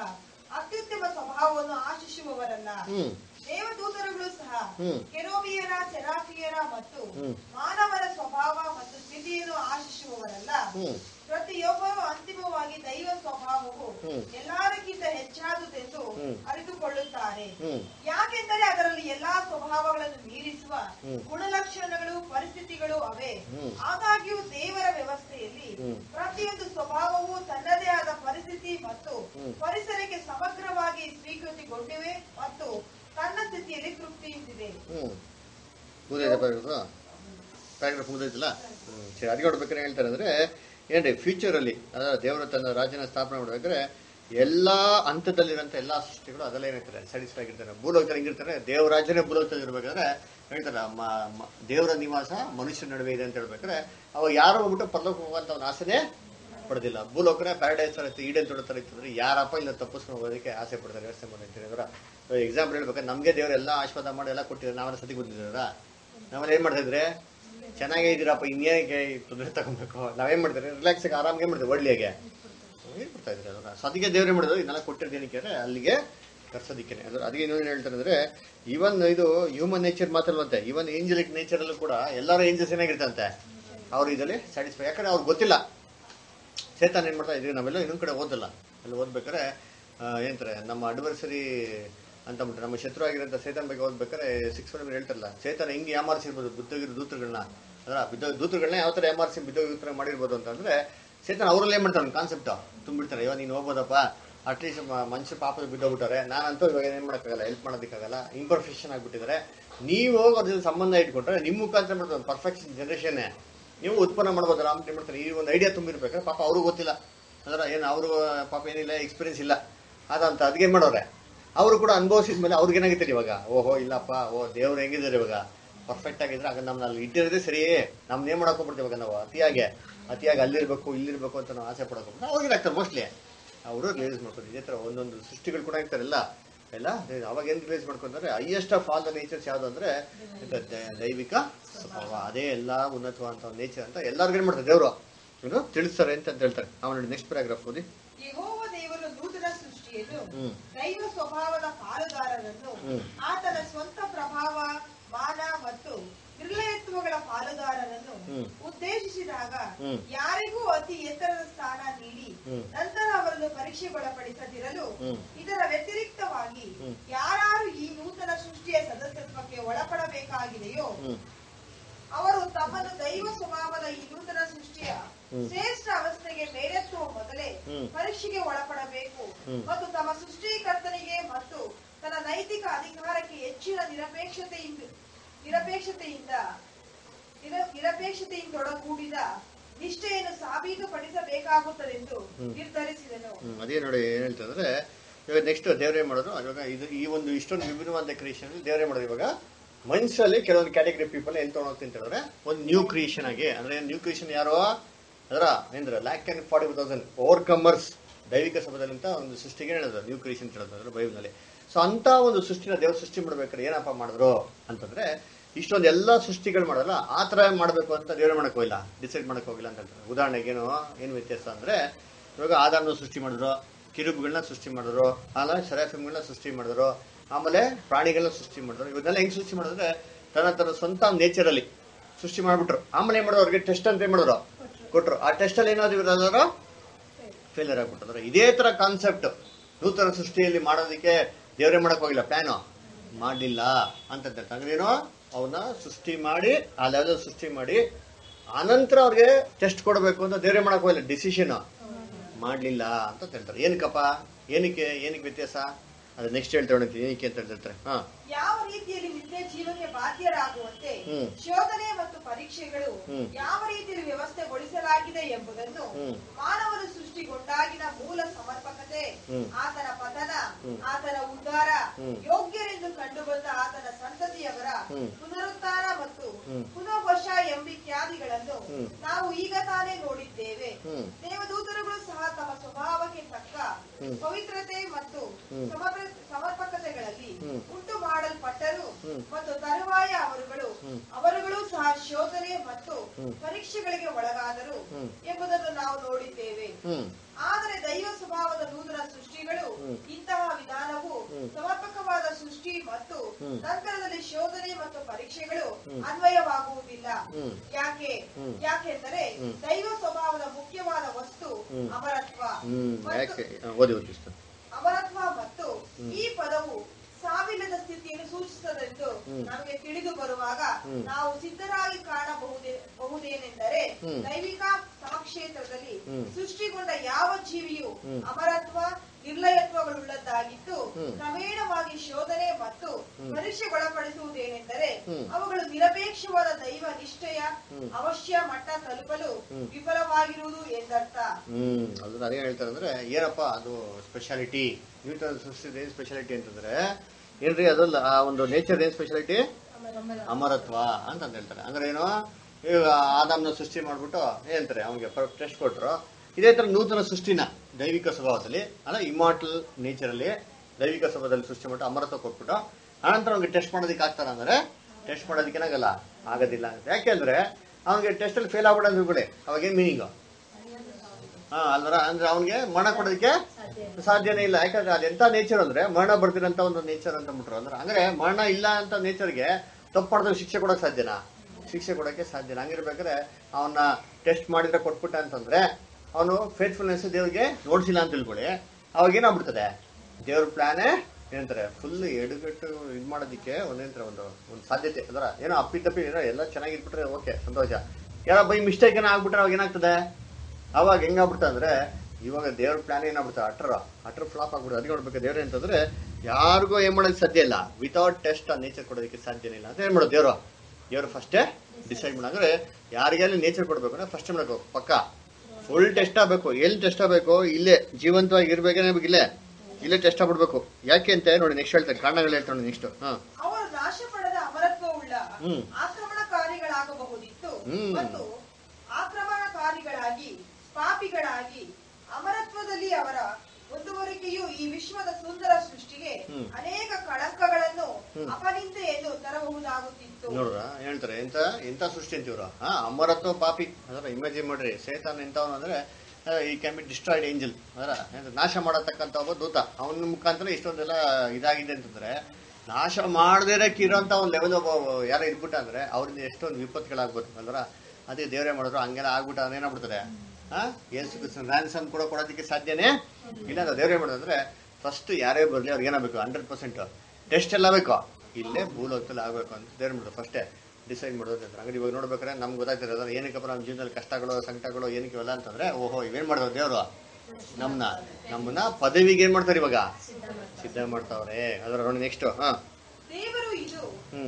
ಅತ್ಯುತ್ತಮ ಸ್ವಭಾವವನ್ನು ಆಶಿಸುವವರಲ್ಲ ಹ್ಮ್ ದೇವದೂತರುಗಳು ಸಹ ಹ್ಮ್. ಕೆರೋಬಿಯರ ಸೆರಾಫಿಯರ ಮತ್ತು ಹ್ಮ್. ಮಾನವರ ಸ್ವಭಾವ ಮತ್ತು ಸ್ಥಿತಿಯನ್ನು ಆಶಿಸುವವರಲ್ಲ ಹ್ಮ್ ಪ್ರತಿಯೊಬ್ಬರು ಅಂತಿಮವಾಗಿ ದೈವ ಸ್ವಭಾವವು ಹ್ಮ್. ಎಲ್ಲದಕ್ಕಿಂತ ಹೆಚ್ಚಾದುದೆಂದು ಹ್ಮ್. ಅರಿತುಕೊಳ್ಳುತ್ತಾರೆ ಹ್ಮ್ ಯಾಕೆಂದರೆ ಅದರಲ್ಲಿ ಎಲ್ಲಾ ಸ್ವಭಾವಗಳನ್ನು ಮೀರಿಸುವ ಹ್ಮ್. ಗುಣಲಕ್ಷಣಗಳು ಪರಿಸ್ಥಿತಿಗಳು ಅವೆ ಹ್ಮ್. ಆದಾಗ್ಯೂ ದೇವರ ವ್ಯವಸ್ಥೆಯಲ್ಲಿ ಹ್ಮ್. ಪ್ರತಿಯೊಂದು ಸ್ವಭಾವವು ತನ್ನದೇ ಆದ ಪರಿಸ್ಥಿತಿ ಮತ್ತು ಹ್ಮ್. ಪರಿಸರಕ್ಕೆ ಪರಿಸರಕ್ಕೆ ಸಮಗ್ರವಾಗಿ ಸ್ವೀಕೃತಿಗೊಂಡಿವೆ ಮತ್ತು ತನ್ನ ಸ್ಥಿತಿಯಲ್ಲಿ ತೃಪ್ತಿಯಿಂದಿದೆ ಹ್ಮ್ ಮುಗಿದೈತೆ ಪ್ಯಾರಾಗ್ರಾಫ್ ಪ್ಯಾರಾಗ್ರಾಫ್ ಮುಗಿದೈತಲ್ಲ? ಸರಿ ಅದಕ್ಕೆ ಹೇಳ್ತಾರೆ ಅಂದ್ರೆ, ಏನ್ರಿ ಫ್ಯೂಚರ್ ಅಲ್ಲಿ ಅದರ ದೇವರ ತನ್ನ ರಾಜ್ಯನ ಸ್ಥಾಪನೆ ಮಾಡ್ಬೇಕಾದ್ರೆ ಎಲ್ಲಾ ಹಂತದಲ್ಲಿರೋಂಥ ಎಲ್ಲಾ ಸೃಷ್ಟಿಗಳು ಅದೆಲ್ಲ ಏನಿರ್ತಾರೆ ಸ್ಯಾಟಿಸ್ಫೈ ಆಗಿರ್ತಾರೆ ಭೂಲೋಕದಲ್ಲಿ ಹೆಂಗಿರ್ತಾರೆ? ದೇವರಾಜನೇ ಭೂಲೋಕದಲ್ಲಿ ಇರ್ಬೇಕಾದ್ರೆ, ಹೇಳ್ತಾರೆ ದೇವರ ನಿವಾಸ ಮನುಷ್ಯನ ನಡುವೆ ಇದೆ ಅಂತ ಹೇಳ್ಬೇಕಾದ್ರೆ ಅವಾಗ ಯಾರು ಹೋಗ್ಬಿಟ್ಟು ಪರಲೋಕ ಹೋಗುವಂತ ಒಂದು ಆಸೆನೇ ಪಡೆದಿಲ್ಲ. ಭೂಲೋಕನೇ ಪ್ಯಾರಡೈಸ್ ತೊಡೋ ತರ ಇತ್ತಂದ್ರೆ ಯಾರಪ್ಪ ಇಲ್ಲ ತಪ್ಪಿಸ್ಕೊಂಡು ಹೋಗೋದಕ್ಕೆ ಆಸೆ ಪಡ್ತಾರೆ, ವ್ಯವಸ್ಥೆ ಮಾಡಿ ಅಂತೇಳಿದ್ರ ಎಕ್ಸಾಂಪಲ್ ಹೇಳ್ಬೇಕಾದ್ರೆ, ನಮಗೆ ದೇವರು ಎಲ್ಲ ಆಶೀರ್ವಾದ ಮಾಡಿ ಎಲ್ಲ ಕೊಟ್ಟಿದ್ದಾರೆ, ನಾವೆಲ್ಲ ಸತಿ ಬಂದಿದ್ದೀರ ನಾವೆಲ್ಲ ಏನ್ ಮಾಡ್ತಾ ಇದ್ರೆ ಚೆನ್ನಾಗೇ ಇದ್ದೀರಪ್ಪ ಇನ್ನೇನಕ್ಕೆ ತೊಂದರೆ ತಗೊಬೇಕು? ನಾವೇನು ಮಾಡ್ತಾರೆ? ರಿಲ್ಯಾಕ್ಸ್ ಆಗಿ ಆರಾಮಾಗಿ ಮಾಡ್ತೀವಿ ಒಳ್ಳೆಗೆ ಏನು ಇದ್ರೆ ಅದನ್ನ ಸದ್ಯಕ್ಕೆ ಅದಕ್ಕೆ ದೇವ್ರೇ ಮಾಡಿದ್ರು ಇದನ್ನೆಲ್ಲ ಕೊಟ್ಟಿರ್ತೀನಿ ಅಂದ್ರೆ ಅಲ್ಲಿಗೆ ಕರ್ಸೋದಿಕ್ಕೆ ಅದ್ರ ಅದಕ್ಕೆ ಇನ್ನೊಂದು ಹೇಳ್ತಾರೆ ಅಂದರೆ ಈವನ್ ಇದು ಹ್ಯೂಮನ್ ನೇಚರ್ ಮಾತ್ರ ಅಂತೆ ಈವನ್ ಏಂಜಲಿಕ್ ನೇಚರಲ್ಲೂ ಕೂಡ ಎಲ್ಲರೂ ಏಂಜಲ್ಸ್ ಏನಾಗಿರ್ತಂತೆ ಅವ್ರು ಇದರಲ್ಲಿ ಸ್ಯಾಟಿಸ್ಫೈ ಯಾಕಂದ್ರೆ ಅವ್ರಿಗೆ ಗೊತ್ತಿಲ್ಲ. ಚೇತನ್ ಏನ್ ಮಾಡ್ತಾ ಇದೀವಿ ನಾವೆಲ್ಲ ಇನ್ನೊಂದು ಕಡೆ ಓದಲ್ಲ. ಅಲ್ಲಿ ಓದ್ಬೇಕಾದ್ರೆ ಏನಂತಾರೆ ನಮ್ಮ ಅಡ್ವರ್ಸರಿ ಅಂತ ಬಿಟ್ರೆ ನಮ್ಮ ಶತ್ರು ಆಗಿರೋಂಥ ಸೇತನ್ ಬಗ್ಗೆ ಓದ್ಬೇಕಾದ್ರೆ ಸಿಕ್ಸ್ ಫೋರ್ ಹೇಳ್ತಾರಲ್ಲ, ಸೇತನ ಹೆಂಗೆ ಯಾಮಾರಿಸಿರ್ಬೋದು, ಬಿದ್ದೋಗಿರೋ ದೂತರುಗಳನ್ನ ಅದರ ಬಿದ್ದ ದೂತ್ರಗಳನ್ನ ಯಾವ ಥರ ಯಾಮಾರಿಸಿ ಬಿದ್ದೋಗಿ ಉತ್ತರ ಮಾಡಿರ್ಬೋದು ಅಂತಂದ್ರೆ ಸೇತನ ಅವರಲ್ಲೇ ಮಾಡ್ತಾರೆ ಮಾಡ್ತಾರೆ ಕಾನ್ಸೆಪ್ಟ್ ತುಂಬಿಡ್ತಾರೆ ಇವಾಗ ನೀನು ಹೋಗ್ಬೋದಪ್ಪ ಅಟ್ಲೀಸ್ಟ್ ಮನುಷ್ಯ ಪಾಪದ ಬಿದ್ದೋಗ್ಬಿಟ್ಟಾರೆ ನಾನಂತೂ ಇವಾಗ ಏನು ಮಾಡೋಕ್ಕಾಗಲ್ಲ ಹೆಲ್ಪ್ ಮಾಡೋದಕ್ಕಾಗಲ್ಲ ಇಂಪರ್ಫೆಕ್ಷನ್ ಆಗಿಬಿಟ್ಟಿದ್ದಾರೆ. ನೀವು ಹೋಗಿ ಅದ್ರ ಸಂಬಂಧ ಇಟ್ಕೊಂಡ್ರೆ ನಿಮ್ಮ ಮುಖಾಂತರ ಮಾಡ್ತಾರೆ ಪರ್ಫೆಕ್ಷನ್ ಜನರೇಷನ್ ನೀವು ಉತ್ಪನ್ನ ಮಾಡ್ಬೋದಲ್ಲ ಅಂತ ಏನು ಮಾಡ್ತಾರೆ, ಈ ಒಂದು ಐಡಿಯಾ ತುಂಬಿರ್ಬೇಕಾದ್ರೆ ಪಾಪ ಅವ್ರಿಗೂ ಗೊತ್ತಿಲ್ಲ. ಅಂದ್ರೆ ಏನು ಅವರು ಪಾಪ ಏನಿಲ್ಲ ಎಕ್ಸ್ಪೀರಿಯನ್ಸ್ ಇಲ್ಲ. ಅದಂತ ಅದಕ್ಕೆ ಮಾಡೋರೆ? ಅವರು ಕೂಡ ಅನುಭವಿಸಿದ ಮೇಲೆ ಅವ್ರಿಗೆ ಏನಾಗುತ್ತೆ ಇವಾಗ? ಓಹೋ, ಇಲ್ಲಪ್ಪ, ಓ, ದೇವ್ರು ಹೆಂಗಿದ್ದಾರೆ ಇವಾಗ? ಪರ್ಫೆಕ್ಟ್ ಆಗಿದ್ರೆ ಆಗ ನಮ್ನ ಅಲ್ಲಿ ಇಟ್ಟಿರೋದೇ ಸರಿಯೇ. ನಮ್ನ ಏನ್ ಮಾಡಕ್ ಹೋಗ್ಬಿಡ್ತೀವಿ ಇವಾಗ ನಾವು? ಅತಿಯಾಗಿ ಅತಿಯಾಗಿ ಅಲ್ಲಿರ್ಬೇಕು, ಇಲ್ಲಿರ್ಬೇಕು ಅಂತ ನಾವು ಆಸೆ ಪಡಕ್ ಅವ್ರಿಗೆ ಆಗ್ತಾರೆ ಮೋಸ್ಟ್ಲಿ ಅವರು ರಿಲೀಸ್ ಮಾಡ್ಕೊಂಡು ಇದೇ ತರ ಒಂದೊಂದು ಸೃಷ್ಟಿಗಳು ಕೂಡ ಇರ್ತಾರಲ್ಲ ಎಲ್ಲ. ಅವಾಗ ಏನ್ ರಿಲೀಸ್ ಮಾಡ್ಕೊಂಡ್ರೆ highest of all the natures ಯಾವ್ದು ಅಂದ್ರೆ ದೈವಿಕ ಸ್ವಭಾವ. ಅದೇ ಎಲ್ಲಾ ಉನ್ನತವಾದಂತ ನೇಚರ್ ಅಂತ ಎಲ್ಲರಿಗೂ ಮಾಡ್ತಾರೆ ದೇವರು? ಏನು ತಿಳಿಸ್ತಾರೆ ಅಂತ ಹೇಳ್ತಾರೆ. ನಾವು ನೋಡಿ ನೆಕ್ಸ್ಟ್ ಪ್ಯಾರಾಗ್ರಾಫ್ ಓದಿ. ಸೃಷ್ಟಿಯನ್ನು ದೈವ ಸ್ವಭಾವದ ಪಾಲುದಾರರನ್ನು ಆತನ ಸ್ವಂತ ಪ್ರಭಾವ ಮಾನ ಮತ್ತು ನಿರ್ಲಯತ್ವಗಳ ಪಾಲುದಾರರನ್ನು ಉದ್ದೇಶಿಸಿದಾಗ ಯಾರಿಗೂ ಅತಿ ಎತ್ತರದ ಸ್ಥಾನ ನೀಡಿ ನಂತರ ಅವರನ್ನು ಪರೀಕ್ಷೆಗೊಳಪಡಿಸದಿರಲು. ಇದರ ವ್ಯತಿರಿಕ್ತವಾಗಿ. ಯಾರು ಈ ನೂತನ ಸೃಷ್ಟಿಯ ಸದಸ್ಯತ್ವಕ್ಕೆ ಒಳಪಡಬೇಕಾಗಿದೆಯೋ ಅವರು ತಮ್ಮನ್ನು ದೈವ ಸ್ವಭಾವದ ಈ ನೂತನ ಸೃಷ್ಟಿಯ ಶ್ರೇಷ್ಠ ಅವಸ್ಥೆಗೆ ಮೇಲೆತ್ತುವ ಮೊದಲೇ. ಪರೀಕ್ಷೆಗೆ ಒಳಪಡಬೇಕು ಮತ್ತು ತಮ್ಮ ಸೃಷ್ಟಿಕರ್ತನಿಗೆ ಮತ್ತು ತನ್ನ ನೈತಿಕ ಅಧಿಕಾರಕ್ಕೆ ಹೆಚ್ಚಿನ ನಿರಪೇಕ್ಷತೆಯಿಂದ ನಿರಪೇಕ್ಷತೆಯಿಂದ ನಿರ- ನಿರಪೇಕ್ಷತೆಯಿಂದೊಡಗೂಡಿದ ನಿಷ್ಠೆಯನ್ನು ಸಾಬೀತುಪಡಿಸಬೇಕಾಗುತ್ತದೆ ಎಂದು ನಿರ್ಧರಿಸಿದನು. ಅದೇ ನೋಡಿ ಏನ್ ಹೇಳ್ತಂದ್ರೆ ಇವಾಗ ನೆಕ್ಸ್ಟ್ ದೇವರೇ ಮಾಡೋದು? ಇವಾಗ ಇದು ಈ ಒಂದು ಇಷ್ಟೊಂದು ವಿಭಿನ್ನವಾದ ಕ್ರಿಯೇಷನ್ ದೇವರೇ ಮಾಡೋದು ಇವಾಗ? ಮನುಷ್ಯರಲ್ಲಿ ಕೆಲವೊಂದು ಕ್ಯಾಟಗರಿ ಪೀಪಲ್ ಏನ್ ತಗೊಂಡೋಗ್ತೀನಿ ಅಂತ ಹೇಳಿದ್ರೆ ಒಂದು ನ್ಯೂ ಕ್ರಿಯೇಷನ್ ಆಗಿ, ಅಂದ್ರೆ ನ್ಯೂ ಕ್ರಿಯೇಷನ್ ಯಾರೋ? ಅದರ ಏನಂದ್ರೆ lakh and forty thousand overcomers ದೈವಿಕ ಸಭದಲ್ಲಿಂತ ಒಂದು ಸೃಷ್ಟಿಗೆ ಹೇಳಿದ್ರು ನ್ಯೂ ಕ್ರಿಯೇಷನ್ ಅಂತ ಹೇಳೋದು ಅಂದ್ರೆ ಬೈಬಲ್ನಲ್ಲಿ. ಸೊ ಅಂತ ಒಂದು ಸೃಷ್ಟಿನ ದೇವ್ರ ಸೃಷ್ಟಿ ಮಾಡ್ಬೇಕಾದ್ರೆ ಏನಪ್ಪ ಮಾಡಿದ್ರು ಅಂತಂದ್ರೆ, ಇಷ್ಟೊಂದು ಎಲ್ಲ ಸೃಷ್ಟಿಗಳು ಮಾಡಲ್ಲ ಆ ಥರ ಮಾಡಬೇಕು ಅಂತ ದೇವ್ರ ಮಾಡಕ್ ಹೋಗಿಲ್ಲ ಡಿಸೈಡ್ ಮಾಡಕ್ ಹೋಗಿಲ್ಲ ಅಂತ ಹೇಳ್ತಾರೆ. ಉದಾಹರಣೆಗೆ ಏನು ಏನು ವ್ಯತ್ಯಾಸ ಅಂದ್ರೆ, ಇವಾಗ ಆಧಾರನ ಸೃಷ್ಟಿ ಮಾಡಿದ್ರು ಕಿರುಬುಗಳನ್ನ ಸೃಷ್ಟಿ ಮಾಡಿದ್ರು ಆಮೇಲೆ ಶರಾಫಿಮ್ಗಳನ್ನ ಸೃಷ್ಟಿ ಮಾಡಿದ್ರು ಆಮೇಲೆ ಪ್ರಾಣಿಗಳನ್ನ ಸೃಷ್ಟಿ ಮಾಡಿದ್ರು. ಇವನ್ನೆಲ್ಲ ಹೆಂಗ್ ಸೃಷ್ಟಿ ಮಾಡಿದ್ರೆ ತನ್ನ ತನ್ನ ಸ್ವಂತ ನೇಚರ್ ಅಲ್ಲಿ ಸೃಷ್ಟಿ ಮಾಡ್ಬಿಟ್ರು. ಆಮೇಲೆ ಏನ್ ಮಾಡೋರು ಅವ್ರಿಗೆ ಟೆಸ್ಟ್ ಅಂತ ಏನ್ ಮಾಡಿದ್ರು? ಕೊಟ್ರು. ಆ ಟೆಸ್ಟ್ ಅಲ್ಲಿ ಏನಾದ್ರು ಇವ್ರು ಫೇಲಿಯರ್ ಆಗ್ಬಿಟ್ಟದ್ರ ಇದೇ ತರ ಕಾನ್ಸೆಪ್ಟ್ ನೂತನ ಸೃಷ್ಟಿಯಲ್ಲಿ ಮಾಡೋದಕ್ಕೆ ದೇವರೇ ಮಾಡಕ್ ಹೋಗಿಲ್ಲ. ಪ್ಲಾನು ಮಾಡಲಿಲ್ಲ ಅಂತ. ಅಂದ್ರೆ ಅವನ್ನ ಸೃಷ್ಟಿ ಮಾಡಿ, ಆ ಲೆವೆಲ್ ಸೃಷ್ಟಿ ಮಾಡಿ, ಆನಂತರ ಅವ್ರಿಗೆ ಟೆಸ್ಟ್ ಕೊಡಬೇಕು ಅಂತ ದೇವರೇ ಮಾಡಕ್ ಹೋಗಿಲ್ಲ. ಡಿಸಿಷನ್ ಮಾಡ್ಲಿಲ್ಲ ಅಂತ ಹೇಳ್ತಾರೆ. ಏನಕ್ಕಪ್ಪ? ಏನಕ್ಕೆ? ಏನಕ್ಕೆ ವ್ಯತ್ಯಾಸ? ಅದು ನೆಕ್ಸ್ಟ್ ಹೇಳ್ತೇವೆ ಏನಕ್ಕೆ ಅಂತ ಹೇಳ್ತಾರೆ ಹಾ. ಯಾವ ರೀತಿಯಲ್ಲಿ ನಿತ್ಯ ಜೀವಕ್ಕೆ ಬಾಧ್ಯರಾಗುವಂತೆ ಶೋಧನೆ ಮತ್ತು ಪರೀಕ್ಷೆಗಳು ಯಾವ ರೀತಿಯಲ್ಲಿ ವ್ಯವಸ್ಥೆಗೊಳಿಸಲಾಗಿದೆ ಎಂಬುದನ್ನು ಮಾನವರು ಮಾನವನು ಸೃಷ್ಟಿಗೊಂಡಾಗಿನ ಮೂಲ ಸಮರ್ಪಕತೆ ಆತನ ಪತನ ಆತನ ಉದ್ಧಾರ ಯೋಗ್ಯರೆಂದು ಕಂಡುಬಂದ ಆತನ ಸಂತತಿಯವರ. ಪುನರುತ್ಥಾನ ಮತ್ತು. ಪುನರ್ವಶ ಎಂಬಿತ್ಯಾದಿಗಳನ್ನು. ನಾವು ಈಗ ತಾನೇ ನೋಡಿದ್ದೇವೆ. ದೇವದೂತರುಗಳು ಸಹ ತಮ್ಮ ಸ್ವಭಾವಕ್ಕೆ ತಕ್ಕ. ಪವಿತ್ರತೆ ಮತ್ತು. ಸಮರ್ಪಕತೆಗಳಲ್ಲಿ ಉಂಟು ಉಂಟು ಮಾಡಲ್ಪಟ್ಟರು. ಮತ್ತು ತರುವಾಯ ಅವರುಗಳು. ಅವರುಗಳು ಸಹ ಶೋಧನೆ ಮತ್ತು ಪರೀಕ್ಷೆಗಳಿಗೆ ಒಳಗಾದರು ಎಂಬುದನ್ನು ನಾವು ನೋಡಿದ್ದೇವೆ. ಆದರೆ ದೈವ ಸ್ವಭಾವದ ನೂತನ ಸೃಷ್ಟಿಗಳು ಇಂತಹ ವಿಧಾನವು. ಸಮರ್ಪಕವಾದ ಸೃಷ್ಟಿ ಮತ್ತು. ನಂತರದಲ್ಲಿ ಶೋಧನೆ ಮತ್ತು ಪರೀಕ್ಷೆಗಳು ಅನ್ವಯವಾಗುವುದಿಲ್ಲ. ಯಾಕೆ. ಯಾಕೆಂದರೆ ದೈವ ಸ್ವಭಾವದ ಮುಖ್ಯವಾದ ವಸ್ತು. ಅಮರತ್ವ. ಅಮರತ್ವ ಮತ್ತು ಈ ಪದವು ಸಾವಿಲ್ಲದ ಸ್ಥಿತಿಯನ್ನು ಸೂಚಿಸುತ್ತದೆಂದು ಹ್ಮ್. ನಮಗೆ ತಿಳಿದು ಬರುವಾಗ ನಾವು ಸಿದ್ಧರಾಗಿ ಕಾಣಬಹುದೇ ಬಹುದೇನೆಂದರೆ ದೈವಿಕ ಸಮಕ್ಷೇತ್ರದಲ್ಲಿ. ಸೃಷ್ಟಿಗೊಂಡ ಯಾವ ಜೀವಿಯು. ಅಮರತ್ವ ನಿರ್ಲಯತ್ವಗಳುಳ್ಳದ್ದಾಗಿದ್ದು ಹ್ಮ್. ಕ್ರಮೇಣವಾಗಿ ಶೋಧನೆ ಮತ್ತು ಹ್ಮ್. ಪರೀಕ್ಷೆಗೊಳಪಡಿಸುವುದೇನೆಂದರೆ. ಅವುಗಳು ನಿರಪೇಕ್ಷವಾದ ದೈವ ನಿಷ್ಠೆಯ ಅವಶ್ಯ ಮಟ್ಟ ತಲುಪಲು ವಿಫಲವಾಗಿರುವುದು ಎಂದರ್ಥ. ಹ್ಮ್. ಅದು ಅದೇ ಹೇಳ್ತಾರೆ ಅಂದ್ರೆ ಏನಪ್ಪ ಅದು ಸ್ಪೆಷಾಲಿಟಿ ನ್ಯೂಟನ್ ಸೃಷ್ಟಿದ ಏನ್ ಸ್ಪೆಷಾಲಿಟಿ ಅಂತಂದ್ರೆ ಏನ್ರಿ ಅದಲ್ಲ ಆ ಒಂದು ನೇಚರ್ ಏನ್ ಸ್ಪೆಷಾಲಿಟಿ ಅಮರತ್ವ. ಅಂತ ಹೇಳ್ತಾರೆ. ಅಂದ್ರೆ ಏನು? ಈಗ ಆದಾಮ್ನ ಸೃಷ್ಟಿ ಮಾಡ್ಬಿಟ್ಟು ಹೇಳ್ತಾರೆ ಅವ್ನಿಗೆ ಟೆಸ್ಟ್ ಕೊಟ್ರು. ಇದೇ ತರ ನೂತನ ಸೃಷ್ಟಿನ ದೈವಿಕ ಸ್ವಭಾವದಲ್ಲಿ ಅಲ್ಲ ಇಮಾರ್ಟಲ್ ನೇಚರಲ್ಲಿ ದೈವಿಕ ಸ್ವಭಾವದಲ್ಲಿ ಸೃಷ್ಟಿ ಮಾಡಿ ಅಮರತ್ವ ಕೊಟ್ಬಿಟ್ಟು ಆನಂತರ ಅವ್ನಿಗೆ ಟೆಸ್ಟ್ ಮಾಡೋದಕ್ಕೆ ಆಗ್ತಾರ ಅಂದ್ರೆ ಟೆಸ್ಟ್ ಮಾಡೋದಕ್ಕೆ ಏನಾಗಲ್ಲ, ಆಗೋದಿಲ್ಲ ಅಂತ. ಯಾಕೆಂದ್ರೆ ಅವನಿಗೆ ಟೆಸ್ಟ್ ಅಲ್ಲಿ ಫೇಲ್ ಆಗ್ಬಿಡ ಬಿಡಿ, ಅವಾಗ ಮೀನಿಂಗು ಹಾ, ಅಲ್ವರ? ಅಂದ್ರೆ ಅವನಿಗೆ ಮರಣ ಕೊಡೋದಕ್ಕೆ ಸಾಧ್ಯನೇ ಇಲ್ಲ. ಯಾಕಂದ್ರೆ ಅದೆಂತ ನೇಚರ್ ಅಂದ್ರೆ ಮರಣ ಬರ್ತಿರಂತ ಒಂದು ನೇಚರ್ ಅಂತ ಬಿಟ್ರು ಅಂದ್ರೆ ಅಂದ್ರೆ ಮರಣ ಇಲ್ಲ ಅಂತ ನೇಚರ್ಗೆ ತಪ್ಪು ಮಾಡಿದ್ರೆ ಶಿಕ್ಷೆ ಕೊಡೋಕೆ ಸಾಧ್ಯನ? ಶಿಕ್ಷೆ ಕೊಡೋಕೆ ಸಾಧ್ಯನ? ಹಂಗಿರ್ಬೇಕಾದ್ರೆ ಅವನ್ನ ಟೆಸ್ಟ್ ಮಾಡಿದ್ರೆ ಕೊಟ್ಬಿಟ್ಟ ಅಂತಂದ್ರೆ ಅವನು ಫೇತ್ಫುಲ್ನೆಸ್ ದೇವ್ರಿಗೆ ನೋಡ್ಸಿಲ್ಲ ಅಂತ ತಿಳ್ಕೊಳ್ಳಿ ಅವಾಗ ಏನಾಗ್ಬಿಡ್ತದೆ ದೇವ್ರ ಪ್ಲಾನೇ ಏನಂತಾರೆ ಫುಲ್ ಎಡಗಟ್ಟು ಇದು ಮಾಡೋದಕ್ಕೆ ಒಂದೇನಂತಾರೆ ಒಂದು ಒಂದು ಸಾಧ್ಯತೆ. ಅದರ ಏನೋ ಅಪ್ಪಿತಪ್ಪಿ ಏನೋ ಎಲ್ಲ ಚೆನ್ನಾಗಿದ್ಬಿಟ್ರೆ ಓಕೆ ಸಂತೋಷ. ಯಾರೋ ಬೈ ಮಿಸ್ಟೇಕ್ ಏನೋ ಆಗ್ಬಿಟ್ರೆ ಅವಾಗ ಏನಾಗ್ತದೆ? ಅವಾಗ ಹೆಂಗಾಗ್ಬಿಡ್ತ ಅಂದ್ರೆ, ಇವಾಗ ದೇವ್ರ ಪ್ಲಾನ್ ಏನಾಗ್ಬಿಡ್ತ ಅಟ್ರ ಅಟ್ರ ಫ್ಲಾಪ್ ಆಗ್ಬಿಡುತ್ತೆ. ಅದಕ್ಕೆ ನೋಡ್ಬೇಕು, ದೇವ್ರ ಅಂತಂದ್ರೆ, ಯಾರಿಗೂ ಏನ್ ಮಾಡೋದಕ್ಕೆ ಸಾಧ್ಯ ಇಲ್ಲ. ವಿತೌಟ್ ಟೆಸ್ಟ್ ಆ ನೇಚರ್ ಕೊಡೋದಕ್ಕೆ ಸಾಧ್ಯನೇ ಇಲ್ಲ. ಅಂತ ಏನ್ ಮಾಡೋದು ದೇವ್ರು? ದೇವ್ರು ಫಸ್ಟೇ ಡಿಸೈಡ್ ಮಾಡಂದ್ರೆ ಯಾರಿಗೆ ನೇಚರ್ ಕೊಡ್ಬೇಕು ಅಂದ್ರೆ ಫಸ್ಟ್ ಮಾಡಬೇಕು? ಪಕ್ಕ. ಫುಲ್ ಟೆಸ್ಟ್ ಆಗ್ಬೇಕು. ಎಲ್ಲಿ ಟೆಸ್ಟ್ ಆಗ್ಬೇಕು? ಇಲ್ಲೇ. ಜೀವಂತವಾಗಿ ಇರ್ಬೇಕೇನೆ ಇಲ್ಲೇ. ಇಲ್ಲೇ ಟೆಸ್ಟ್ ಆಗ್ಬಿಡ್ಬೇಕು. ಯಾಕೆ ಅಂತ ನೋಡಿ ನೆಕ್ಸ್ಟ್ ಹೇಳ್ತಾರೆ ಕಾರಣಗಳು ಹೇಳ್ತಾರೆ ನೋಡಿ ನೆಕ್ಸ್ಟ್ ಹಾ. ಅವರು ನಾಶ ಪಡೆದ ಅಮರತ್ವವುಳ್ಳ. ಆಕ್ರಮಣಕಾರಿಗಳಾಗಬಹುದಿತ್ತು. ಮತ್ತು ಆಕ್ರಮಣಕಾರಿಗಳಾಗಿ ಪಾಪಿಗಳಾಗಿ ಅಮರತ್ವದಲ್ಲಿ ಅವರ ಮುಂದುವರಿಕೆಯು ಈ ವಿಶ್ವದ ಸುಂದರ ಸೃಷ್ಟಿಗೆ ಅನೇಕ ಕಳಂಕಗಳನ್ನು. ಅಪನಿಂದೆಯನ್ನು ತರಬಹುದಾಗುತ್ತಿತ್ತು. ನೋಡ್ರ ಹೇಳ್ತಾರೆ ಎಂತ ಎಂತ ಸೃಷ್ಟಿ ಅಂತೀವ್ರ? ಹಾ ಅಮರತ್ವ ಪಾಪಿ. ಅದರ ಇಮೇಜಿನ್ ಮಾಡ್ರಿ. ಸೇತಾನ್ ಎಂತವನು ಅಂದ್ರೆ ಈ ಕ್ಯಾನ್ ಬಿ ಡಿಸ್ಟ್ರಾಯ್ಡ್ ಏಂಜಲ್ ಅದರ ನಾಶ ಮಾಡತಕ್ಕಂತ ಒಬ್ಬ ದೂತ. ಅವನ ಮುಖಾಂತರ ಇಷ್ಟೊಂದೆಲ್ಲ ಇದಾಗಿದೆ ಅಂತಂದ್ರೆ, ನಾಶ ಮಾಡದೇ ಇರೋಂತ ಒಂದು ಲೆವೆಲ್ ಒಬ್ಬ ಯಾರೋ ಇದ್ಬಿಟ್ಟ ಅಂದ್ರೆ, ಅವ್ರಿಂದ ಎಷ್ಟೊಂದು ವಿಪತ್ತುಗಳಾಗ್ಬೋದು ಅಂದ್ರೆ ಅದೇ ದೇವರೇ ಮಾಡಿದ್ರು, ಹಂಗೆಲ್ಲ ಆಗ್ಬಿಟ್ಟ ಏನಾಗ್ಬಿಡ್ತಾರೆ ಹಾ ಏಸು ಕೃಷ್ಣ ರ್ಯಾನ್ಸಮ್ ಕೂಡ ಕೊಡೋದಕ್ಕೆ ಸಾಧ್ಯನೇ ಇಲ್ಲ. ಅಂದ್ರೆ ದೇವರೇ ಮಾಡೋದಂದ್ರೆ ಫಸ್ಟ್ ಯಾರೇ ಬರಲಿ ಅವ್ರಿಗೆ ಏನಾಗಬೇಕು? ಹಂಡ್ರೆಡ್ ಪರ್ಸೆಂಟ್ ಟೆಸ್ಟ್ ಎಲ್ಲ ಬೇಕು. ಇಲ್ಲೇ ಭೂಲೋಕದಲ್ಲಿ ಆಗಬೇಕು ಅಂತ ದೇವ್ರ ಮಾಡೋದು ಫಸ್ಟೇ ಡಿಸೈಡ್ ಮಾಡೋದು ಅಂತ ಹಂಗಾರೆ ಇವಾಗ ನೋಡ್ಬೇಕಾದ್ರೆ ನಮ್ಗೆ ಗೊತ್ತಾಗ್ತದೆ ಅದರ ಏನಕ್ಕಪ್ಪ ನಮ್ಮ ಜೀವನದಲ್ಲಿ ಕಷ್ಟಗಳು ಸಂಕಟಗಳು ಏನಕ್ಕೆ ಇವೆಲ್ಲ ಅಂತಂದ್ರೆ ಓಹೋ ಇವೇನ್ ಮಾಡೋದು ದೇವ್ರು? ನಮ್ಮನ್ನ ನಮ್ಮನ್ನ ಪದವಿಗೆ ಏನ್ ಮಾಡ್ತಾರೆ ಇವಾಗ? ಸಿದ್ಧ ಮಾಡ್ತಾವ್ರೆ. ಅದರ ನೋಡಿ ನೆಕ್ಸ್ಟ್ ಹಾ.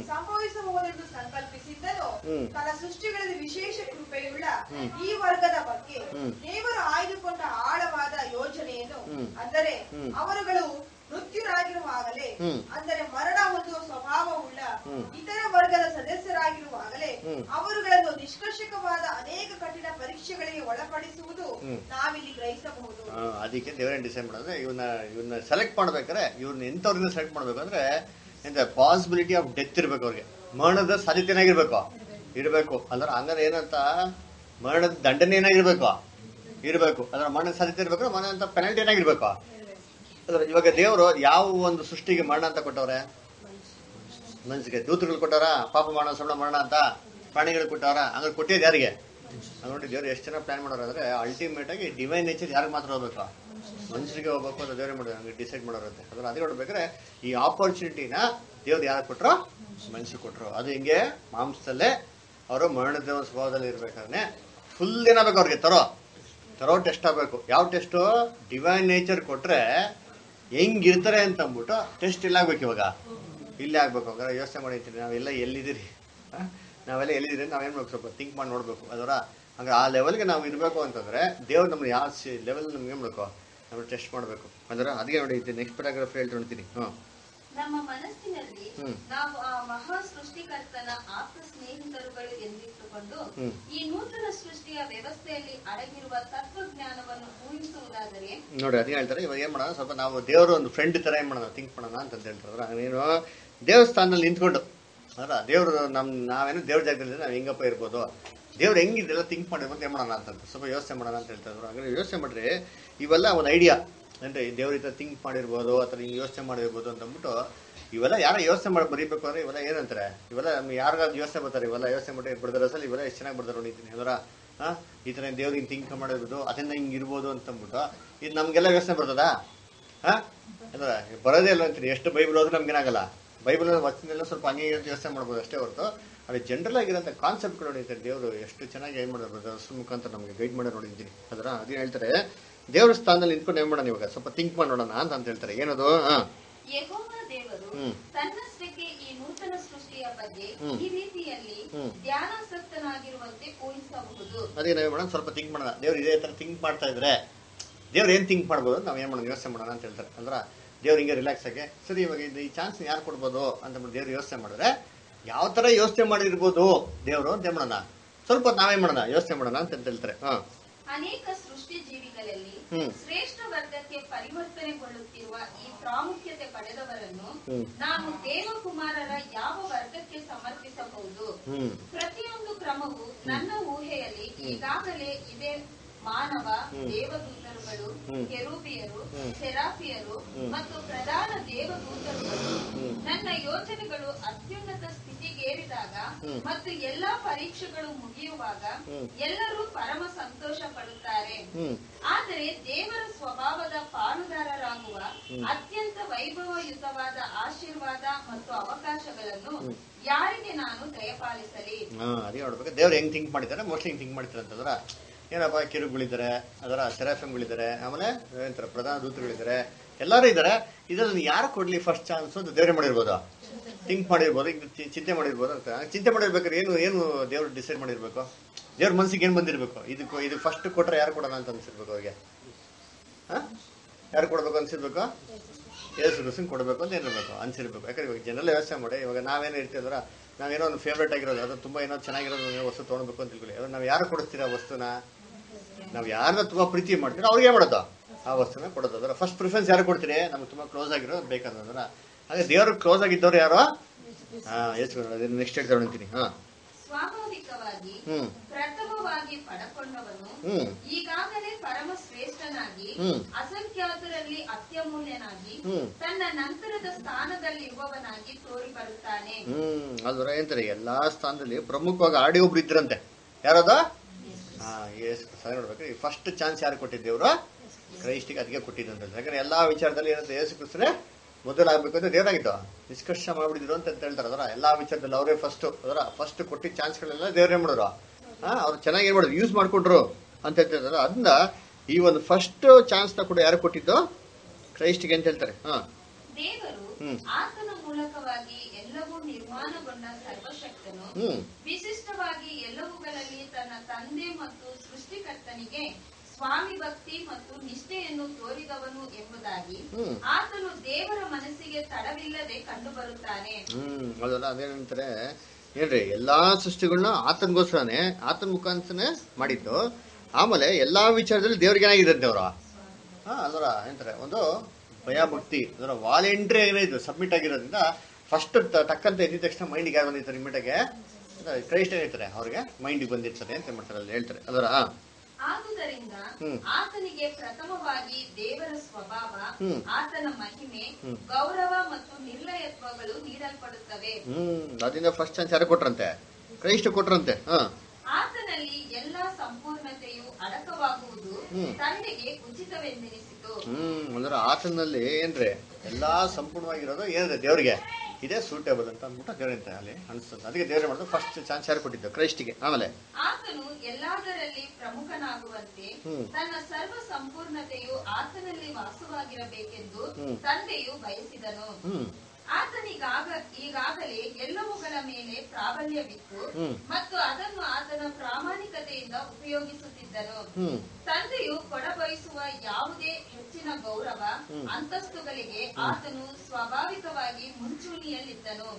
ಸಂಭವಿಸಬಹುದೆಂದು ಸಂಕಲ್ಪಿಸಿದ್ದರು ತನ್ನ ಸೃಷ್ಟಿಗಳಲ್ಲಿ ವಿಶೇಷ ಕೃಪೆಯುಳ್ಳ ಈ ವರ್ಗದ ಬಗ್ಗೆ. ದೇವರು ಆಯ್ದುಕೊಂಡ ಆಳವಾದ ಯೋಜನೆಯನ್ನು ಅಂದರೆ ಅವರುಗಳು ಮೃತ್ಯುರಾಗಿರುವಾಗಲೇ. ಅಂದರೆ ಮರಣ ಹೊಂದುವ ಸ್ವಭಾವವುಳ್ಳ. ಇತರ ವರ್ಗದ ಸದಸ್ಯರಾಗಿರುವಾಗಲೇ. ಅವರುಗಳನ್ನು ನಿಷ್ಕರ್ಷಕವಾದ ಅನೇಕ ಕಠಿಣ ಪರೀಕ್ಷೆಗಳಿಗೆ ಒಳಪಡಿಸುವುದು ನಾವಿಲ್ಲಿ ಗ್ರಹಿಸಬಹುದು. ಅದಕ್ಕೆ ದೇವರೇ ಡಿಸೈಡ್ ಮಾಡಿದ್ರೆ ಇವನ್ನ ಇವನ್ನ ಸೆಲೆಕ್ಟ್ ಮಾಡ್ಬೇಕಾದ್ರೆ ಇವ್ರನ್ನ ಎಂಥವ್ರನ್ನ ಸೆಲೆಕ್ಟ್ ಮಾಡ್ಬೇಕಂದ್ರೆ ಎಂತ ಪಾಸಿಬಿಲಿಟಿ ಆಫ್ ಡೆತ್ ಇರ್ಬೇಕು ಅವ್ರಿಗೆ. ಮರಣದ ಸಾಧ್ಯತೆನಾಗಿರ್ಬೇಕು ಇರಬೇಕು. ಅಂದ್ರೆ ಹಂಗಾರೆ ಏನಂತ? ಮರಣದ ದಂಡನೆ ಏನಾಗಿರ್ಬೇಕು? ಇರಬೇಕು. ಅಂದ್ರೆ ಮರಣದ ಸಾಧ್ಯತೆ ಇರ್ಬೇಕು ಮರಣ ಅಂತ ಪೆನಾಲ್ಟಿ ಏನಾಗಿರ್ಬೇಕು? ಅದ್ರ ಇವಾಗ ದೇವರು ಯಾವ ಒಂದು ಸೃಷ್ಟಿಗೆ ಮರಣ ಅಂತ ಕೊಟ್ಟವ್ರೆ? ಮನ್ಸಿಗೆ ದೂತ್ರಗಳು ಕೊಟ್ಟಾರ? ಪಾಪ ಮರಣ, ಸಣ್ಣ ಮರಣ ಅಂತ ಪ್ರಾಣಿಗಳು ಕೊಟ್ಟಾರ? ಹಂಗಾರೆ ಕೊಟ್ಟಿದ್ದು ಯಾರಿಗೆ? ನೋಡಿ ದೇವ್ರು ಎಷ್ಟು ಜನ ಪ್ಲಾನ್ ಮಾಡೋರು ಅಂದ್ರೆ ಅಲ್ಟಿಮೇಟ್ ಆಗಿ ಡಿವೈನ್ ನೇಚರ್ ಯಾರಿಗೆ ಮಾತ್ರ ಹೋಗ್ಬೇಕು? ಮನುಷ್ಯರಿಗೆ ಹೋಗ್ಬೇಕು ಅಂತ ದೇವ್ರೆ ಮಾಡೋದು ಹಂಗೆ ಡಿಸೈಡ್ ಮಾಡೋರಂತೆ ಅದ್ರ ಅದೇ ನೋಡ್ಬೇಕಾದ್ರೆ ಈ ಆಪರ್ಚುನಿಟಿನ ದೇವ್ರು ಯಾರು ಕೊಟ್ಟರು ಮನುಷ್ಯ ಕೊಟ್ಟರು ಅದು ಹಿಂಗೆ? ಮಾಂಸದಲ್ಲೇ ಅವರು ಮರಣದ ಒಂದು ಸ್ವಭಾವದಲ್ಲಿ ಇರ್ಬೇಕಾದ್ರೆ ಫುಲ್ ಏನಾಗಬೇಕು ಅವ್ರಿಗೆ? ತರೋ. ತರೋ ಟೆಸ್ಟ್ ಆಗಬೇಕು. ಯಾವ ಟೆಸ್ಟು ಡಿವೈನ್ ನೇಚರ್ ಕೊಟ್ರೆ ಹೆಂಗಿರ್ತಾರೆ ಅಂತ ಅಂದ್ಬಿಟ್ಟು ಟೆಸ್ಟ್ ಇಲ್ಲ ಆಗ್ಬೇಕು ಇವಾಗ. ಇಲ್ಲೇ ಆಗ್ಬೇಕು ಹಂಗಾರೆ ಯೋಚನೆ ಮಾಡಿರ್ತೀರಿ ನಾವೆಲ್ಲ ಎಲ್ಲಿದ್ದೀರಿ? ನಾವೆಲ್ಲ ಎಲ್ಲಿದ್ದೀರಿ ನಾವೇನ್ ಮಾಡ್ಬೇಕು? ಸ್ವಲ್ಪ ಥಿಂಕ್ ಮಾಡಿ ನೋಡ್ಬೇಕು. ಅದರ ಹಂಗೆ ಆ ಲೆವೆಲ್ಗೆ ನಾವು ಇರಬೇಕು ಅಂತಂದ್ರೆ ದೇವ್ರು ನಮ್ಗೆ ಯಾವ ಲೆವೆಲ್ ನಮ್ಗೆ ಏನ್ ಮಾಡ್ಬೇಕು? ನಾವು ಟೆಸ್ಟ್ ಮಾಡಬೇಕು. ಅಂದ್ರೆ ಅದಕ್ಕೆ ನೋಡಿ ನೆಕ್ಸ್ಟ್ ಪ್ಯಾರಾಗ್ರಾಫ್ ಹೇಳ್ತೀನಿ ಹ್ಞೂ ನಮ್ಮ ಮನಸ್ಸಿನಲ್ಲಿ ನಾವು ಆ ಮಹಾ ಸೃಷ್ಟಿಕರ್ತನ ಆಪ್ತ ಸ್ನೇಹಿತರುಗಳು ಎಂದಿಟ್ಟುಕೊಂಡು ಈ ನೂತನ ಸೃಷ್ಟಿಯ ವ್ಯವಸ್ಥೆಯಲ್ಲಿ ಅಡಗಿರುವ ತತ್ವಜ್ಞಾನವನ್ನು ಊಹಿಸುವುದಾದರೆ ನೋಡಿ ಅದೇ ಹೇಳ್ತಾರೆ ಇವಾಗ ಏನ್ ಮಾಡೋಣ ಸ್ವಲ್ಪ ನಾವು ದೇವರು ಒಂದು ಫ್ರೆಂಡ್ ತರ ಏನ್ ಮಾಡೋಣ ಥಿಂಕ್ ಮಾಡೋಣ ಅಂತ ಹೇಳ್ತಾರೆ ನೀನು ದೇವಸ್ಥಾನದಲ್ಲಿ ನಿಂತ್ಕೊಂಡು ಅಲ್ಲ ದೇವ್ರ ನಮ್ ನಾವೇನು ದೇವ್ರ ಜಾಗದಲ್ಲಿ ನಾವು ಹೆಂಗಪ್ಪ ಇರ್ಬೋದು ದೇವ್ರು ಹೆಂಗಿದ್ದೆಲ್ಲ ಥಿಂಕ್ ಮಾಡಿರ್ಬೋದು ಏನ್ ಮಾಡೋಣ ಅಂತ ಸ್ವಲ್ಪ ಯೋಚನೆ ಮಾಡೋಣ ಅಂತ ಹೇಳ್ತಾ ಇದ್ರು. ಹಾಗಾದ್ರೆ ಯೋಚನೆ ಮಾಡ್ರಿ ಇವೆಲ್ಲ ಒಂದು ಐಡಿಯಾ ಅಂದ್ರೆ ದೇವ್ರ ಹತ್ರ ಥಿಂಕ್ ಮಾಡಿರ್ಬೋದು ಅಥವಾ ಹಿಂಗೆ ಯೋಚನೆ ಮಾಡಿರ್ಬೋದು ಅಂತ ಅಂದ್ಬಿಟ್ಟು ಇವೆಲ್ಲ ಯಾರು ಯೋಚನೆ ಮಾಡಿ ಬರೀಬೇಕು ಅಂದ್ರೆ ಇವೆಲ್ಲ ಏನಂತಾರೆ? ಇವೆಲ್ಲ ನಮ್ಗೆ ಯಾರಿಗಾದ್ರು ಯೋಚನೆ ಬರ್ತಾರೆ, ಇವೆಲ್ಲ ಯೋಚನೆ ಮಾಡಿ ಬಿಡ್ದಾರ ಅಸಲ್ಲಿ ಇವೆಲ್ಲ ಎಷ್ಟು ಚೆನ್ನಾಗಿ ಬರ್ತಾರೆ ನೋಡಿದ್ದೀನಿ ಅದರ ಹಾ ಈ ಥರ ದೇವ್ರಿಗೆ ಹಿಂಗೆ ಥಿಂಕ್ ಮಾಡಿರ್ಬೋದು ಅದನ್ನ ಹಿಂಗೆ ಇರ್ಬೋದು ಅಂತ ಅಂದ್ಬಿಟ್ಟು ಇದು ನಮಗೆಲ್ಲ ಯೋಚನೆ ಬರ್ತದಾ? ಹಾಂ ಅಂದ್ರೆ ಬರೋದೇ ಇಲ್ಲ ಅಂತೀನಿ ಎಷ್ಟು ಬೈಬಲ್ ಹೋದ್ರೆ ನಮ್ಗೇನಾಗಲ್ಲ ಬೈಬಲ್ ವಚನೆಲ್ಲ ಸ್ವಲ್ಪ ಹಂಗೆ ಯೋಚನೆ ಮಾಡ್ಬೋದು ಅಷ್ಟೇ ಹೊರತು. ಅದು ಜನರಲ್ ಆಗಿರೋಂಥ ಕಾನ್ಸೆಪ್ಟ್ಗಳು ನೋಡಿರ್ತಾರೆ ದೇವರು ಎಷ್ಟು ಚೆನ್ನಾಗಿ ಏನು ಮಾಡೋದು ಅದ್ರ ಮುಖಾಂತರ ನಮಗೆ ಗೈಡ್ ಮಾಡಿ ನೋಡಿದ್ದೀನಿ ಅದರ ಅದೇನು ಹೇಳ್ತಾರೆ? ದೇವ್ರ ಸ್ಥಾನದಲ್ಲಿ ನಿಂತ್ಕೊಂಡು ಏನ್ ಮಾಡೋಣ ಇವಾಗ? ಸ್ವಲ್ಪ ಥಿಂಕ್ ಮಾಡೋಣ ಅಂತ ಅಂತ ಹೇಳ್ತಾರೆ. ಏನದು? ನಾವೇ ದೇವರು. ತನ್ನಷ್ಟಕ್ಕೆ ಈ ನೂತನ ಸೃಷ್ಟಿಯ ಬಗ್ಗೆ ಹ್ಮ್. ಈ ರೀತಿಯಲ್ಲಿ ಹ್ಮ್. ಧ್ಯಾನಾಸಕ್ತನಾಗಿರುವಂತೆ ಊಹಿಸಬಹುದು. ಅದಕ್ಕೆ ನಾವೇನ್ ಮಾಡೋಣ? ಸ್ವಲ್ಪ ಥಿಂಕ್ ಮಾಡೋಣ. ದೇವ್ರು ಇದೇ ತರ ಥಿಂಕ್ ಮಾಡ್ತಾ ಇದ್ರೆ ದೇವ್ರು ಏನ್ ಥಿಂಕ್ ಮಾಡ್ಬೋದು ನಾವ್ ಏನ್ ಮಾಡೋಣ? ಯೋಚನೆ ಮಾಡೋಣ ಅಂತ ಹೇಳ್ತಾರೆ. ಅಂದ್ರ ದೇವ್ರು ಹಿಂಗೆ ರಿಲ್ಯಾಕ್ಸ್ ಆಗಿ ಸರಿ ಇವಾಗ ಇದು ಈ ಚಾನ್ಸ್ ಯಾರು ಕೊಡ್ಬೋದು ಅಂತ ದೇವ್ರು ಯೋಚನೆ ಮಾಡಿದ್ರೆ ಯಾವ ತರ ಯೋಚನೆ ಮಾಡಿರ್ಬೋದು ದೇವ್ರು ಅಂತ ಮಾಡೋಣ? ಸ್ವಲ್ಪ ನಾವೇ ಮಾಡೋಣ? ಯೋಚನೆ ಮಾಡೋಣ ಅಂತ ಹೇಳ್ತಾರೆ. ಹಾ. ಅನೇಕ ಸೃಷ್ಟಿ ಜೀವಿಗಳಲ್ಲಿ. ಶ್ರೇಷ್ಠ ವರ್ಗಕ್ಕೆ ಪರಿವರ್ತನೆಗೊಳ್ಳುತ್ತಿರುವ ಈ ಪ್ರಾಮುಖ್ಯತೆ ಪಡೆದವರನ್ನು ನಾವು ದೇವಕುಮಾರರ ಯಾವ ವರ್ಗಕ್ಕೆ ಸಮರ್ಪಿಸಬಹುದು? ಪ್ರತಿಯೊಂದು ಕ್ರಮವು ನನ್ನ ಊಹೆಯಲ್ಲಿ ಈಗಾಗಲೇ ಇದೆ. ಮಾನವ. ದೇವದೂತರುಗಳು. ಕೆರೂಬಿಯರು ಸೆರಾಫಿಯರು ಮತ್ತು ಪ್ರಧಾನ ದೇವದೂತರುಗಳು. ನನ್ನ ಯೋಚನೆಗಳು ಅತ್ಯುನ್ನತ ಸ್ಥಿತಿಗೇರಿದಾಗ. ಮತ್ತು ಎಲ್ಲಾ ಪರೀಕ್ಷೆಗಳು ಮುಗಿಯುವಾಗ. ಎಲ್ಲರೂ ಪರಮ ಸಂತೋಷ ಪಡುತ್ತಾರೆ. ಆದರೆ ದೇವರ ಸ್ವಭಾವದ ಪಾಲುದಾರರಾಗುವ ಅತ್ಯಂತ ವೈಭವಯುತವಾದ ಆಶೀರ್ವಾದ ಮತ್ತು ಅವಕಾಶಗಳನ್ನು. ಯಾರಿಗೆ ನಾನು ದಯಪಾಲಿಸಲಿ? ಹಾ ಅದೇ ನೋಡ್ಬೇಕು ದೇವ್ರು ಹೆಂಗ್ ಥಿಂಕ್ ಮಾಡಿದ್ದಾರೆ ಮೋಸ್ಟ್ಲಿ ಹಿಂಗ್ ಥಿಂಕ್ ಮಾಡ್ತಾರೆ ಅಂತಂದ್ರ ಏನಪ್ಪ ಕಿರುಗಳಿದ್ದಾರೆ ಅದರ ಸೆರಾಫಮ್ಗಳಿದ್ದಾರೆ ಆಮೇಲೆ ಏನಂತಾರೆ ಪ್ರಧಾನ ದೂತರುಗಳಿದ್ದಾರೆ ಎಲ್ಲರೂ ಇದ್ದಾರೆ ಇದನ್ನು ಯಾರು ಕೊಡ್ಲಿ ಫಸ್ಟ್ ಚಾನ್ಸ್ ಅಂತ ದೇವ್ರೆ ಮಾಡಿರ್ಬೋದು? ಥಿಂಕ್ ಮಾಡಿರ್ಬೋದು, ಈಗ ಚಿಂತೆ ಮಾಡಿರ್ಬೋದು ಅಂತ. ಚಿಂತೆ ಮಾಡಿರ್ಬೇಕಾದ್ರೆ ಏನು ಏನು ದೇವ್ರು ಡಿಸೈಡ್ ಮಾಡಿರ್ಬೇಕು? ದೇವ್ರ ಮನ್ಸಿಗೆ ಏನು ಬಂದಿರಬೇಕು? ಇದಕ್ಕೂ ಇದು ಫಸ್ಟ್ ಕೊಟ್ಟರೆ ಯಾರು ಕೊಡೋಣ ಅಂತ ಅನ್ಸಿರ್ಬೇಕು ಅವ್ರಿಗೆ? ಹಾಂ? ಯಾರು ಕೊಡ್ಬೇಕು ಅನ್ಸಿರ್ಬೇಕು? ಏಸು ಕ್ರಿಸ್ತನ್ ಕೊಡಬೇಕು ಅಂತ ಏನಿರ್ಬೇಕು? ಅನ್ಸಿರ್ಬೇಕು. ಯಾಕಂದ್ರೆ ಇವಾಗ ಜನರಲ್ ವ್ಯವಸ್ಥೆ ಮಾಡಿ, ಇವಾಗ ನಾವೇನು ಇರ್ತಿದ್ರ ನಾವೇನೋ ಒಂದು ಫೇವ್ರೇಟ್ ಆಗಿರೋದು, ಅದು ತುಂಬಾ ಏನೋ ಚೆನ್ನಾಗಿರೋದು ವಸ್ತು ತೊಗೊಳ್ಬೇಕು ಅಂತ ತಿಳ್ಕೊಳ್ಳಿ. ನಾವು ಯಾರು ಕೊಡಿಸ್ತೀರಾ ವಸ್ತುನ? ನಾವು ಯಾರನ್ನ ತುಂಬಾ ಪ್ರೀತಿ ಮಾಡ್ತೀರೋ ಅವ್ರಿಗೆ ಮಾಡೋದು? ಆ ವಸ್ತುನ ಕೊಡೋದು. ಅದರ ಫಸ್ಟ್ ಪ್ರಿಫರೆನ್ಸ್ ಯಾರು ಕೊಡ್ತೀರಿ? ನಮ್ಗೆ ತುಂಬಾ ಕ್ಲೋಸ್ ಆಗಿರೋದು ಬೇಕಂದ್ರ ಹಾಗೆ ದೇವ್ರಿಗೆ ಕ್ಲೋಸ್ ಆಗಿದ್ದವ್ರು ಯಾರು? ಹಾ ಎಷ್ಟು ನೆಕ್ಸ್ಟ್ ಹೇಳ್ತಾ ಅಂತೀನಿ. ಹಾ. ಸ್ವಾಭಾವಿಕವಾಗಿ ಪ್ರಥಮವಾಗಿ ಪಡಕೊಂಡವನು ಈಗಾಗಲೇ ಪರಮ ಶ್ರೇಷ್ಠನಾಗಿ. ಅಸಂಖ್ಯಾತರಲ್ಲಿ ಅತ್ಯಮೂಲ್ಯನಾಗಿ ತನ್ನ ನಂತರದ ಸ್ಥಾನದಲ್ಲಿರುವವನಾಗಿ ತೋರಿ ಬರುತ್ತಾನೆ. ಹ್ಮ್. ಅಲ್ವರ ಏನಂತಾರೆ ಎಲ್ಲಾ ಸ್ಥಾನದಲ್ಲಿ ಪ್ರಮುಖವಾಗಿ ಆಡಿ ಒಬ್ರು ಇದ್ರಂತೆ. ಯಾರದ? ನೋಡ್ಬೇಕು. ಫಸ್ಟ್ ಚಾನ್ಸ್ ಯಾರು ಕೊಟ್ಟಿದ್ದೇವ್ರು ಕ್ರೈಸ್ಟಿಗೆ ಅದಕ್ಕೆ ಕೊಟ್ಟಿದ್ದಂತೆ ಯಾಕಂದ್ರೆ ಎಲ್ಲಾ ವಿಚಾರದಲ್ಲಿ ಏನಂತ ಯೇಸು ಕ್ರಿಸ್ತನೇ ಮೊದಲಾಗಬೇಕು ಅಂತ ದೇವರಾಗಿದ್ದ. ನಿಷ್ಕರ್ಷ ಮಾಡ್ಬಿಟ್ಟಿದ್ರು ಅಂತ ಹೇಳ್ತಾರೆ ಅದರ ಎಲ್ಲಾ ವಿಚಾರದಲ್ಲಿ ಅವರೇ ಫಸ್ಟ್ ಅದರ ಫಸ್ಟ್ ಕೊಟ್ಟಿದ್ದ ಚಾನ್ಸ್ಗಳೆಲ್ಲ ದೇವ್ರೇ ಮಾಡಿದ್ರು. ಹಾ ಅವ್ರು ಚೆನ್ನಾಗಿ ಏನ್ ಮಾಡಿದ್ರು ಯೂಸ್ ಮಾಡ್ಕೊಂಡ್ರು ಅಂತ ಹೇಳ್ತಾರೆ ಅದನ್ನ ಈ ಒಂದು ಫಸ್ಟ್ ಚಾನ್ಸ್ನ ಕೂಡ ಯಾರು ಕೊಟ್ಟಿದ್ದು? ಕ್ರೈಸ್ಟ್ಗೆ ಅಂತ ಹೇಳ್ತಾರೆ. ಹಾ. ಹ್ಮ್. ಹ್ಮ್. ವಿಶಿಷ್ಟವಾಗಿ ಎಲ್ಲವುಗಳಲ್ಲಿ ತನ್ನ ತಂದೆ ಮತ್ತು ಸೃಷ್ಟಿಕರ್ತನಿಗೆ ಸ್ವಾಮಿ ಭಕ್ತಿ ಮತ್ತು ನಿಷ್ಠೆಯನ್ನು ತೋರಿದವನು ಎಂಬುದಾಗಿ. ಆತನು ದೇವರ ಮನಸ್ಸಿಗೆ ತಡವಿಲ್ಲದೆ ಕಂಡು ಬರುತ್ತಾನೆ. ಅದಲ್ಲ ಅದೇನಂತಾರೆ ಏನ್ರಿ ಎಲ್ಲಾ ಸೃಷ್ಟಿಗಳನ್ನ ಆತನ್ಗೋಸ್ಕರನೆ ಆತನ ಮುಖಾಂತರನೇ ಮಾಡಿದ್ದು. ಆಮೇಲೆ ಎಲ್ಲಾ ವಿಚಾರದಲ್ಲಿ ದೇವ್ರಿಗೆ ಏನಾಗಿದೆ ದೇವ್ರ? ಹಾ ಅದರ ಏನಂತಾರೆ ಒಂದು ಭಯ ಭಕ್ತಿ ಅದರ ವಾಲೆಂಟ್ರಿ ಏನಿದೆ ಸಬ್ಮಿಟ್ ಆಗಿರೋದ್ರಿಂದ ಫಸ್ಟ್ ಟಕ್ಕಂತ ಎದ್ದಿದ ತಕ್ಷಣ ಮೈಂಡಿಗೆ ಯಾರು ಬಂದಿರ್ತಾರೆ ಇಮ್ಮಿಡಿಯಾಗೆ ಕ್ರೈಸ್ಟ್ ಏನಿರ್ತಾರೆ ಅವ್ರಿಗೆ ಮೈಂಡಿಗೆ ಬಂದಿರ್ತಾರೆ ಅಂತ ಮಾಡ್ತಾರೆ ಅಲ್ಲಿ ಹೇಳ್ತಾರೆ. ಅದರ ಆದುದರಿಂದ. ಆತನಿಗೆ ಪ್ರಥಮವಾಗಿ ದೇವರ ಸ್ವಭಾವ ಆತನ ಮಹಿಮೆ ಗೌರವ ಮತ್ತು ನಿರ್ಲಯತ್ವಗಳು ನೀಡಲ್ಪಡುತ್ತವೆ. ಅದರಿಂದ ಫಸ್ಟ್ ಚಾನ್ಸ್ ಯಾರು ಕೊಟ್ರಂತೆ? ಕ್ರೈಸ್ಟ್ ಕೊಟ್ರಂತೆ ಆತನಲ್ಲಿ ಎಲ್ಲಾ ಸಂಪೂರ್ಣತೆಯು ಅಡಕವಾಗುವುದು. ತಂದೆಗೆ ಉಚಿತವೆಂದೆನಿಸಿತು. ಹ್ಮ್ ಅಂದ್ರೆ ಆತನಲ್ಲಿ ಏನ್ರಿ ಎಲ್ಲಾ ಸಂಪೂರ್ಣವಾಗಿರೋದು ಏನಿದೆ ದೇವ್ರಿಗೆ? ಇದೇ ಸೂಟೇಬಲ್ ಅಂತ ಅಂದ್ಬಿಟ್ಟು ದೇವ್ರಂತೆ ಅಲ್ಲಿ ಅನಿಸ್ತದೆ ಅದಕ್ಕೆ ದೇವ್ರೆ ಮಾಡೋದು ಫಸ್ಟ್ ಚಾನ್ಸ್ ಯಾರು ಕೊಟ್ಟಿದ್ದು? ಕ್ರೈಸ್ಟ್ಗೆ ಆಮೇಲೆ? ಆತನು ಎಲ್ಲದರಲ್ಲಿ ಪ್ರಮುಖನಾಗುವಂತೆ ತನ್ನ ಸರ್ವ ಸಂಪೂರ್ಣತೆಯು ಆತನಲ್ಲಿ ವಾಸವಾಗಿರಬೇಕೆಂದು ತಂದೆಯು ಬಯಸಿದನು. ಆತನಿಗಾಗ ಈಗಾಗಲೇ ಎಲ್ಲವುಗಳ ಮೇಲೆ ಪ್ರಾಬಲ್ಯವಿತ್ತು ಮತ್ತು ಅದನ್ನು ಆತನ ಪ್ರಾಮಾಣಿಕತೆಯಿಂದ ಉಪಯೋಗಿಸುತ್ತಿದ್ದನು. ತಂದೆಯು ಕೊಡಬಯಸುವ ಯಾವುದೇ ಹೆಚ್ಚಿನ ಗೌರವ ಅಂತಸ್ತುಗಳಿಗೆ ಆತನು ಸ್ವಾಭಾವಿಕವಾಗಿ ಮುಂಚೂಣಿಯಲ್ಲಿದ್ದನು.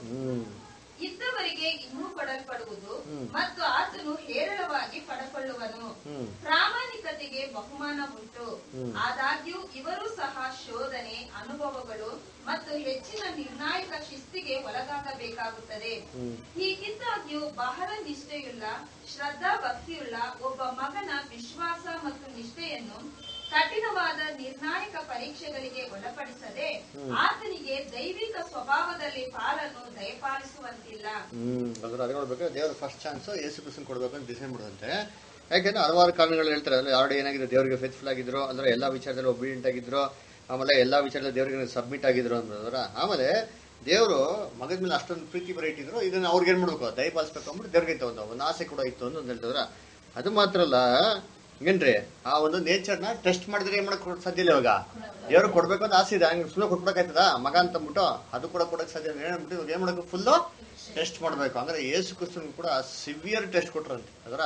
ಇದ್ದವರಿಗೆ ಇನ್ನೂ ಕೊಡಲ್ಪಡುವುದು ಮತ್ತು ಆತನು ಹೇರಳವಾಗಿ ಪಡಕೊಳ್ಳುವನು. ಪ್ರಾಮಾಣಿಕತೆಗೆ ಬಹುಮಾನ ಉಂಟು. ಆದಾಗ್ಯೂ ಇವರು ಸಹ ಶೋಧನೆ ಅನುಭವಗಳು ಮತ್ತು ಹೆಚ್ಚಿನ ನಿರ್ಣಾಯಕ ಶಿಸ್ತಿಗೆ ಒಳಗಾಗಬೇಕಾಗುತ್ತದೆ. ಹೀಗಿದ್ದಾಗ್ಯೂ ಬಹಳ ನಿಷ್ಠೆಯುಳ್ಳ ಶ್ರದ್ಧಾ ಭಕ್ತಿಯುಳ್ಳ ಒಬ್ಬ ಮಗನ ವಿಶ್ವಾಸ ಮತ್ತು ನಿಷ್ಠೆಯನ್ನು ಕಠಿಣವಾದ ನಿರ್ಣಾಯಕ ಪರೀಕ್ಷೆಗಳಿಗೆ ಒಳಪಡಿಸದೆ ಆತನಿಗೆ ದೈವಿಕ ಸ್ವಭಾವದಲ್ಲಿ ಪಾಲನ್ನು ದಯಪಾಲಿಸುವಂತಿಲ್ಲ. ಹ್ಮ್ ಅದ್ರ ಅದೇ ನೋಡ್ಬೇಕು. ದೇವ್ರ ಫಸ್ಟ್ ಚಾನ್ಸ್ ಯೇಸು ಕ್ರಿಸ್ತನ್ ಕೊಡ್ಬೇಕು ಅಂತ ಡಿಸೈಡ್ ಮಾಡುವಂತೆ ಯಾಕೆಂದ್ರೆ ಹಲವಾರು ಕಾರಣಗಳು ಹೇಳ್ತಾರೆ. ಅಂದ್ರೆ ಆಲ್ರೆಡಿ ಏನಾಗಿದೆ? ದೇವರಿಗೆ ಫೇತ್ಫುಲ್ ಆಗಿದ್ರು ಅಂದ್ರೆ ಎಲ್ಲಾ ವಿಚಾರದಲ್ಲಿ ಒಬಿಡಿಯಂಟ್ ಆಗಿದ್ರು ಆಮೇಲೆ ಎಲ್ಲಾ ವಿಚಾರದಲ್ಲಿ ದೇವರಿಗೆ ಸಬ್ಮಿಟ್ ಆಗಿದ್ರು ಅಂದ್ರೆ ಆಮೇಲೆ ದೇವರು ಮಗದ ಮೇಲೆ ಅಷ್ಟೊಂದು ಪ್ರೀತಿ ಬರ ಇಟ್ಟಿದ್ರು ಇದನ್ನ ಅವ್ರಿಗೆ ಏನ್ ಮಾಡ್ಬೇಕು? ದಯಪಾಲಿಸ್ಬೇಕು ಅಂದ್ಬಿಟ್ಟು ದೇವ್ರಿಗೆ ಇತ್ತು ಒಂದು ಒಂದು ಆಸೆ ಕೂಡ ಇತ್ತು ಅಂತ ಹೇಳ್ತಿದ್ರ. ಅದು ಮಾತ್ರ ಅಲ್ಲ ಏನ್ರಿ? ಆ ಒಂದು ನೇಚರ್ನ ಟೆಸ್ಟ್ ಮಾಡಿದ್ರೆ ಏನ್ ಮಾಡಕ್ ಸಾಧ್ಯ ಇಲ್ಲ ಇವಾಗ? ದೇವ್ರು ಕೊಡ್ಬೇಕು ಅಂತ ಆಸೆ ಇದೆ, ಹಂಗೆ ಸುಮ್ಮನೆ ಕೊಟ್ಬಿಡಕಾಯ್ತದ ಮಗ ಅಂತ ಅಂದ್ಬಿಟ್ಟು ಅದು ಕೂಡ ಕೊಡಕ್ ಸಾಧ್ಯ ಹೇಳ್ಬಿಟ್ಟು ಇವಾಗ ಏನ್ ಮಾಡಬೇಕು? ಫುಲ್ಲು ಟೆಸ್ಟ್ ಮಾಡ್ಬೇಕು. ಅಂದ್ರೆ ಯೇಸು ಕ್ರಿಸ್ತನ್ ಕೂಡ ಸಿವಿಯರ್ ಟೆಸ್ಟ್ ಕೊಟ್ರಂತೆ. ಅದರ?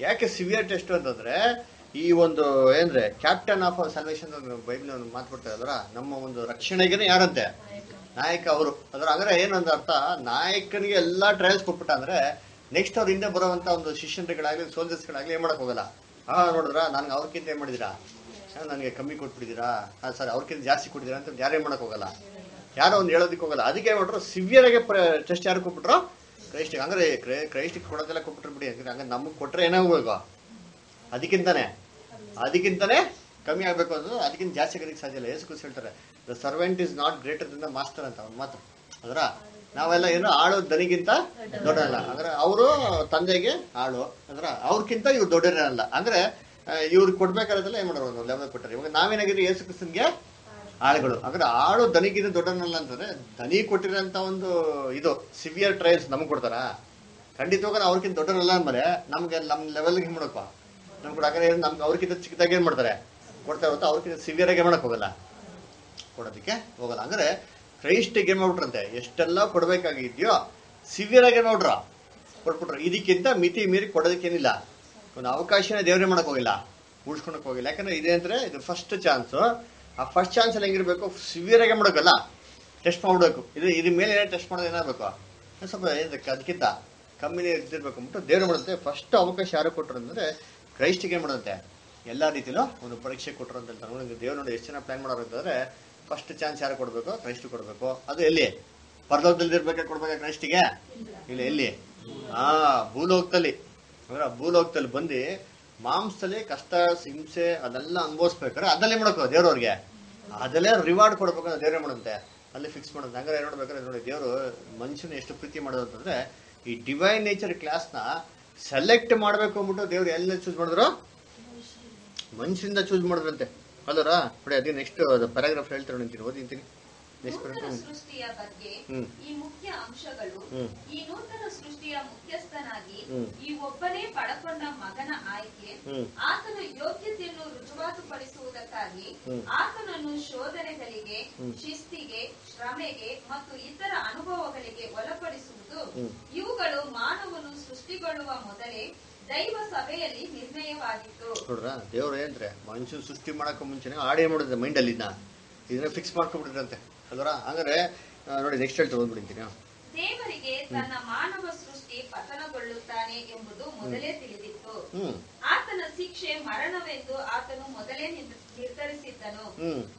ಯಾಕೆ ಸಿವಿಯರ್ ಟೆಸ್ಟ್ ಅಂತಂದ್ರೆ ಈ ಒಂದು ಏನ್ರೆ ಕ್ಯಾಪ್ಟನ್ ಆಫ್ ಸಲ್ವೇಶನ್ ಬೈಬಲ್ ಮಾತಾಡ್ತಾರೆ ಅದರ? ನಮ್ಮ ಒಂದು ರಕ್ಷಣೆಗೆನೆ ಯಾರಂತೆ? ನಾಯಕ ಅವರು. ಅದರ ಅಂದ್ರೆ ಏನಂದ ಅರ್ಥ? ನಾಯಕನಿಗೆ ಎಲ್ಲಾ ಟ್ರಯಲ್ಸ್ ಕೊಟ್ಬಿಟ್ಟ ಅಂದ್ರೆ ನೆಕ್ಸ್ಟ್ ಅವ್ರ ಹಿಂದೆ ಬರುವಂತ ಒಂದು ಶಿಷ್ಯರುಗಳಾಗ್ಲಿ ಸೋಲ್ಜರ್ಸ್ಗಳಾಗ್ಲಿ ಏನ್ ಮಾಡಕ್ ಹೋಗಲ್ಲ. ಆ, ನೋಡಿದ್ರ? ನನ್ಗೆ ಅವ್ರಕ್ಕಿಂತ ಏನ್ ಮಾಡಿದಿರಾ? ನನಗೆ ಕಮ್ಮಿ ಕೊಟ್ಬಿಟ್ಟಿದ್ದೀರಾ ಹಾಂ, ಸರ್ ಅವ್ರಕ್ಕಿಂತ ಜಾಸ್ತಿ ಕೊಟ್ಟಿದ್ದೀರಾ ಅಂತ ಯಾರೇ ಮಾಡಕ್ ಹೋಗಲ್ಲ. ಯಾರೋ ಒಂದು ಹೇಳೋದಕ್ಕೆ ಹೋಗಲ್ಲ. ಅದಕ್ಕೆ ಏನ್ ಮಾಡ್ರು ಸಿವಿಯರ್ ಆಗಿ ಟೆಸ್ಟ್ ಯಾರು ಕೊಟ್ಬಿಟ್ರು? ಕ್ರೈಸ್ಟಿಗೆ ಅಂದ್ರೆ ಕ್ರೈ- ಕ್ರೈಸ್ಟಿಗೆ ಕೊಡೋದೆಲ್ಲ ಕೊಟ್ಬಿಟ್ರು ಬಿಡಿ ಹಂಗೆ ನಮಗೆ ಕೊಟ್ರೆ ಏನಾಗಬೇಕು ಅದಕ್ಕಿಂತಾನೆ. ಅದಕ್ಕಿಂತಾನೆ ಕಮ್ಮಿ ಆಗ್ಬೇಕು ಅದು ಅದಕ್ಕಿಂತ ಜಾಸ್ತಿ ಆಗೋದಕ್ಕೆ ಸಾಧ್ಯ ಇಲ್ಲ. ಯೇಸು ಹೇಳ್ತಾರೆ the servant is not greater than the master ಅಂತ. ಅವ್ನು ಮಾತ್ರ. ಅದರ ನಾವೆಲ್ಲ ಏನು ಆಳು ದನಿಗಿಂತ ದೊಡ್ಡಲ್ಲ ಅಂದ್ರೆ ಅವರು ತಂದೆಗೆ ಆಳು. ಅಂದ್ರೆ ಅವ್ರಕ್ಕಿಂತ ಇವ್ರು ದೊಡ್ಡರಲ್ಲ ಅಂದ್ರೆ ಇವ್ರಿಗೆ ಕೊಡ್ಬೇಕಾದ್ರೆಲ್ಲ ಏನ್ ಮಾಡೋರು? ಲೆವೆಲ್ ಕೊಟ್ಟರೆ. ಇವಾಗ ನಾವೇನಾಗಿದ್ರೆ ಯೇಸು ಕ್ರಿಸ್ತನ್ಗೆ ಆಳುಗಳು. ಅಂದ್ರೆ ಆಳು ದನಿಗಿಂತ ದೊಡ್ಡನಲ್ಲ ಅಂತಂದ್ರೆ, ದನಿ ಕೊಟ್ಟಿರೋಂತ ಒಂದು ಇದು ಸಿವಿಯರ್ ಟ್ರಯಲ್ಸ್ ನಮ್ಗೆ ಕೊಡ್ತಾರ? ಖಂಡಿತವಾಗ ಅವ್ರಕ್ಕಿಂತ ದೊಡ್ಡರಲ್ಲ ಅಂದ್ಮೇಲೆ ನಮ್ಗೆ ನಮ್ಮ ಲೆವೆಲ್ಗೆ ಹಿಂಗೆ ಮಾಡಪ್ಪ ಕೂಡ ಹಾಗಾದ್ರೆ ನಮ್ಗೆ ಅವ್ರಕ್ಕಿಂತ ಚಿಕ್ಕದಾಗಿ ಏನ್ ಮಾಡ್ತಾರೆ? ಕೊಡ್ತಾ ಇರುತ್ತೆ ಅವ್ರಕ್ಕಿಂತ ಸಿವಿಯರ್ ಆಗಿ ಮಾಡಕ್ ಹೋಗಲ್ಲ? ಕೊಡೋದಕ್ಕೆ ಹೋಗಲ್ಲ. ಅಂದ್ರೆ ಕ್ರೈಸ್ಟಿಗೆ ಏನ್ ಮಾಡ್ಬಿಟ್ರಂತೆ ಎಷ್ಟೆಲ್ಲ ಕೊಡ್ಬೇಕಾಗಿದ್ಯೋ, ಸಿವಿಯರ್ ಆಗಿ ನೋಡ್ರ. ಕೊಟ್ಬಿಟ್ರು. ಇದಕ್ಕಿಂತ ಮಿತಿ ಮೀರಿ ಕೊಡೋದಕ್ಕೇನಿಲ್ಲ. ಒಂದು ಅವಕಾಶನ ದೇವರೇ ಮಾಡಕ್ ಹೋಗಿಲ್ಲ. ಉಳ್ಸ್ಕೊಳಕ್ ಹೋಗಿಲ್ಲ. ಯಾಕಂದ್ರೆ ಇದೆ ಅಂದ್ರೆ ಇದು ಫಸ್ಟ್ ಚಾನ್ಸ್ ಆ ಫಸ್ಟ್ ಚಾನ್ಸ್ ಅಲ್ಲಿ ಹೆಂಗಿರ್ಬೇಕು? ಸಿವಿಯರ್ ಆಗಿ ಮಾಡೋಕಲ್ಲ ಟೆಸ್ಟ್ ಮಾಡ್ಬೇಕು. ಇದು ಇದ್ರ ಮೇಲೆ ಏನೇ ಟೆಸ್ಟ್ ಮಾಡೋದು ಏನಾಗಬೇಕು? ಸ್ವಲ್ಪ ಏನಕ್ಕೆ ಅದಕ್ಕಿಂತ ಕಮ್ಮಿನೇ ಇದ್ದಿರ್ಬೇಕು ಅಂದ್ಬಿಟ್ಟು ದೇವ್ರು ಮಾಡುತ್ತೆ ಫಸ್ಟ್ ಅವಕಾಶ ಯಾರು ಕೊಟ್ಟರು ಅಂದ್ರೆ ಕ್ರೈಸ್ಟಿಗೆ ಏನ್ ಮಾಡುತ್ತೆ ಎಲ್ಲಾ ರೀತಿಯಲ್ಲೂ ಒಂದು ಪರೀಕ್ಷೆ ಕೊಟ್ಟರು ಅಂತ ಹೇಳ್ತಾರೆ. ನೋಡಿ, ದೇವ್ರು ನೋಡಿ ಎಷ್ಟು ಜನ ಪ್ಲಾನ್ ಮಾಡೋರು ಅಂತಂದ್ರೆ ಫಸ್ಟ್ ಚಾನ್ಸ್ ಯಾರು ಕೊಡ್ಬೇಕು? ಕ್ರೈಸ್ಟ್ ಕೊಡ್ಬೇಕು. ಅದು ಎಲ್ಲಿ? ಪರಲೋಕದಲ್ಲಿ ಇರ್ಬೇಕಾದ್ರೆ ಕೊಡ್ಬೇಕಾ ಕ್ರೈಸ್ಟಿಗೆ ಇಲ್ಲ, ಎಲ್ಲಿ? ಆ, ಭೂಲೋಕದಲ್ಲಿ. ಅಂದ್ರೆ ಭೂಲೋಕದಲ್ಲಿ ಬಂದು ಮಾಂಸದಲ್ಲಿ ಕಷ್ಟ, ಹಿಂಸೆ ಅದೆಲ್ಲ ಅನುಭವಿಸ್ಬೇಕಾದ್ರೆ ಅದಲ್ಲೇ ಮಾಡಕ ದೇವ್ರವ್ರಿಗೆ. ಅದಲ್ಲೇ ರಿವಾರ್ಡ್ ಕೊಡ್ಬೇಕು ಅಂತ ದೇವ್ರೇ ಅಲ್ಲಿ ಫಿಕ್ಸ್ ಮಾಡೋದು ಹಂಗಾರೆ ಏನ್ ನೋಡಿ ದೇವರು ಮನುಷ್ಯನ ಎಷ್ಟು ಪ್ರೀತಿ ಮಾಡೋದು ಅಂತಂದ್ರೆ ಈ ಡಿವೈನ್ ನೇಚರ್ ಕ್ಲಾಸ್ನ ಸೆಲೆಕ್ಟ್ ಮಾಡ್ಬೇಕು ಅಂದ್ಬಿಟ್ಟು ದೇವ್ರು ಎಲ್ಲ ಚೂಸ್ ಮಾಡಿದ್ರು? ಮನುಷ್ಯರಿಂದ ಚೂಸ್ ಮಾಡಿದ್ರಂತೆ. ಅಲ್ಲರ ನೋಡಿ ಅದೇ ನೆಕ್ಸ್ಟ್ ಪ್ಯಾರಾಗ್ರಾಫ್ ಹೇಳ್ತಾರೆ ಅಂತೀನಿ. ಓದಿಂತೀನಿ ನೆಕ್ಸ್ಟ್ ನೂತನ ಸೃಷ್ಟಿಯ ಬಗ್ಗೆ ಈ ಮುಖ್ಯ ಅಂಶಗಳು ಈ ನೂತನ ಸೃಷ್ಟಿಯ ಮುಖ್ಯಸ್ಥನಾಗಿ ಈ ಒಬ್ಬನೇ ಪಡಕೊಂಡ ಮಗನ ಆಯ್ಕೆ ಆತನ ಯೋಗ್ಯತೆಯನ್ನು ರುಜುವಾತುಪಡಿಸುವುದಕ್ಕಾಗಿ. ಆತನನ್ನು ಶೋಧನೆಗಳಿಗೆ. ಶಿಸ್ತಿಗೆ ಶ್ರಮೆಗೆ ಮತ್ತು ಇತರ ಅನುಭವಗಳಿಗೆ ಒಳಪಡಿಸುವುದು ಇವುಗಳು ಮಾನವನು ಸೃಷ್ಟಿಗೊಳ್ಳುವ ಮೊದಲೇ ದೈವ ಸಭೆಯಲ್ಲಿ ನಿರ್ಣಯವಾಗಿತ್ತು. ನೋಡ್ರ ದೇವ್ರ ಏನ್ರೆ ಮನುಷ್ಯನ ಸೃಷ್ಟಿ ಮಾಡಕ್ ಮುಂಚೆನೆ ಆಡೇ ಮಾಡಿದ್ರೆ ಮೈಂಡ್ ಅಲ್ಲಿ ಇದನ್ನ ಫಿಕ್ಸ್ ಮಾಡ್ಕೊಂಡ್ಬಿಟ್ಟಿರಂತೆ ಅಲ್ವರ? ಹಂಗಾರೆ ನೋಡಿ ನೆಕ್ಸ್ಟ್ ಹೇಳ್ತಾ ಓದ್ಬಿಡ್ತೀನಿ ದೇವರಿಗೆ ತನ್ನ ಮಾನವ ಸೃಷ್ಟಿ ಪತನಗೊಳ್ಳುತ್ತಾನೆ ಎಂಬುದು ಮೊದಲೇ ತಿಳಿದಿತ್ತು. ಆತನ ಶಿಕ್ಷೆ ಮರಣವೆಂದು ಆತನು ಮೊದಲೇ ನಿರ್- ನಿರ್ಧರಿಸಿದ್ದನು.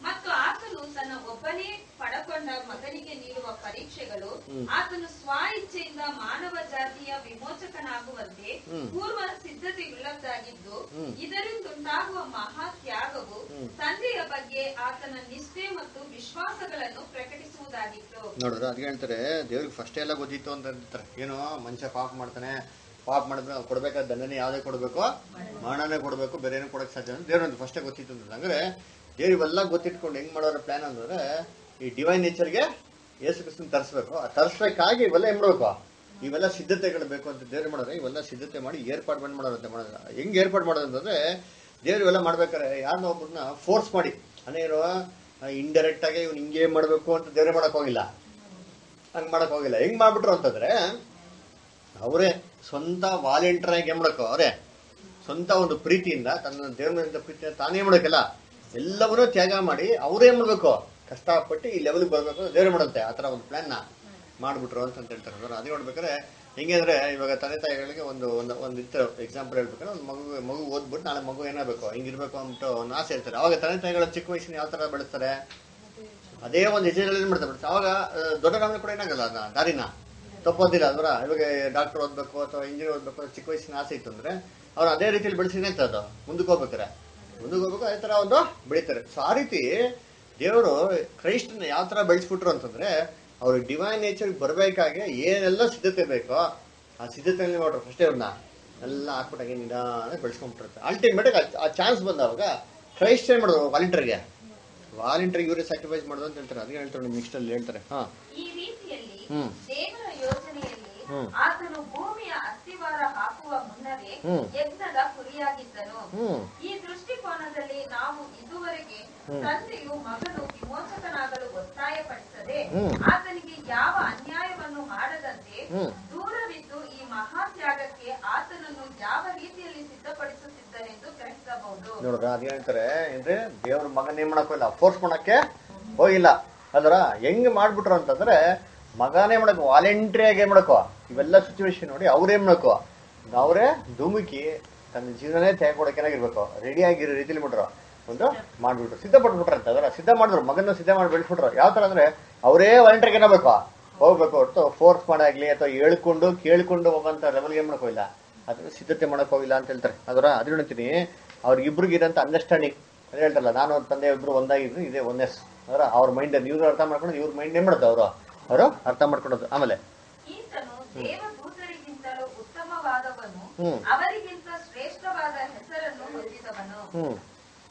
ಮತ್ತು ಆತನು ತನ್ನ ಒಬ್ಬನೇ ಪಡಕೊಂಡ ಮಗನಿಗೆ ನೀಡುವ ಪರೀಕ್ಷೆಗಳು. ಆತನು ಸ್ವ ಇಚ್ಛೆಯಿಂದ ಮಾನವ ಜಾತಿಯ ವಿಮೋಚಕನಾಗುವಂತೆ. ಪೂರ್ವ ಸಿದ್ಧತೆಯುಳ್ಳದ್ದಾಗಿದ್ದು ಇದರಿಂದ ಇದರಿಂದುಂಟಾಗುವ ಮಹಾ ತ್ಯಾಗವು ತಂದೆಯ ಬಗ್ಗೆ ಆತನ ನಿಷ್ಠೆ ಮತ್ತು ವಿಶ್ವಾಸಗಳನ್ನು ಪ್ರಕಟಿಸುವುದಾಗಿತ್ತು. ನೋಡಿದ್ರೆ ಅದ್ ಹೇಳ್ತಾರೆ ದೇವ್ರಿಗೆ ಫಸ್ಟ್ ಎಲ್ಲ ಗೊತ್ತಿತ್ತು ಅಂತ ಹೇಳ್ತಾರೆ ಏನು ಮನುಷ್ಯ ಪಾಪ ಮಾಡ್ತಾನೆ ಪಾಪ ಮಾಡಿದ್ರೆ ನಾವು ಕೊಡ್ಬೇಕಾದ ದಂಡನೆ ಯಾವುದೇ ಕೊಡ್ಬೇಕು? ಮರಣನೇ ಕೊಡಬೇಕು, ಬೇರೆ ಏನು ಕೊಡಕ್ ಸಾಧ್ಯ ಅಂತ ದೇವ್ರ ಫಸ್ಟೇ ಗೊತ್ತಿತ್ತು ಅಂತ ಹಂಗಾರೆ ದೇವ್ರು ಇವೆಲ್ಲ ಗೊತ್ತಿಟ್ಕೊಂಡು ಹೆಂಗ್ ಮಾಡೋರ ಪ್ಲಾನ್ ಅಂದ್ರೆ ಈ ಡಿವೈನ್ ನೇಚರ್ಗೆ ಯೇಸು ಕ್ರಿಸ್ತನ್ ತರಿಸ್ಬೇಕು. ಆ ತರಿಸ್ಬೇಕಾಗಿ ಇವೆಲ್ಲ ಏನು ಮಾಡ್ಬೇಕು? ಇವೆಲ್ಲ ಸಿದ್ಧತೆಗಳು ಬೇಕು ಅಂತ ದೇವ್ರು ಮಾಡಿದ್ರೆ ಇವೆಲ್ಲ ಸಿದ್ಧತೆ ಮಾಡಿ ಏರ್ಪಾಡು ಬಂದ್ ಅಂತ ಮಾಡೋದು ಹೆಂಗ್ ಏರ್ಪಾಡು ಮಾಡೋದು ಅಂತಂದ್ರೆ ದೇವ್ರು ಇವೆಲ್ಲ ಮಾಡ್ಬೇಕಾರೆ ಯಾರನ್ನ ಒಬ್ಬರನ್ನ ಫೋರ್ಸ್ ಮಾಡಿ. ಅನೇನು ಇಂಡೈರೆಕ್ಟ್ ಆಗಿ ಇವ್ನು ಹಿಂಗೆ ಮಾಡ್ಬೇಕು ಅಂತ ದೇವ್ರೆ ಮಾಡಕ್ ಹೋಗಿಲ್ಲ. ಹಂಗ್ ಮಾಡಕ್ ಹೋಗಿಲ್ಲ. ಹೆಂಗ್ ಮಾಡ್ಬಿಟ್ರು ಅಂತಂದ್ರೆ, ಅವರೇ ಸ್ವಂತ ವಾಲೆಂಟರ್ ಆಗಿ ಏನ್ ಮಾಡಕ್ಕೋ ಅವರೇ. ಸ್ವಂತ ಒಂದು ಪ್ರೀತಿಯಿಂದ, ತನ್ನ ದೇವ್ರ ಪ್ರೀತಿಯಿಂದ ತಾನೇ ಮಾಡಬೇಕಲ್ಲ ಎಲ್ಲವನ್ನೂ ತ್ಯಾಗ ಮಾಡಿ ಅವರೇ ಮಾಡಬೇಕು ಕಷ್ಟಪಟ್ಟು ಈ ಲೆವೆಲ್ಗೆ ಬರ್ಬೇಕು ದೇವ್ರೆ ಮಾಡುತ್ತೆ. ಆ ಥರ ಒಂದು ಪ್ಲಾನ್ ಮಾಡಿಬಿಟ್ರು ಅಂತ ಹೇಳ್ತಾರೆ. ಸರ್, ಅದೇ ನೋಡ್ಬೇಕಾದ್ರೆ ಹೆಂಗೆ ಇವಾಗ ತಂದೆ ತಾಯಿಗಳಿಗೆ ಒಂದು ಒಂದು ಒಂದು ಇತ್ತು ಎಕ್ಸಾಂಪಲ್ ಹೇಳ್ಬೇಕಾದ್ರೆ ಒಂದು ಮಗು ಮಗು ಓದ್ಬಿಟ್ಟು ನಾಳೆ ಮಗು ಏನಾಗಬೇಕು, ಹಿಂಗಿರ್ಬೇಕು ಅಂದ್ಬಿಟ್ಟು ಒಂದು ಆಸೆ ಇರ್ತಾರೆ ಅವಾಗ ತಂದೆ ತಾಯಿಗಳ ಚಿಕ್ಕ ವಯಸ್ಸಿನ ಯಾವ ಥರ ಬೆಳೆಸ್ತಾರೆ? ಅದೇ ಒಂದು ಹೆಜ್ಜೆಗಳಲ್ಲಿ ಏನು ಮಾಡ್ತಾರೆ ಅವಾಗ ದೊಡ್ಡ ನಮಗೆ ಕೂಡ ಏನಾಗಲ್ಲ ದಾರಿನ. ತಪ್ಪೋದಿಲ್ಲ. ಅಲ್ವರ ಇವಾಗ ಡಾಕ್ಟರ್ ಓದ್ಬೇಕು ಅಥವಾ ಇಂಜಿನಿಯರ್ ಓದ್ಬೇಕು ಚಿಕ್ಕ ವಯಸ್ಸಿನ ಆಸೆ ಇತ್ತು ಅಂದ್ರೆ ಅವ್ರು ಅದೇ ರೀತಿಯಲ್ಲಿ ಅಂತ ಅದು. ಮುಂದಕ್ಕೆ ಹೋಗ್ಬೇಕಾರೆ ಮುಂದಕ್ಕೆ ಹೋಗ್ಬೇಕು ಅದೇ ತರ ಒಂದು ಬೆಳೀತಾರೆ. ಸೊ ಆ ರೀತಿ ದೇವರು ಕ್ರೈಸ್ತನ ಯಾವ ತರ ಬೆಳೆಸ್ಬಿಟ್ರು ಅಂತಂದ್ರೆ ಅವ್ರ ಡಿವೈನ್ ನೇಚರ್ ಬರ್ಬೇಕಾಗೆ ಏನೆಲ್ಲ ಸಿದ್ಧತೆ ಬೇಕೋ ಆ ಸಿದ್ಧತೆ ಮಾಡ್ರು ಫಸ್ಟ್ ಅವ್ರನ್ನ ಎಲ್ಲ ಹಾಕ್ಬಿಟ್ಟಾಗೆ ನಿಧಾನ ಬೆಳೆಸ್ಕೊಂಡ್ಬಿಟ್ಟಿರುತ್ತೆ. ಅಲ್ಟಿಮೇಟ್ ಆ ಚಾನ್ಸ್ ಬಂದವಾಗ ಕ್ರೈಸ್ಟ್ ಏನ್ ಮಾಡೋದು ವಾಲಂಟಿಯರ್ಗೆ ವಾಲಂಟಿಯರ್ಗೆ ಇವರೇ ಸ್ಯಾಕ್ರಿಫೈಸ್ ಮಾಡೋದು ಅಂತ ಹೇಳ್ತಾರೆ. ಅದಕ್ಕೆ ಹೇಳ್ತಾರೆ ನೆಕ್ಸ್ಟ್ ಅಲ್ಲಿ ಹೇಳ್ತಾರೆ. ಹಾ. ದೇವರ ಯೋಜನೆಯಲ್ಲಿ. ಆತನು ಭೂಮಿಯ ಅಸ್ತಿವಾರ ಹಾಕುವ ಮುನ್ನವೇ. ಯಜ್ಞದ ಕುರಿಯಾಗಿದ್ದನು ಈ ದೃಷ್ಟಿಕೋನದಲ್ಲಿ ನಾವು ಇದುವರೆಗೆ. ತಂದೆಯು ಮಗನು ವಿಮೋಚಕನಾಗಲು ಒತ್ತಾಯಪಡಿಸದೆ. ಆತನಿಗೆ ಯಾವ ಅನ್ಯಾಯವನ್ನು ಮಾಡದಂತೆ. ದೂರವಿದ್ದು ಈ ಮಹಾತ್ಯಾಗಕ್ಕೆ ಆತನನ್ನು ಯಾವ ರೀತಿಯಲ್ಲಿ ಸಿದ್ಧಪಡಿಸುತ್ತಿದ್ದನೆಂದು ಗ್ರಹಿಸಬಹುದು ನೋಡಿದ್ರ ಅದ್ ಹೇಳ್ತಾರೆ ದೇವರ ದೇವ್ರ ಮಗನ್ ಏನ್ ಹೋಗಿಲ್ಲ ಫೋರ್ಸ್ ಮಾಡಕ್ಕೆ ಹೋಗಿಲ್ಲ ಅದರ ಹೆಂಗ್ ಮಾಡ್ಬಿಟ್ರು ಅಂತಂದ್ರೆ ಮಗನೇ ಮಾಡಕ್ ವಾಲಂಟ್ರಿ ಆಗಿ ಏನ್ ಮಾಡಕೋ ಇವೆಲ್ಲ ಸಿಚುವೇಶನ್ ನೋಡಿ ಅವ್ರೇನ್ ಮಾಡಕೋ ಅವರೇ ಧುಮುಕಿ ತನ್ನ ಜೀವನನೇ ತ್ಯಾಗ ಕೊಡೋಕೆನಾಗಿರ್ಬೇಕು ರೆಡಿ ಆಗಿರೋ ರೀತಿಲಿ ಮಾಡ್ರು ಒಂದು ಮಾಡ್ಬಿಟ್ರು. ಸಿದ್ಧಪಟ್ಬಿಟ್ರು ಅಂತ ಅದರ ಸಿದ್ಧ ಮಾಡಿದ್ರು. ಮಗನ ಸಿದ್ಧ ಮಾಡಿ ಬೆಳೆಸ್ಬಿಟ್ರು. ಯಾವ ತರ ಅಂದ್ರೆ ಅವರೇ ವಾಲೆಂಟ್ರಿಗೆ ಏನಬೇಕು ಹೋಗ್ಬೇಕು ಹೊರತು ಫೋರ್ಸ್ ಮಾಡಾಗ್ಲಿ ಅಥವಾ ಹೇಳ್ಕೊಂಡು ಕೇಳ್ಕೊಂಡು ಹೋಗೋಂಥ ಲೆವೆಲ್ಗೆ ಏನ್ ಮಾಡಕ್ ಹೋಗಿಲ್ಲ ಅದ್ರ ಸಿದ್ಧತೆ ಮಾಡಕ್ ಹೋಗಿಲ್ಲ ಅಂತ ಹೇಳ್ತಾರೆ. ಅದರ ಅದ್ರ ಹೇಳ್ತೀನಿ ಅವ್ರಿಗಿಬ್ರಿಗೆ ಇರೋಂಥ ಅಂಡರ್ಸ್ಟ್ಯಾಂಡಿಂಗ್ ಅದೇ ಹೇಳ್ತಾರಲ್ಲ, ನಾನು ತಂದೆ ಇಬ್ರು ಒಂದಾಗಿದ್ರು, ಇದೇ ಒಂದೇ ಅದರ ಅವ್ರ ಮೈಂಡ್ ಇವ್ರು ಅರ್ಥ ಮಾಡ್ಕೊಂಡು ಇವ್ರ ಮೈಂಡ್ ಏನ್ ಮಾಡೋದು ಅವರು ಅರ್ಥ ಮಾಡ್ಕೊಡೋದು ಆಮೇಲೆ ಹ್ಮ್.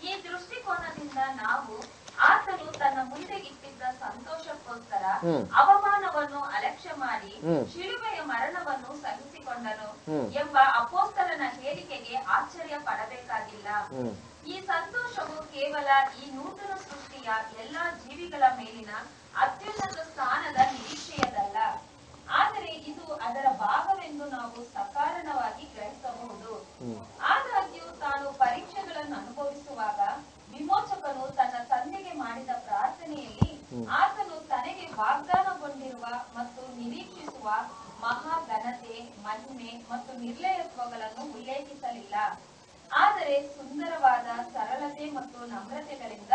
ಈ ದೃಷ್ಟಿಕೋನದಿಂದ ನಾವು ಆತನು ತನ್ನ ಮುಂದೆ ಇಟ್ಟಿದ್ದ ಸಂತೋಷಕ್ಕೋಸ್ಕರ. ಅವಮಾನವನ್ನು ಅಲಕ್ಷ್ಯ ಮಾಡಿ. ಶಿಲುಬೆಯ ಮರಣವನ್ನು ಸಹಿಸಿಕೊಂಡನು. ಎಂಬ ಅಪೋಸ್ತರನ ಹೇಳಿಕೆಗೆ ಆಶ್ಚರ್ಯ ಪಡಬೇಕಾಗಿಲ್ಲ ಈ ಸಂತೋಷವು ಕೇವಲ ಈ ನೂತನ ಸೃಷ್ಟಿಯ ಎಲ್ಲಾ ಜೀವಿಗಳ ಮೇಲಿನ ಅತ್ಯುನ್ನತ ಸ್ಥಾನದ ನಿರೀಕ್ಷೆಯದಲ್ಲ. ಆದರೆ ಇದು ಅದರ ಭಾಗವೆಂದು ನಾವು ಸಕಾರಣವಾಗಿ ಗ್ರಹಿಸಬಹುದು. ಆದಾಗ್ಯೂ ತಾನು ಪರೀಕ್ಷೆಗಳನ್ನು ಅನುಭವಿಸುವಾಗ ವಿಮೋಚಕನು ತನ್ನ ತಂದೆಗೆ ಮಾಡಿದ ಪ್ರಾರ್ಥನೆಯಲ್ಲಿ ಆತನು ತನಗೆ ವಾಗ್ದಾನಗೊಂಡಿರುವ ಮತ್ತು ನಿರೀಕ್ಷಿಸುವ ಮಹಾ ಘನತೆ ಮಹಿಮೆ ಮತ್ತು ನಿರ್ಲಯತ್ವಗಳನ್ನು ಉಲ್ಲೇಖಿಸಲಿಲ್ಲ. ಆದರೆ ಸುಂದರವಾದ ಸರಳತೆ ಮತ್ತು ನಮ್ರತೆಗಳಿಂದ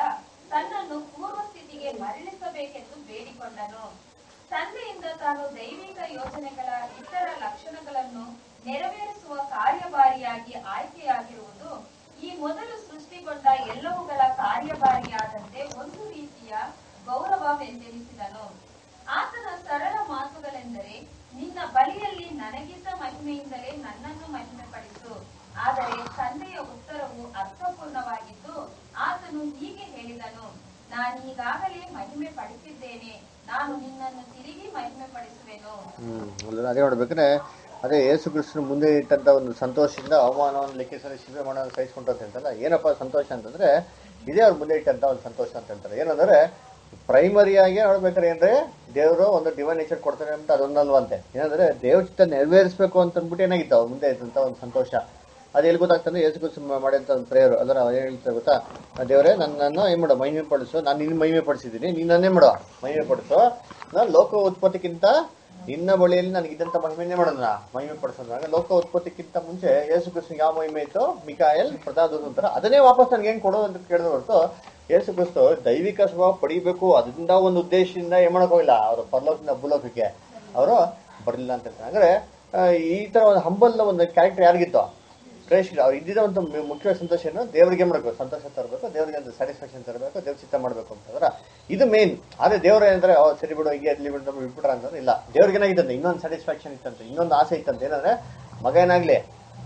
ತನ್ನನ್ನು ಪೂರ್ವಸ್ಥಿತಿಗೆ ಮರಳಿಸಬೇಕೆಂದು ಬೇಡಿಕೊಂಡನು. ತಂದೆಯಿಂದ ತಾನು ದೈವಿಕ ಯೋಜನೆಗಳ ಇತರ ಲಕ್ಷಣಗಳನ್ನು ನೆರವೇರಿಸುವ ಕಾರ್ಯಭಾರಿಯಾಗಿ ಆಯ್ಕೆಯಾಗಿರುವುದು ಈ ಮೊದಲು ಸೃಷ್ಟಿಗೊಂಡ ಎಲ್ಲವುಗಳ ಕಾರ್ಯಭಾರಿಯಾದಂತೆ ಒಂದು ರೀತಿಯ ಗೌರವವೆಂದೆನಿಸಿದನು. ಆತನ ಸರಳ ಮಾತುಗಳೆಂದರೆ, ನಿನ್ನ ಬಳಿಯಲ್ಲಿ ನನಗಿದ್ದ ಮಹಿಮೆಯಿಂದಲೇ ನನ್ನನ್ನು ಮಹಿಮೆಪಡಿಸು. ಆದರೆ ತಂದೆಯ ಉತ್ತರವು ಅರ್ಥಪೂರ್ಣವಾಗಿದ್ದು ಆತನು ಹೀಗೆ ಹೇಳಿದನು ನಾನೀಗಾಗಲೇ ಮಹಿಮೆ ಪಡಿಸಿದ್ದೇನೆ ನಾನು ನಿನ್ನನ್ನು ತಿರುಗಿ ಮಹಿಮೆ ಪಡಿಸುವೆನು ಹ್ಮ್ ಅದೇ ನೋಡ್ಬೇಕ್ರೆ ಅದೇ ಯೇಸು ಕೃಷ್ಣ ಮುಂದೆ ಇಟ್ಟಂತ ಒಂದು ಸಂತೋಷದಿಂದ ಅವಮಾನವನ್ನು ಲೆಕ್ಕಿಸಲು ಶಿವೆ ಮಾಡೋದು ಸಹಿಸ್ಕೊಂಡಂತ ಹೇಳ್ತಾರಲ್ಲ ಏನಪ್ಪ ಸಂತೋಷ ಅಂತಂದ್ರೆ, ಇದೇ ಅವ್ರ ಮುಂದೆ ಇಟ್ಟಂತ ಒಂದು ಸಂತೋಷ ಅಂತ ಹೇಳ್ತಾರೆ. ಏನಂದ್ರೆ ಪ್ರೈಮರಿಯಾಗಿ ನೋಡ್ಬೇಕಾದ್ರೆ ಏನ್ರಿ? ದೇವರು ಒಂದು ಡಿವೈನ್ ನೇಚರ್ ಕೊಡ್ತಾರೆ ಅಂತ ಅದೊಂದಲ್ವಂತೆ. ಏನಂದ್ರೆ, ದೇವ್ರ ಚಿತ್ತ ನೆರವೇರಿಸಬೇಕು ಅಂತ ಅಂದ್ಬಿಟ್ಟು ಏನಾಗಿತ್ತು? ಅವ್ರ ಮುಂದೆ ಇದ್ದಂತ ಒಂದು ಸಂತೋಷ. ಅದು ಎಲ್ಲಿ ಗೊತ್ತಾಗ್ತಂದ್ರೆ ಯೇಸು ಕ್ರಿಸ್ತ ಮಾಡಿದಂತ ಒಂದು ಪ್ರೇಯರ್ ಅದರ ಹೇಳ್ತಾರೆ ಗೊತ್ತಾ? ದೇವರೇ, ನನ್ನನ್ನು ಏನ್ ಮಾಡೋ? ಮಹಿಮೆ ಪಡಿಸು. ನಾನು ನಿನ್ನ ಮಹಿಮೆ ಪಡಿಸಿದ್ದೀನಿ. ನಿನ್ನೇ ನನ್ನೇ ಮಾಡೋ. ಮಹಿಮೆ ಪಡಿಸು. ನಾನು ಲೋಕ ಉತ್ಪತ್ತಿಗಿಂತ ನಿನ್ನ ಬಳಿಯಲ್ಲಿ ನನಗೆ ಇದ್ದಂತ ಮಹಿಮೆನೇ ಮಾಡೋಣ ಮಹಿಮೆ ಪಡಿಸೋದಾಗ ಲೋಕ ಉತ್ಪತ್ತಿಗಿಂತ ಮುಂಚೆ ಯೇಸು ಕ್ರಿಸ್ತು ಯಾವ ಮಹಿಮೆ ಇತ್ತು? ಮಿಕಾಯಲ್ ಪ್ರತಾದ ಅಂತಾರ ಅದನ್ನೇ ವಾಪಸ್ ನನಗೆ ಹೆಂಗ್ ಕೊಡೋದು ಅಂತ ಕೇಳಿದ ಹೊರತು, ಯೇಸು ಕ್ರಿಸ್ತು ದೈವಿಕ ಸ್ವಭಾವ ಪಡಿಬೇಕು. ಅದರಿಂದ ಒಂದು ಉದ್ದೇಶದಿಂದ ಏನ್ ಮಾಡಕ್ ಹೋಗಿಲ್ಲ. ಅವರು ಪರಲೋಕದಿಂದ ಭೂಲೋಕಕ್ಕೆ. ಅವರು ಬರಲಿಲ್ಲ ಅಂತ ಹೇಳ್ತಾರೆ. ಅಂದ್ರೆ ಈ ತರ ಒಂದು ಹಂಬಲ್ ಒಂದು ಕ್ಯಾರೆಕ್ಟರ್ ಯಾರಿಗಿತ್ತು? ಶ್ರೇಷ್ಠ ಅವ್ರು ಇದ್ದಿದ್ದ ಒಂದು ಮುಖ್ಯವಾದ ಸಂತೋಷ ಏನು? ದೇವರಿಗೆ ಮಾಡಬೇಕು. ಸಂತೋಷ ತರಬೇಕು, ದೇವರಿಗೆ ಒಂದು ಸ್ಯಾಟಿಸ್ಫ್ಯಾಕ್ಷನ್ ತರಬೇಕು, ದೇವ್ರ ಚಿತ್ತ ಮಾಡಬೇಕು ಅಂತಂದ್ರೆ, ಇದು ಮೇನ್ ಆದ್ರೆ ದೇವ್ರ ಏನಂದ್ರೆ ಸರಿ ಬಿಡು, ಹೀಗೆ ಅಲ್ಲಿ ಬಿಡು, ಬಿಟ್ಬಿಟ್ರ ಅಂತಂದ್ರೆ ಇಲ್ಲ. ದೇವ್ರಿಗೆ ಏನಾಗಿತ್ತಂತೆ ಇನ್ನೊಂದು ಸ್ಯಾಟಿಸ್ಫ್ಯಾಕ್ಷನ್ ಇತ್ತಂತೆ, ಇನ್ನೊಂದು ಆಸೆ ಇತ್ತಂತೆ. ಏನಂದ್ರೆ ಮಗ ಏನಾಗ್ಲಿ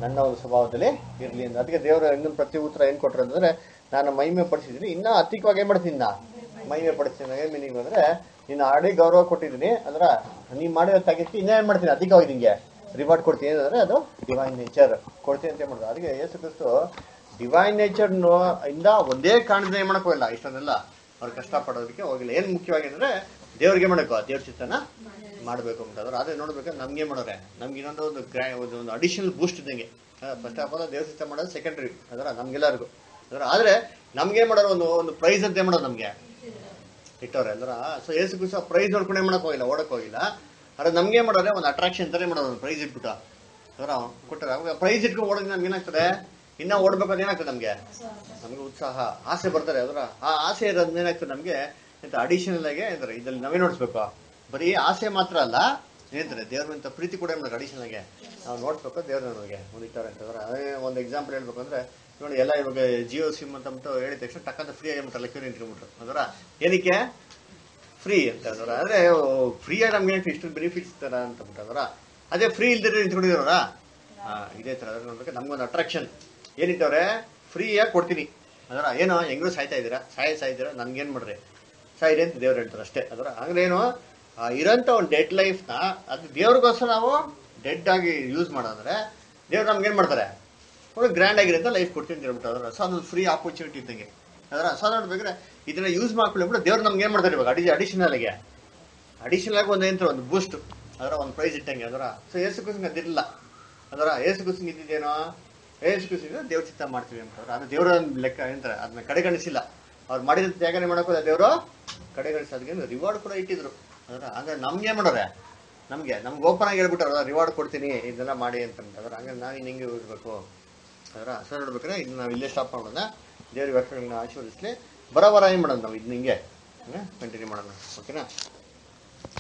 ನನ್ನ ಒಂದು ಸ್ವಭಾವದಲ್ಲಿ ಇರ್ಲಿ ಅಂತ. ಅದಕ್ಕೆ ದೇವರು ಇನ್ನೊಂದು ಪ್ರತಿ ಉತ್ತರ ಏನ್ ಕೊಟ್ರು ಅಂತಂದ್ರೆ, ನಾನು ಮಹಿಮೆ ಪಡಿಸಿದ್ದೀನಿ, ಇನ್ನ ಅತಿಕವಾಗಿ ಏನ್ ಮಾಡ್ತೀನಿ ನಾ? ಮಹಿಮೆ ಪಡಿಸ್ತೀನಿ ಏನ್ ಮೀನಿಂಗ್ ಅಂದ್ರೆ ನೀನು ಆಡಿ ಗೌರವ ಕೊಟ್ಟಿದ್ದೀನಿ, ಅಂದ್ರೆ ನೀ ಮಾಡಿರೋ ತಾಗಿಸಿ ಇನ್ನೇನ್ ಮಾಡ್ತೀನಿ ಅಧಿಕವಾಗಿ ನಿಂಗೆ ರಿವಾರ್ಡ್ ಕೊಡ್ತೀನಿ ಏನಂದ್ರೆ ಅದು ಡಿವೈನ್ ನೇಚರ್ ಕೊಡ್ತೀನಿ ಅಂತ ಮಾಡೋದು ಅದಕ್ಕೆ ಯೇಸು ಕ್ರಿಸ್ತು ಡಿವೈನ್ ನೇಚರ್ ಇಂದ ಒಂದೇ ಕಾರಣದಿಂದ ಏನ್ ಮಾಡಕ್ ಹೋಗಿಲ್ಲ ಇಷ್ಟೊಂದೆಲ್ಲ ಅವ್ರು ಕಷ್ಟ ಪಡೋದಕ್ಕೆ ಹೋಗಿಲ್ಲ. ಏನ್ ಮುಖ್ಯವಾಗಿ ಅಂದ್ರೆ ದೇವ್ರಿಗೆ ಮಾಡಬೇಕು. ದೇವ್ರ ಚಿತ್ತನ ಮಾಡ್ಬೇಕು ಅಂತಂದ್ರೆ ಅದೇ ನೋಡ್ಬೇಕು, ನಮ್ಗೆ ಮಾಡೋರೆ? ನಮ್ಗೆ ಇನ್ನೊಂದು ಒಂದು ಒಂದು ಅಡಿಷನಲ್ ಬೂಸ್ಟ್ ಇದ್ದಂಗೆ. ಫಸ್ಟ್ ಆಫ್ ಆಲ್ ದೇವ್ರ ಚಿತ್ತ ಮಾಡೋದು ಸೆಕೆಂಡ್ರಿ ಅದರ ನಮ್ಗೆಲ್ಲರಿಗೂ. ಅದರ, ಆದ್ರೆ ನಮ್ಗೆ ಮಾಡೋರು? ಒಂದು ಒಂದು ಪ್ರೈಸ್ ಅಂತ ಮಾಡೋದು ನಮ್ಗೆ? ಇಟ್ಟವ್ರೆ. ಅಂದ್ರೆ ಸೊ ಏಸು ಕ್ರಿಸ್ತು ಪ್ರೈಸ್ ನೋಡ್ಕೊಂಡು ಹೋಗಿಲ್ಲ, ಓಡಕ್ ಹೋಗಿಲ್ಲ. ಆದ್ರೆ ನಮ್ಗೆ ಮಾಡೋದ್ರೆ ಒಂದು ಅಟ್ರಾಕ್ಷನ್ ತರ ಮಾಡೋದು ಪ್ರೈಸ್ ಇಟ್ಬಿಟ್ಟು. ಅದರ ಕೊಟ್ಟರೆ ಪ್ರೈಸ್ ಇಟ್ಕೊಂಡು ಓಡೋದ್ ನಮ್ಗೆ ಏನಾಗ್ತದೆ? ಇನ್ನ ಓಡ್ಬೇಕಾದ್ರೆ ಏನಾಗ್ತದೆ ನಮ್ಗೆ? ನಮ್ಗೆ ಉತ್ಸಾಹ, ಆಸೆ ಬರ್ತಾರೆ ಅದರ. ಆ ಆಸೆ ಇರೋದ್ ಏನಾಗ್ತದೆ ನಮ್ಗೆ? ಎಂತ ಅಡಿಷನಲ್ ಆಗಿ ಅಂದ್ರೆ ಇದ್ರಲ್ಲಿ ನಾವೇ ನೋಡಿಸ್ಬೇಕು. ಬರೀ ಆಸೆ ಮಾತ್ರ ಅಲ್ಲ ಏನಂತಾರೆ ದೇವ್ರ ಪ್ರೀತಿ ಕೂಡ ಏನ್ ಅಡಿಷನಲ್ ಆಗಿ. ನಾವು ನೋಡ್ಬೇಕು ದೇವ್ರ ನಮಗೆ ಹೊಂದಿದ್ದಾರೆ ಅಂತಂದ್ರೆ ಅದೇ ಒಂದು ಎಕ್ಸಾಂಪಲ್ ಹೇಳ್ಬೇಕಂದ್ರೆ, ನೋಡಿ, ಎಲ್ಲ ಇವಾಗ ಜಿಯೋ ಸಿಮ್ ಅಂತ ಹೇಳಿದ್ ತಕ್ಷಣ ಟಕ್ಕಂತ ಫ್ರೀ ಆಗಿಬಿಟ್ರಲ್ಲ ಕ್ಯೂ ನಿಂತ್ಕೊಂಡ್ಬಿಟ್ರು ಅದರ. ಏನಕ್ಕೆ? ಫ್ರೀ ಅಂತ ಅದರ ಫ್ರೀ ಆಗಿ ನಮ್ಗೆ ಇಷ್ಟು ಬೆನಿಫಿಟ್ಸ್ ತರ ಅಂತ ಬಿಟ್ಟದ್ರ ಅದೇ ಫ್ರೀ ಇಲ್ದಿರ ನಿಂತ್ಕೊಂಡಿರೋರ? ಇದೇ ತರ ಅದ್ರ ನೋಡ್ಬೇಕು. ನಮ್ಗೊಂದು ಅಟ್ರಾಕ್ಷನ್ ಏನಿಟ್ಟವ್ರೆ ಫ್ರೀಯಾಗಿ ಕೊಡ್ತೀನಿ. ಅದರ ಏನೋ ಹೆಂಗ್ರು ಸಾಯ್ತಾ ಇದ್ದೀರಾ? ಸಾಯ ಸಾಯ್ತೀರಾ ನನ್ಗೇನು ಮಾಡ್ರಿ? ಸಾಯಿರಿ ಅಂತ ದೇವ್ರು ಹೇಳ್ತಾರೆ ಅಷ್ಟೇ. ಅದರ ಅಂದ್ರೆ ಏನು ಇರೋಂಥ ಒಂದು ಡೆಡ್ ಲೈಫ್ನ ಅದು ದೇವ್ರಿಗೋಸ್ಕರ ನಾವು ಡೆಡ್ ಆಗಿ ಯೂಸ್ ಮಾಡೋದ್ರೆ ದೇವ್ರು ನಮ್ಗೆ ಏನು ಮಾಡ್ತಾರೆ? ಒಂದು ಗ್ರ್ಯಾಂಡ್ ಆಗಿರೋ ಲೈಫ್ ಕೊಡ್ತೀನಿ ಅಂತ ಹೇಳ್ಬಿಟ್ಟು ಅದರ. ಸೊ ಅದೊಂದು ಫ್ರೀ ಆಪರ್ಚುನಿಟಿ ಇದ್ದಂಗೆ. ಅದರ ಅಸಾಧಾರಣ ನೋಡ್ಬೇಕಾದ್ರೆ ಇದನ್ನ ಯೂಸ್ ಮಾಡ್ಕೊಳ್ಳಿ ದೇವ್ರು ನಮ್ಗೆ ಏನ್ ಮಾಡ್ತಾರೆ ಇವಾಗ? ಅಡಿ ಅಡಿಷನಲ್ ಆಗಿ. ಅಡಿಷನಲ್ ಆಗಿ ಒಂದು ಏನಂತಾರೆ, ಒಂದು ಬೂಸ್ಟ್ ಅದರ ಒಂದು ಪ್ರೈಸ್ ಇಟ್ಟಂಗೆ ಅದರ. ಸೊ ಏಸು ಕುಸಿಂಗ್ ಅದಿಲ್ಲ ಅದರ ಏಸು ಕುಸಿಂಗ್ ಇದ್ದಿದ್ದೇನೋ? ಏಸು ಕುಸಿಂಗ್ ದೇವ್ರ ಚಿತ್ತ ಮಾಡ್ತೀವಿ ಅಂತ ಅದು ದೇವರ ಲೆಕ್ಕ ಏನಂತಾರೆ, ಅದನ್ನ ಕಡೆಗಣಿಸಿಲ್ಲ. ಅವ್ರು ಮಾಡಿದ ತ್ಯಾಗನೆ ಮಾಡೋಕೋದ ದೇವರು ಕಡೆಗಣಿಸಿ ಅದಕ್ಕೆ ರಿವಾರ್ಡ್ ಕೂಡ ಇಟ್ಟಿದ್ರು. ಅದರ ಹಾಗೆ ನಮ್ಗೆ ಏನ್ ಮಾಡೋರೆ? ನಮ್ಗೆ ನಮ್ಗೆ ಓಪನ್ ಆಗಿ ಹೇಳ್ಬಿಟ್ಟಾರ ರಿವಾರ್ಡ್ ಕೊಡ್ತೀನಿ, ಇದೆಲ್ಲ ಮಾಡಿ ಅಂತಂದ್ರೆ ಅದರ ಹಂಗಾರೆ ನಾನು ಹಿಂಗೆ ಇರಬೇಕು ಅದರ ಸರ್ ನೋಡ್ಬೇಕಾದ್ರೆ ಇದನ್ನ ನಾವು ಇಲ್ಲೇ ಸ್ಟಾಪ್ ಮಾಡೋಣ. ದೇವ್ರ ವ್ಯಾಖ್ಯಾನಗಳನ್ನ ಆಶೀರ್ವದಿಸ್ಲಿ ಬರೋವರ ಏನು ಮಾಡೋಣ ನಾವು ಇದನ್ನ ಹಿಂಗೆ ಕಂಟಿನ್ಯೂ ಮಾಡೋಣ ಓಕೆನಾ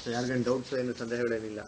ಸೊ ಯಾರಿಗೇನು ಡೌಟ್ಸ್ ಏನು ಸಂದೇಹಗಳೇನಿಲ್ಲ.